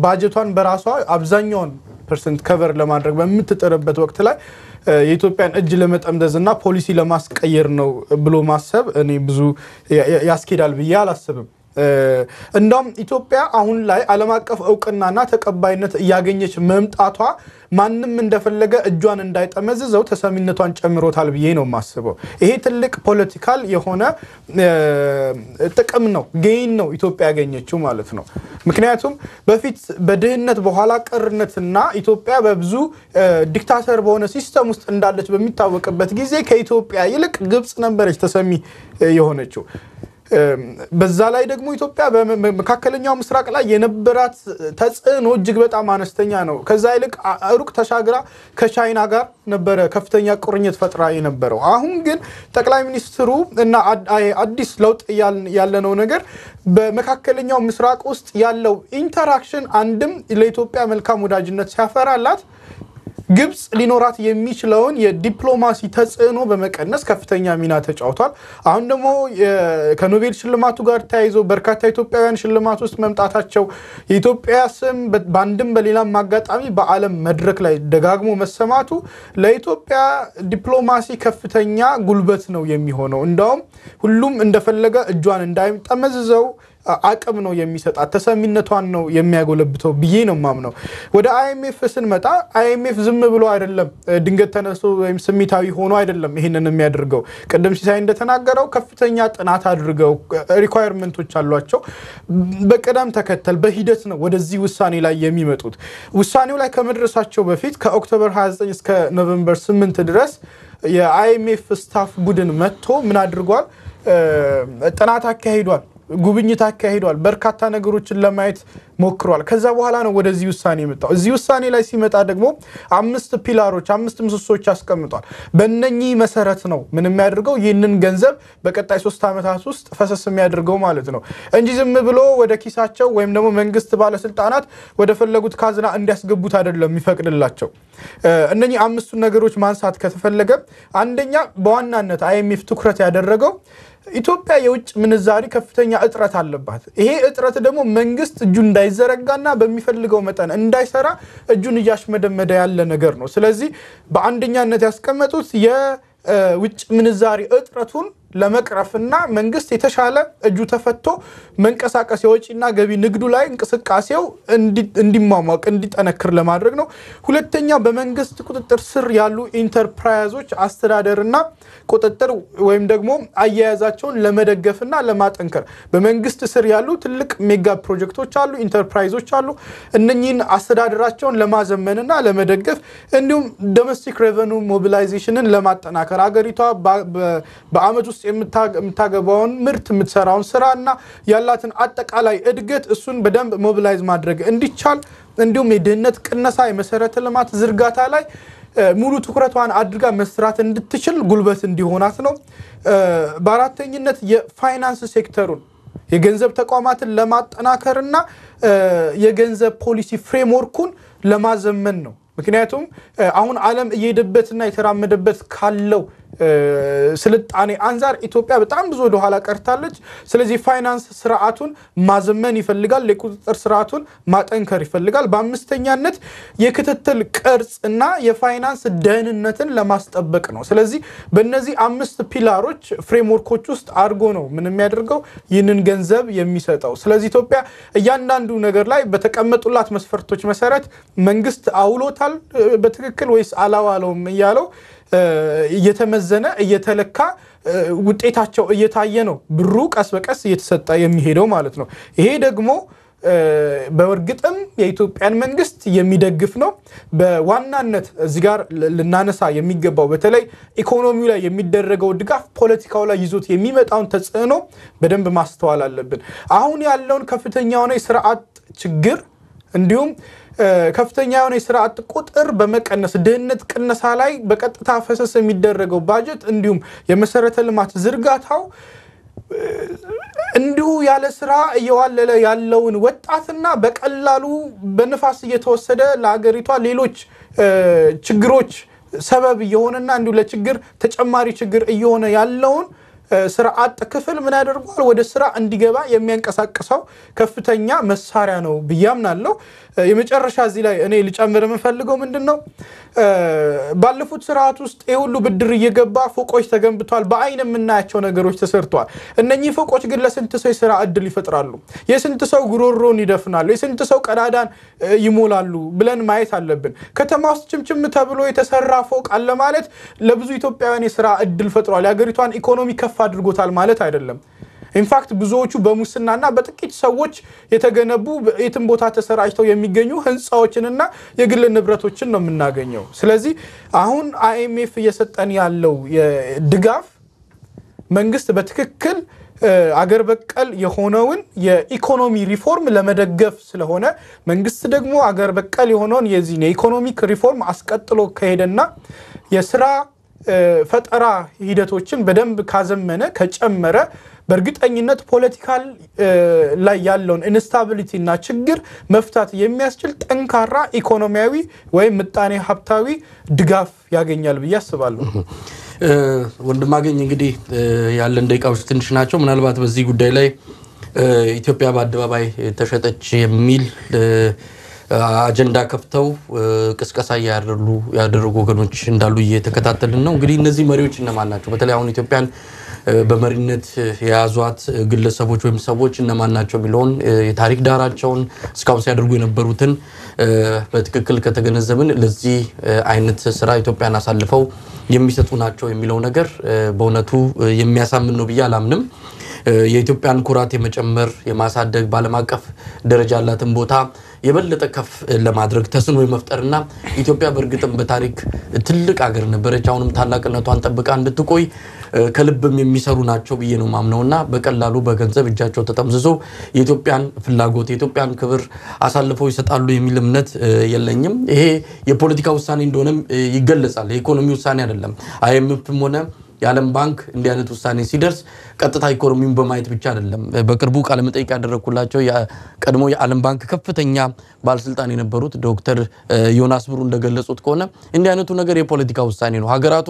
Speaker 4: ባጀቷን በራሷ አብዛኛውን percent cover ለማድረግ በምትጥርበት ወቅት ላይ የኢትዮጵያን እጅ ለመጠምዘዝ እና ፖሊሲ ለማስቀየር ነው ብሎ ማሰብ እኔ ብዙ ያስኬዳል ብዬ አላስብም። እንደውም ኢትዮጵያ አሁን ላይ ዓለም አቀፍ እውቅናና ተቀባይነት እያገኘች መምጣቷ ማንም እንደፈለገ እጇን እንዳይጠመዝዘው ተሰሚነቷን ጨምሮታል ብዬ ነው የማስበው። ይሄ ትልቅ political የሆነ ጥቅም ነው፣ gain ነው ኢትዮጵያ ያገኘችው ማለት ነው። ምክንያቱም በፊት በድህነት በኋላ ቀርነትና ኢትዮጵያ በብዙ dictator በሆነ system ውስጥ እንዳለች በሚታወቅበት ጊዜ ከኢትዮጵያ ይልቅ ግብፅ ነበረች ተሰሚ የሆነችው። በዛ ላይ ደግሞ ኢትዮጵያ በመካከለኛው ምስራቅ ላይ የነበራት ተጽዕኖ እጅግ በጣም አነስተኛ ነው። ከዛ ይልቅ ሩቅ ተሻግራ ከቻይና ጋር ነበረ ከፍተኛ ቁርኝት ፈጥራ የነበረው። አሁን ግን ጠቅላይ ሚኒስትሩ እና አዲስ ለውጥ ያለነው ነገር በመካከለኛው ምስራቅ ውስጥ ያለው interaction አንድም ለኢትዮጵያ መልካም ወዳጅነት ሲያፈራላት ግብፅ ሊኖራት የሚችለውን የዲፕሎማሲ ተጽዕኖ በመቀነስ ከፍተኛ ሚና ተጫውቷል። አሁን ደግሞ ከኖቤል ሽልማቱ ጋር ተያይዞ በርካታ ኢትዮጵያውያን ሽልማት ውስጥ መምጣታቸው የኢትዮጵያ ስም በአንድም በሌላም አጋጣሚ በዓለም መድረክ ላይ ደጋግሞ መሰማቱ ለኢትዮጵያ ዲፕሎማሲ ከፍተኛ ጉልበት ነው የሚሆነው። እንዳውም ሁሉም እንደፈለገ እጇን እንዳይጠመዝዘው አቅም ነው የሚሰጣት፣ ተሰሚነቷን ነው የሚያጎለብተው ብዬ ነው ማምነው። ወደ አይኤምኤፍ ስንመጣ አይኤምኤፍ ዝም ብሎ አይደለም ድንገት ተነስቶ ወይም ስሜታዊ ሆኖ አይደለም ይህንን የሚያደርገው። ቅድም ሲሳይ እንደተናገረው ከፍተኛ ጥናት አድርገው requirement ኦች አሏቸው። በቅደም ተከተል በሂደት ነው ወደዚህ ውሳኔ ላይ የሚመጡት። ውሳኔው ላይ ከመድረሳቸው በፊት ከ October 29 እስከ November 8 ድረስ የአይኤምኤፍ staff ቡድን መጥቶ ምን አድርጓል? ጥናት አካሂዷል። ጉብኝት አካሂዷል። በርካታ ነገሮችን ለማየት ሞክሯል። ከዛ በኋላ ነው ወደዚህ ውሳኔ የመጣው። እዚህ ውሳኔ ላይ ሲመጣ ደግሞ አምስት pillar ኦች፣ አምስት ምሰሶች አስቀምጧል። በእነኚህ መሰረት ነው ምን የሚያደርገው ይህንን ገንዘብ በቀጣይ ሶስት ዓመታት ውስጥ ፈሰስ የሚያደርገው ማለት ነው እንጂ ዝም ብሎ ወደ ኪሳቸው ወይም ደግሞ መንግስት ባለስልጣናት ወደ ፈለጉት ካዝና እንዲያስገቡት አይደለም የሚፈቅድላቸው። እነኚህ አምስቱን ነገሮች ማንሳት ከተፈለገ አንደኛ በዋናነት አይኤምኤፍ ትኩረት ያደረገው ኢትዮጵያ የውጭ ምንዛሪ ከፍተኛ እጥረት አለባት። ይሄ እጥረት ደግሞ መንግስት እጁ እንዳይዘረጋና በሚፈልገው መጠን እንዳይሰራ እጁን እያሽመደመደ ያለ ነገር ነው። ስለዚህ በአንደኛነት ያስቀመጡት የውጭ ምንዛሪ እጥረቱን ለመቅረፍና መንግስት የተሻለ እጁ ተፈቶ መንቀሳቀስ የወጪና ገቢ ንግዱ ላይ እንቅስቃሴው እንዲሟሟቅ እንዲጠነክር ለማድረግ ነው። ሁለተኛ በመንግስት ቁጥጥር ስር ያሉ ኢንተርፕራይዞች አስተዳደርና ቁጥጥር ወይም ደግሞ አያያዛቸውን ለመደገፍና ለማጠንከር በመንግስት ስር ያሉ ትልቅ ሜጋ ፕሮጀክቶች አሉ፣ ኢንተርፕራይዞች አሉ። እነኚህን አስተዳደራቸውን ለማዘመንና ለመደገፍ እንዲሁም domestic revenue mobilization ን ለማጠናከር አገሪቷ በአመት ውስጥ የምታገባውን ምርት የምትሰራውን ስራ እና ያላትን አጠቃላይ እድገት እሱን በደንብ mobilize ማድረግ እንዲቻል እንዲሁም የድህነት ቅነሳ፣ የመሰረተ ልማት ዝርጋታ ላይ ሙሉ ትኩረቷን አድርጋ መስራት እንድትችል ጉልበት እንዲሆናት ነው። በአራተኝነት የፋይናንስ ሴክተሩን የገንዘብ ተቋማትን ለማጠናከር እና የገንዘብ ፖሊሲ framework ኡን ለማዘመን ነው። ምክንያቱም አሁን ዓለም እየሄደበትና የተራመደበት ካለው ስልጣኔ አንጻር ኢትዮጵያ በጣም ብዙ ወደኋላ ቀርታለች። ስለዚህ ፋይናንስ ስርዓቱን ማዘመን ይፈልጋል። የቁጥጥር ስርዓቱን ማጠንከር ይፈልጋል። በአምስተኛነት የክትትል ቅርጽ እና የፋይናንስ ደህንነትን ለማስጠበቅ ነው። ስለዚህ በእነዚህ አምስት pillar ኦች framework ኦች ውስጥ አድርጎ ነው ምን የሚያደርገው ይህንን ገንዘብ የሚሰጠው። ስለዚህ ኢትዮጵያ እያንዳንዱ ነገር ላይ በተቀመጡላት መስፈርቶች መሰረት መንግስት አውሎታል በትክክል ወይስ አላዋለውም እያለው እየተመዘነ እየተለካ ውጤታቸው እየታየ ነው ብሩ ቀስ በቀስ እየተሰጠ የሚሄደው ማለት ነው። ይሄ ደግሞ በእርግጥም የኢትዮጵያን መንግስት የሚደግፍ ነው። በዋናነት እዚህ ጋር ልናነሳ የሚገባው በተለይ ኢኮኖሚው ላይ የሚደረገው ድጋፍ ፖለቲካው ላይ ይዞት የሚመጣውን ተጽዕኖ በደንብ ማስተዋል አለብን። አሁን ያለውን ከፍተኛ የሆነ የስርዓት ችግር እንዲሁም ከፍተኛ የሆነ የስራ አጥ ቁጥር በመቀነስ ድህነት ቅነሳ ላይ በቀጥታ ፈሰስ የሚደረገው ባጀት እንዲሁም የመሰረተ ልማት ዝርጋታው እንዲሁ ያለ ስራ እየዋለለ ያለውን ወጣትና በቀላሉ በንፋስ እየተወሰደ ለሀገሪቷ ሌሎች ችግሮች ሰበብ እየሆነና እንዲሁ ለችግር ተጨማሪ ችግር እየሆነ ያለውን ስራ አጥ ክፍል ምን ያደርገዋል? ወደ ስራ እንዲገባ የሚያንቀሳቅሰው ከፍተኛ መሳሪያ ነው ብዬ አምናለሁ። የመጨረሻ እዚህ ላይ እኔ ልጨምር የምፈልገው ምንድን ነው፣ ባለፉት ስርዓት ውስጥ ይህ ሁሉ ብድር እየገባ ፎቆች ተገንብተዋል። በአይን የምናያቸው ነገሮች ተሰርተዋል። እነኚህ ፎቆች ግን ለስንት ሰው የስራ እድል ይፈጥራሉ? የስንት ሰው ጉሮሮን ይደፍናሉ? የስንት ሰው ቀዳዳን ይሞላሉ ብለን ማየት አለብን። ከተማ ውስጥ ችምችም ተብሎ የተሰራ ፎቅ አለ ማለት ለብዙ ኢትዮጵያውያን የስራ እድል ፈጥሯል። የሀገሪቷን ኢኮኖሚ ከፍ አድርጎታል ማለት አይደለም። In fact ብዙዎቹ በሙስናና በጥቂት ሰዎች የተገነቡ የትም ቦታ ተሰራጭተው የሚገኙ ህንፃዎችንና የግል ንብረቶችን ነው የምናገኘው። ስለዚህ አሁን IMF እየሰጠን ያለው ድጋፍ መንግስት በትክክል አገር በቀል የሆነውን የኢኮኖሚ ሪፎርም ለመደገፍ ስለሆነ መንግስት ደግሞ አገር በቀል የሆነውን የዚህን የ economic reform አስቀጥሎ ከሄደና የስራ ፈጠራ ሂደቶችን በደንብ ካዘመነ ከጨመረ በእርግጠኝነት political ላይ ያለውን instability እና ችግር መፍታት የሚያስችል ጠንካራ ኢኮኖሚያዊ ወይም ምጣኔ ሀብታዊ ድጋፍ ያገኛል ብዬ አስባለሁ።
Speaker 1: ወንድማገኝ እንግዲህ ያለን ደቂቃዎች ትንሽ ናቸው። ምናልባት በዚህ ጉዳይ ላይ ኢትዮጵያ በአደባባይ ተሸጠች የሚል አጀንዳ ከፍተው ቅስቀሳ ያደረጉ ወገኖች እንዳሉ እየተከታተልን ነው። እንግዲህ እነዚህ መሪዎች እነማን ናቸው? በተለይ አሁን ኢትዮጵያን በመሪነት የያዟት ግለሰቦች ወይም ሰዎች እነማን ናቸው የሚለውን የታሪክ ዳራቸውን እስካሁን ሲያደርጉ የነበሩትን በትክክል ከተገነዘብን ለዚህ አይነት ስራ ኢትዮጵያን አሳልፈው የሚሰጡ ናቸው የሚለው ነገር በእውነቱ የሚያሳምን ነው ብዬ አላምንም። የኢትዮጵያን ኩራት የመጨመር የማሳደግ በዓለም አቀፍ ደረጃ ያላትን ቦታ የበለጠ ከፍ ለማድረግ ተስኖ የመፍጠርና ኢትዮጵያ በእርግጥም በታሪክ ትልቅ ሀገር ነበረች። አሁንም ታላቅነቷን ጠብቃ እንድትቆይ ከልብም የሚሰሩ ናቸው ብዬ ነው ማምነውና በቀላሉ በገንዘብ እጃቸው ተጠምዝዞ የኢትዮጵያን ፍላጎት የኢትዮጵያን ክብር አሳልፈው ይሰጣሉ የሚል እምነት የለኝም። ይሄ የፖለቲካ ውሳኔ እንደሆነም ይገለጻል። የኢኮኖሚ ውሳኔ አይደለም። አይኤምኤፍም ሆነ የዓለም ባንክ እንዲህ አይነት ውሳኔ ሲደርስ ቀጥታ ኢኮኖሚውን በማየት ብቻ አይደለም። በቅርቡ ቃለመጠይቅ ያደረግኩላቸው የቀድሞ የዓለም ባንክ ከፍተኛ ባለስልጣን የነበሩት ዶክተር ዮናስ ብሩ እንደገለጹት ከሆነ እንዲህ አይነቱ ነገር የፖለቲካ ውሳኔ ነው። ሀገራቱ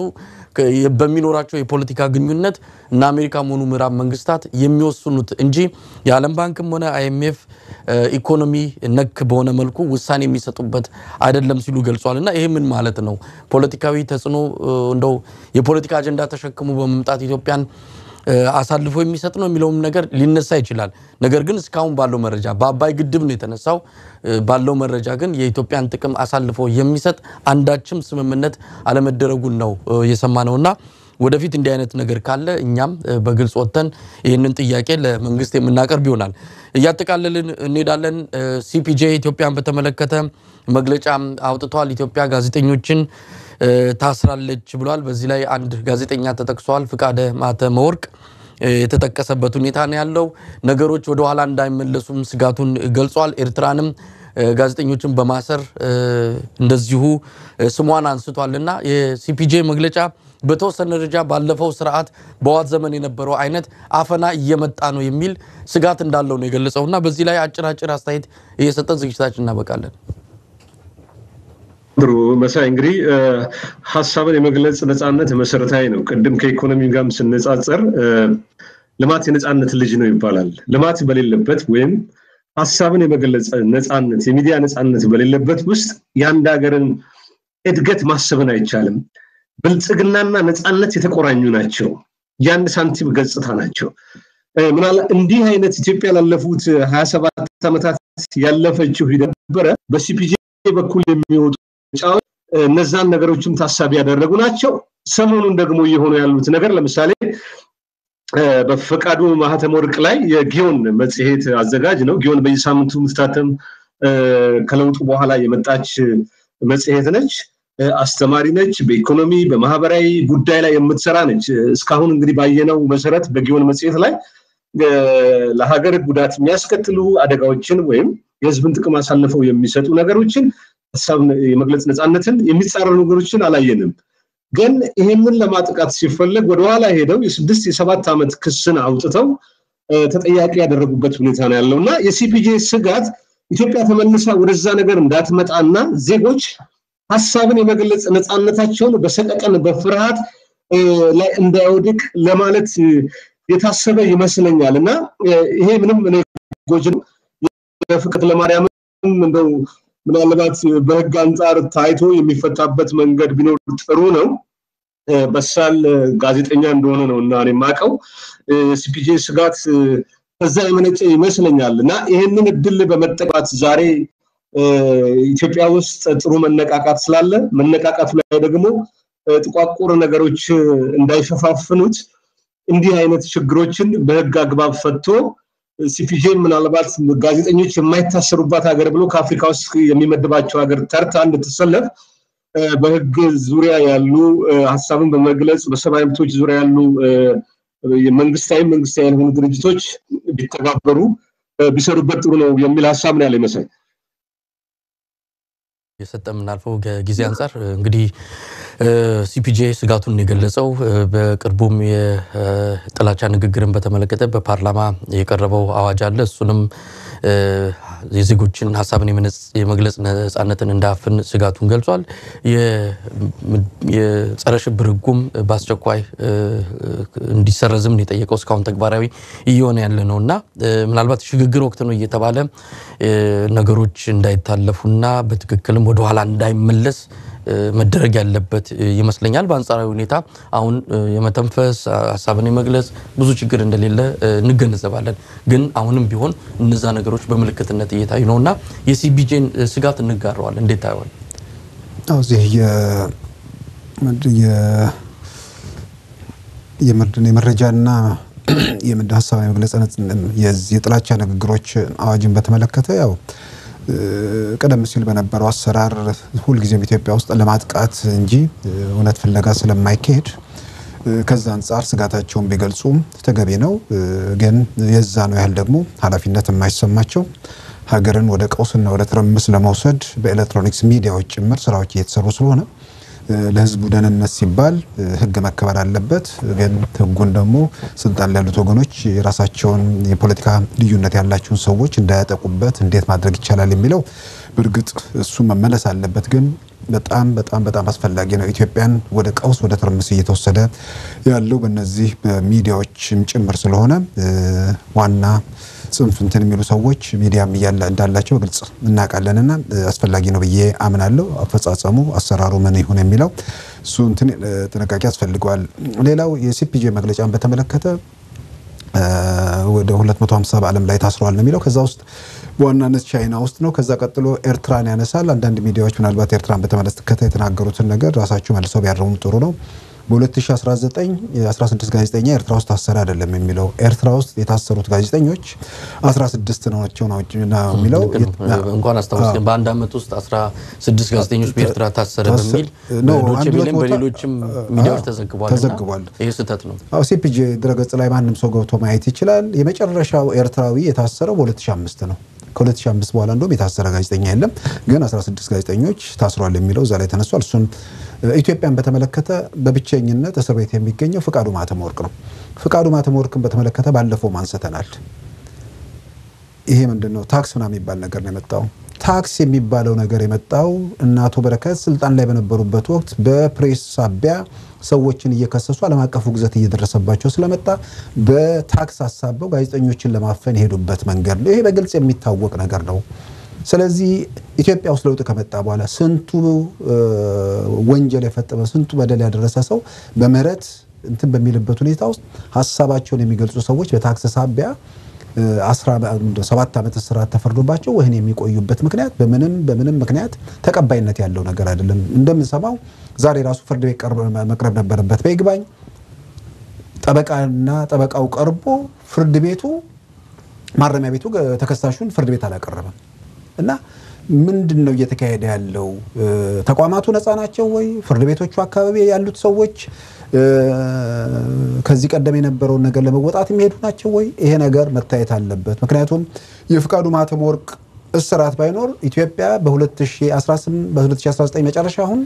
Speaker 1: በሚኖራቸው የፖለቲካ ግንኙነት እና አሜሪካም ሆኑ ምዕራብ መንግስታት የሚወስኑት እንጂ የዓለም ባንክም ሆነ አይኤምኤፍ ኢኮኖሚ ነክ በሆነ መልኩ ውሳኔ የሚሰጡበት አይደለም ሲሉ ገልጿል። እና ይሄ ምን ማለት ነው? ፖለቲካዊ ተጽዕኖ እንደው የፖለቲካ አጀንዳ ተሸክሞ በመምጣት ኢትዮጵያን አሳልፎ የሚሰጥ ነው የሚለውም ነገር ሊነሳ ይችላል። ነገር ግን እስካሁን ባለው መረጃ በአባይ ግድብ ነው የተነሳው። ባለው መረጃ ግን የኢትዮጵያን ጥቅም አሳልፎ የሚሰጥ አንዳችም ስምምነት አለመደረጉን ነው የሰማነውና ወደፊት እንዲህ አይነት ነገር ካለ እኛም በግልጽ ወጥተን ይህንን ጥያቄ ለመንግስት የምናቀርብ ይሆናል። እያጠቃለልን እንሄዳለን። ሲፒጄ ኢትዮጵያን በተመለከተ መግለጫ አውጥቷል። ኢትዮጵያ ጋዜጠኞችን ታስራለች ብሏል። በዚህ ላይ አንድ ጋዜጠኛ ተጠቅሷል። ፍቃደ ማተመ ወርቅ የተጠቀሰበት ሁኔታ ነው ያለው። ነገሮች ወደ ኋላ እንዳይመለሱም ስጋቱን ገልጿል። ኤርትራንም ጋዜጠኞችን በማሰር እንደዚሁ ስሟን አንስቷልና የሲፒጄ መግለጫ በተወሰነ ደረጃ ባለፈው ስርዓት በዋት ዘመን የነበረው አይነት አፈና እየመጣ ነው የሚል ስጋት እንዳለው ነው የገለጸው እና በዚህ ላይ አጭር አጭር አስተያየት እየሰጠን ዝግጅታችን እናበቃለን።
Speaker 2: ጥሩ መሳይ እንግዲህ ሀሳብን የመግለጽ ነፃነት መሰረታዊ ነው። ቅድም ከኢኮኖሚ ጋርም ስነጻጸር ልማት የነፃነት ልጅ ነው ይባላል። ልማት በሌለበት ወይም ሀሳብን የመግለጽ ነፃነት፣ የሚዲያ ነፃነት በሌለበት ውስጥ የአንድ ሀገርን እድገት ማሰብን አይቻልም። ብልጽግናና ነፃነት የተቆራኙ ናቸው። የአንድ ሳንቲም ገጽታ ናቸው። ምናለ እንዲህ አይነት ኢትዮጵያ ላለፉት ሀያ ሰባት ዓመታት ያለፈችው ነበረ። በሲፒጄ በኩል የሚወጡ ጫዎች እነዛን ነገሮችም ታሳቢ ያደረጉ ናቸው። ሰሞኑን ደግሞ እየሆኑ ያሉት ነገር ለምሳሌ በፈቃዱ ማህተም ወርቅ ላይ የጊዮን መጽሔት አዘጋጅ ነው። ጊዮን በየሳምንቱ ምትታተም ከለውጡ በኋላ የመጣች መጽሔት ነች። አስተማሪ ነች። በኢኮኖሚ በማህበራዊ ጉዳይ ላይ የምትሰራ ነች። እስካሁን እንግዲህ ባየነው መሰረት በጊዮን መጽሔት ላይ ለሀገር ጉዳት የሚያስከትሉ አደጋዎችን ወይም የህዝብን ጥቅም አሳልፈው የሚሰጡ ነገሮችን ሀሳብ የመግለጽ ነፃነትን የሚጻረሩ ነገሮችን አላየንም። ግን ይህንን ለማጥቃት ሲፈለግ ወደኋላ ሄደው የስድስት የሰባት ዓመት ክስን አውጥተው ተጠያቂ ያደረጉበት ሁኔታ ነው ያለው እና የሲፒጄ ስጋት ኢትዮጵያ ተመልሳ ወደዛ ነገር እንዳትመጣና ዜጎች ሀሳብን የመግለጽ ነፃነታቸውን በሰቀቀን በፍርሃት ላይ እንዳይወድቅ ለማለት የታሰበ ይመስለኛል እና ይሄ ምንም ጎጅ ፍቅር ለማርያም እንደው ምናልባት በህግ አንጻር ታይቶ የሚፈታበት መንገድ ቢኖር ጥሩ ነው። በሳል ጋዜጠኛ እንደሆነ ነው እና የማውቀው የሲፒጄ ስጋት ከዛ የመነጨ ይመስለኛል እና ይህንን እድል በመጠቃት ዛሬ ኢትዮጵያ ውስጥ ጥሩ መነቃቃት ስላለ መነቃቃቱ ላይ ደግሞ ጥቋቁር ነገሮች እንዳይሸፋፍኑት እንዲህ አይነት ችግሮችን በህግ አግባብ ፈቶ ሲፒጄ ምናልባት ጋዜጠኞች የማይታሰሩባት ሀገር ብሎ ከአፍሪካ ውስጥ የሚመድባቸው ሀገር ተርታ እንድትሰለፍ በህግ ዙሪያ ያሉ ሀሳብን በመግለጽ በሰብአዊ መብቶች ዙሪያ ያሉ መንግስታዊ መንግስታዊ ያልሆኑ ድርጅቶች ቢተባበሩ ቢሰሩበት ጥሩ ነው የሚል ሀሳብ ነው ያለ ይመስል
Speaker 1: የሰጠ የምናልፈው ከጊዜ አንጻር እንግዲህ ሲፒጄ ስጋቱን የገለጸው በቅርቡም የጥላቻ ንግግርን በተመለከተ በፓርላማ የቀረበው አዋጅ አለ። እሱንም የዜጎችን ሀሳብን የመግለጽ ነፃነትን እንዳፍን ስጋቱን ገልጿል። የጸረ ሽብር ህጉም በአስቸኳይ እንዲሰረዝም የጠየቀው እስካሁን ተግባራዊ እየሆነ ያለ ነው እና ምናልባት ሽግግር ወቅት ነው እየተባለ ነገሮች እንዳይታለፉና በትክክልም ወደኋላ እንዳይመለስ መደረግ ያለበት ይመስለኛል። በአንጻራዊ ሁኔታ አሁን የመተንፈስ ሀሳብን የመግለጽ ብዙ ችግር እንደሌለ እንገነዘባለን። ግን አሁንም ቢሆን እነዛ ነገሮች በምልክትነት እየታዩ ነው እና የሲፒጄን ስጋት እንጋረዋል። እንዴት ታየዋል?
Speaker 3: እዚህ የመረጃና የምንድን ሀሳብ የመግለጽ የጥላቻ ንግግሮች አዋጅን በተመለከተ ያው ቀደም ሲል በነበረው አሰራር ሁልጊዜም ኢትዮጵያ ውስጥ ለማጥቃት እንጂ እውነት ፍለጋ ስለማይካሄድ ከዛ አንጻር ስጋታቸውን ቢገልጹም ተገቢ ነው። ግን የዛ ነው ያህል ደግሞ ኃላፊነት የማይሰማቸው ሀገርን ወደ ቀውስና ወደ ትርምስ ለመውሰድ በኤሌክትሮኒክስ ሚዲያዎች ጭምር ስራዎች እየተሰሩ ስለሆነ ለሕዝቡ ደህንነት ሲባል ሕግ መከበር አለበት። ግን ሕጉን ደግሞ ስልጣን ላይ ያሉት ወገኖች የራሳቸውን የፖለቲካ ልዩነት ያላቸውን ሰዎች እንዳያጠቁበት እንዴት ማድረግ ይቻላል የሚለው በእርግጥ እሱ መመለስ አለበት። ግን በጣም በጣም በጣም አስፈላጊ ነው። ኢትዮጵያን ወደ ቀውስ ወደ ትርምስ እየተወሰደ ያለው በእነዚህ ሚዲያዎችም ጭምር ስለሆነ ዋና ጽንፍ እንትን የሚሉ ሰዎች ሚዲያም እንዳላቸው በግልጽ እናውቃለንና አስፈላጊ ነው ብዬ አምናለሁ። አፈጻጸሙ አሰራሩ ምን ይሁን የሚለው እሱ እንትን ጥንቃቄ ያስፈልገዋል። ሌላው የሲፒጄ መግለጫን በተመለከተ ወደ 250 በዓለም ላይ ታስረዋል ነው የሚለው። ከዛ ውስጥ በዋናነት ቻይና ውስጥ ነው። ከዛ ቀጥሎ ኤርትራን ያነሳል። አንዳንድ ሚዲያዎች ምናልባት ኤርትራን በተመለከተ የተናገሩትን ነገር ራሳቸው መልሰው ቢያረሙ ጥሩ ነው። በ2019 16 ጋዜጠኛ ኤርትራ ውስጥ ታሰረ አይደለም የሚለው ኤርትራ ውስጥ የታሰሩት ጋዜጠኞች 16 ናቸው ነው የሚለው።
Speaker 1: እንኳን አስታወስን በአንድ ዓመት ውስጥ 16 ጋዜጠኞች በኤርትራ ታሰረ በሚል ቬለም በሌሎችም ሚዲያዎች ተዘግቧል።
Speaker 3: ተዘግቧል።
Speaker 1: ይህ ስህተት ነው።
Speaker 3: ሲፒጄ ድረገጽ ላይ ማንም ሰው ገብቶ ማየት ይችላል። የመጨረሻው ኤርትራዊ የታሰረው በ2005 ነው። ከ2005 በኋላ እንደውም የታሰረ ጋዜጠኛ የለም። ግን 16 ጋዜጠኞች ታስሯል የሚለው እዛ ላይ ተነሷል። እሱን ኢትዮጵያን በተመለከተ በብቸኝነት እስር ቤት የሚገኘው ፍቃዱ ማተም ወርቅ ነው። ፍቃዱ ማተም ወርቅን በተመለከተ ባለፈው አንስተናል። ይሄ ምንድን ነው ታክስ ምናምን የሚባል ነገር ነው የመጣው። ታክስ የሚባለው ነገር የመጣው እነ አቶ በረከት ስልጣን ላይ በነበሩበት ወቅት በፕሬስ ሳቢያ ሰዎችን እየከሰሱ ዓለም አቀፍ ውግዘት እየደረሰባቸው ስለመጣ በታክስ አሳበው ጋዜጠኞችን ለማፈን የሄዱበት መንገድ ነው። ይሄ በግልጽ የሚታወቅ ነገር ነው። ስለዚህ ኢትዮጵያ ውስጥ ለውጥ ከመጣ በኋላ ስንቱ ወንጀል የፈጸመ ስንቱ በደል ያደረሰ ሰው በምህረት እንትን በሚልበት ሁኔታ ውስጥ ሀሳባቸውን የሚገልጹ ሰዎች በታክስ ሳቢያ ሰባት ዓመት እስራት ተፈርዶባቸው ወህኒ የሚቆዩበት ምክንያት በምንም በምንም ምክንያት ተቀባይነት ያለው ነገር አይደለም። እንደምንሰማው ዛሬ ራሱ ፍርድ ቤት መቅረብ ነበረበት በይግባኝ ጠበቃና ጠበቃው ቀርቦ ፍርድ ቤቱ ማረሚያ ቤቱ ተከሳሹን ፍርድ ቤት አላቀረበም እና ምንድን ነው እየተካሄደ ያለው? ተቋማቱ ነፃ ናቸው ወይ? ፍርድ ቤቶቹ አካባቢ ያሉት ሰዎች ከዚህ ቀደም የነበረውን ነገር ለመወጣት የሚሄዱ ናቸው ወይ? ይሄ ነገር መታየት አለበት። ምክንያቱም የፍቃዱ ማህተም ወርቅ እስራት ባይኖር ኢትዮጵያ በ2019 መጨረሻ አሁን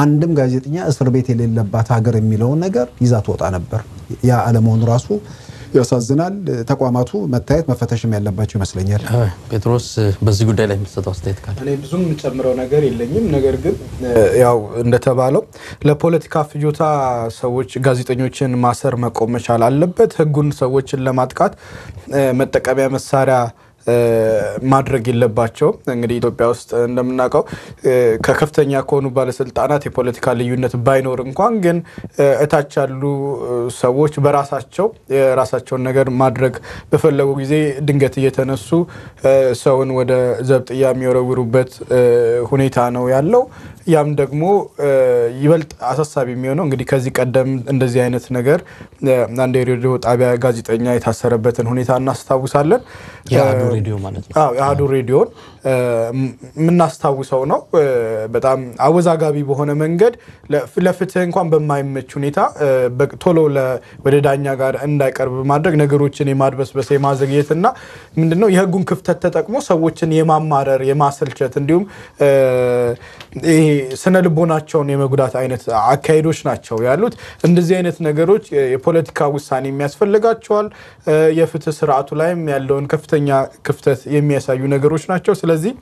Speaker 3: አንድም ጋዜጠኛ እስር ቤት የሌለባት ሀገር የሚለውን ነገር ይዛ ትወጣ ነበር። ያ አለመሆኑ ራሱ ያሳዝናል። ተቋማቱ መታየት መፈተሽም ያለባቸው ይመስለኛል።
Speaker 1: ጴጥሮስ በዚህ ጉዳይ ላይ የምትሰጠው አስተያየት ካለ?
Speaker 4: እኔ ብዙም የምጨምረው ነገር የለኝም። ነገር ግን ያው እንደተባለው ለፖለቲካ ፍጆታ ሰዎች ጋዜጠኞችን ማሰር መቆም መቻል አለበት። ሕጉን ሰዎችን ለማጥቃት መጠቀሚያ መሳሪያ ማድረግ የለባቸውም። እንግዲህ ኢትዮጵያ ውስጥ እንደምናውቀው ከከፍተኛ ከሆኑ ባለስልጣናት የፖለቲካ ልዩነት ባይኖር እንኳን ግን እታች ያሉ ሰዎች በራሳቸው የራሳቸውን ነገር ማድረግ በፈለጉ ጊዜ ድንገት እየተነሱ ሰውን ወደ ዘብጥያ የሚወረውሩበት ሁኔታ ነው ያለው። ያም ደግሞ ይበልጥ አሳሳቢ የሚሆነው እንግዲህ ከዚህ ቀደም እንደዚህ አይነት ነገር አንድ የሬዲዮ ጣቢያ ጋዜጠኛ የታሰረበትን ሁኔታ እናስታውሳለን።
Speaker 1: የአሀዱ ሬዲዮ ማለት ነው።
Speaker 4: አዎ የአሀዱ ሬዲዮን የምናስታውሰው ነው። በጣም አወዛጋቢ በሆነ መንገድ ለፍትህ እንኳን በማይመች ሁኔታ ቶሎ ወደ ዳኛ ጋር እንዳይቀርብ ማድረግ ነገሮችን የማድበስበስ የማዘግየት እና ምንድነው የህጉን ክፍተት ተጠቅሞ ሰዎችን የማማረር የማሰልቸት እንዲሁም ስነ ልቦናቸውን የመጉዳት አይነት አካሄዶች ናቸው ያሉት። እንደዚህ አይነት ነገሮች የፖለቲካ ውሳኔ የሚያስፈልጋቸዋል። የፍትህ ስርዓቱ ላይም ያለውን ከፍተኛ ክፍተት የሚያሳዩ ነገሮች ናቸው። ስለዚህ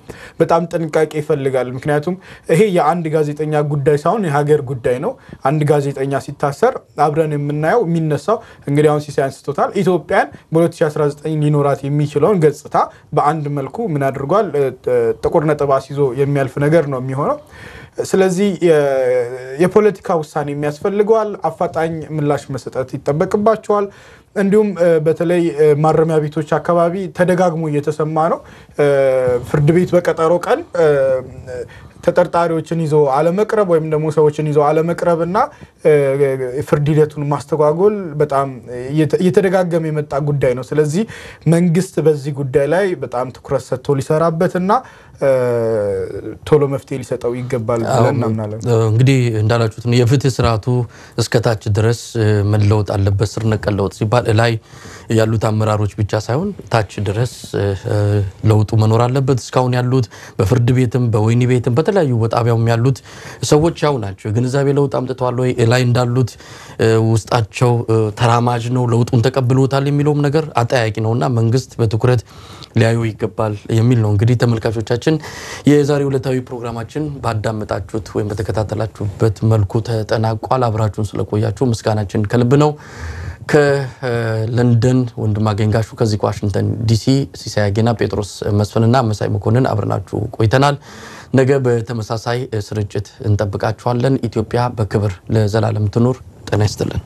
Speaker 4: በጣም ጥንቃቄ ይፈልጋል። ምክንያቱም ይሄ የአንድ ጋዜጠኛ ጉዳይ ሳይሆን የሀገር ጉዳይ ነው። አንድ ጋዜጠኛ ሲታሰር አብረን የምናየው የሚነሳው እንግዲህ አሁን ሲሳይ አንስቶታል። ኢትዮጵያን በ2019 ሊኖራት የሚችለውን ገጽታ በአንድ መልኩ ምን አድርጓል? ጥቁር ነጥብ አስይዞ የሚያልፍ ነገር ነው የሚሆነው። ስለዚህ የፖለቲካ ውሳኔ የሚያስፈልገዋል። አፋጣኝ ምላሽ መሰጠት ይጠበቅባቸዋል። እንዲሁም በተለይ ማረሚያ ቤቶች አካባቢ ተደጋግሞ እየተሰማ ነው። ፍርድ ቤት በቀጠሮ ቀን ተጠርጣሪዎችን ይዞ አለመቅረብ ወይም ደግሞ ሰዎችን ይዞ አለመቅረብ እና ፍርድ ሂደቱን ማስተጓጎል በጣም እየተደጋገመ የመጣ ጉዳይ ነው። ስለዚህ መንግስት በዚህ ጉዳይ ላይ በጣም ትኩረት ሰጥቶ ሊሰራበት እና ቶሎ መፍትሄ ሊሰጠው ይገባል ብለን እናምናለን።
Speaker 1: እንግዲህ እንዳላችሁት የፍትህ ስርዓቱ እስከታች ድረስ መለወጥ አለበት። ስር ነቀል ለውጥ ሲባል ላይ ያሉት አመራሮች ብቻ ሳይሆን ታች ድረስ ለውጡ መኖር አለበት። እስካሁን ያሉት በፍርድ ቤትም በወህኒ ቤትም በተለያዩ በጣቢያውም ያሉት ሰዎች ያው ናቸው። የግንዛቤ ለውጥ አምጥተዋል ወይ ላይ እንዳሉት ውስጣቸው ተራማጅ ነው፣ ለውጡን ተቀብሎታል የሚለውም ነገር አጠያቂ ነው እና መንግስት በትኩረት ሊያዩ ይገባል የሚል ነው። እንግዲህ ተመልካቾቻችን የዛሬ ዕለታዊ ፕሮግራማችን ባዳመጣችሁት ወይም በተከታተላችሁበት መልኩ ተጠናቋል። አብራችሁን ስለቆያችሁ ምስጋናችን ከልብ ነው። ከለንደን ወንድማገኝ ጋሹ፣ ከዚህ ከዋሽንግተን ዲሲ ሲሳይ አጌና፣ ጴጥሮስ መስፍንና መሳይ መኮንን አብረናችሁ ቆይተናል። ነገ በተመሳሳይ ስርጭት እንጠብቃችኋለን። ኢትዮጵያ በክብር ለዘላለም ትኑር። ጤና ይስጥልን።